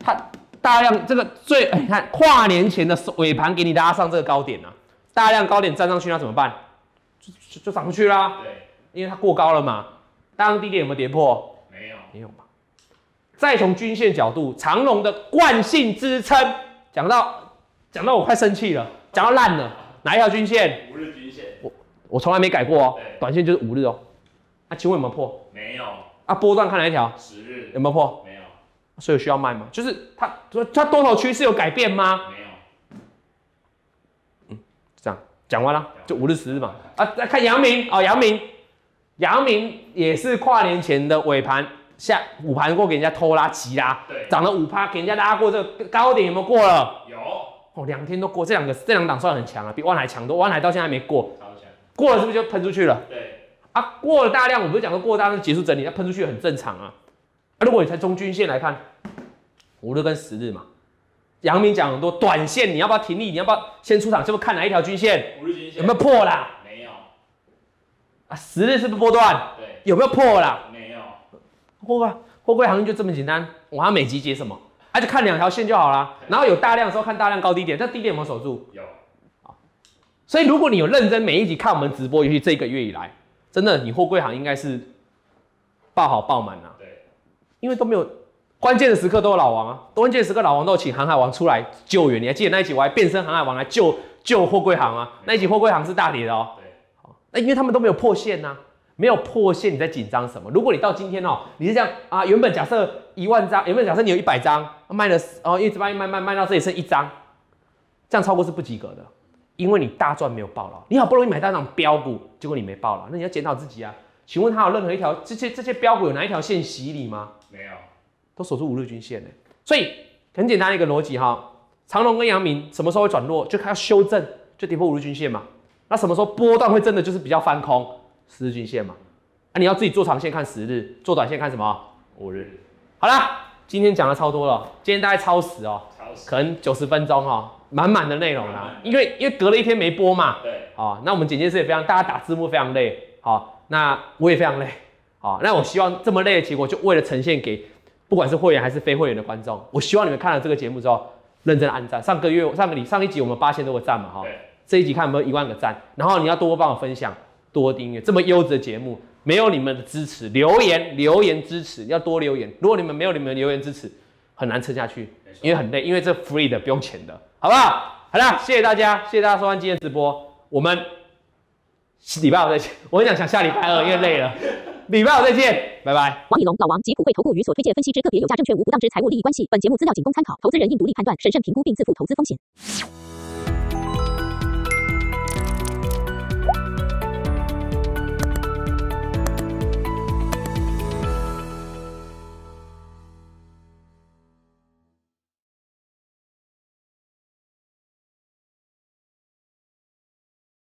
[SPEAKER 1] 它。大量这个最你看跨年前的尾盘给你拉上这个高点啊，大量高点站上去那怎么办？就就就上不去啦。
[SPEAKER 2] 对，
[SPEAKER 1] 因为它过高了嘛。大量低点有没有跌破？
[SPEAKER 2] 没有，
[SPEAKER 1] 没有嘛。再从均线角度，长龙的惯性支撑讲到讲到我快生气了，讲到烂了。哪一条均线？
[SPEAKER 2] 五日均线。
[SPEAKER 1] 我我从来没改过哦。短线就是五日哦。那请问有没有破？
[SPEAKER 2] 没有。
[SPEAKER 1] 啊，波段看哪一条？
[SPEAKER 2] 十日。
[SPEAKER 1] 有没有破？没有所以需要卖吗？就是它，它多头趋势有改变吗？
[SPEAKER 2] 没有。
[SPEAKER 1] 嗯，这样讲完了，就五日十日嘛。啊，再看阳明哦，阳明，阳明也是跨年前的尾盘下午盘过给人家偷拉急拉，
[SPEAKER 2] 对
[SPEAKER 1] 涨了五趴，给人家拉过这个高点有没有过了？
[SPEAKER 2] 有
[SPEAKER 1] 哦，两天都过，这两个这两档算很强啊，比万海强多，万海到现在还没过，
[SPEAKER 2] 强，
[SPEAKER 1] 过了是不是就喷出去了？
[SPEAKER 2] 对，
[SPEAKER 1] 啊，过了大量，我不是讲说过大量结束整理，它喷出去很正常啊。啊，如果你从中均线来看，五日跟十日嘛，阳明讲很多短线，你要不要停利？你要不要先出场？是不是看哪一条均线
[SPEAKER 2] 五日均线
[SPEAKER 1] 有没有破啦？十日是不是波段？
[SPEAKER 2] 对，
[SPEAKER 1] 有没有破啦？
[SPEAKER 2] 没有，
[SPEAKER 1] 货柜货柜行情就这么简单，我要每集解什么？啊，就看两条线就好啦。然后有大量的时候看大量高低点，但低点有没有守住？
[SPEAKER 2] 有，
[SPEAKER 1] 所以如果你有认真每一集看我们直播，尤其这个月以来，真的你货柜行应该是爆好爆满啊，
[SPEAKER 2] 对，
[SPEAKER 1] 因为都没有关键的时刻都有老王啊，关键时刻老王都有请航海王出来救援。你还记得那一集我还变身航海王来救救货柜行啊？那一集货柜行是大跌的哦。
[SPEAKER 2] 对，
[SPEAKER 1] 那因为他们都没有破线呐、没有破线，你在紧张什么？如果你到今天哦，你是这样啊，原本假设一万张，原本假设你有一百张，卖了哦，一直卖卖卖卖到这里剩一张，这样超过是不及格的，因为你大赚没有爆了，你好不容易买到那种标股，结果你没爆了，那你要检讨自己啊。请问他有任何一条这些这些标股有哪一条线洗你吗？
[SPEAKER 2] 没有，
[SPEAKER 1] 都守住五日均线呢，所以很简单的一个逻辑哈，长隆跟阳明什么时候会转弱，就看要修正，就跌破五日均线嘛。那什么时候波段会真的就是比较翻空，十日均线嘛。啊，你要自己做长线看十日，做短线看什么？五日。好啦，今天讲的超多了，今天大概超时哦，可能九十分钟哦，满满的内容
[SPEAKER 2] 满
[SPEAKER 1] 啦。
[SPEAKER 2] 满。
[SPEAKER 1] 因为因为隔了一天没播嘛，
[SPEAKER 2] 对，
[SPEAKER 1] 好、那我们剪接师也非常，大家打字幕非常累，好、那我也非常累，好、那我希望这么累的结果，就为了呈现给不管是会员还是非会员的观众，我希望你们看了这个节目之后，认真地按赞。上个月上个礼上一集我们八千多个赞嘛，哈、
[SPEAKER 2] 对，
[SPEAKER 1] 这一集看有没有一万个赞，然后你要多帮我分享，多订阅，这么优质的节目，没有你们的支持，留言留言支持，要多留言。如果你们没有你们的留言支持，很难撑下去，因为很累，因为这 free 的不用钱的，好不好？好啦，谢谢大家，谢谢大家收看今天直播，我们礼拜五再见。我很想想下礼拜二，因为累了，礼拜五再见，拜拜。
[SPEAKER 3] 王以龙、老王及普惠投顾与所推荐分析之个别有价证券无不当之财务利益关系。本节目资料仅供参考，投资人应独立判断、审慎评估并自负投资风险。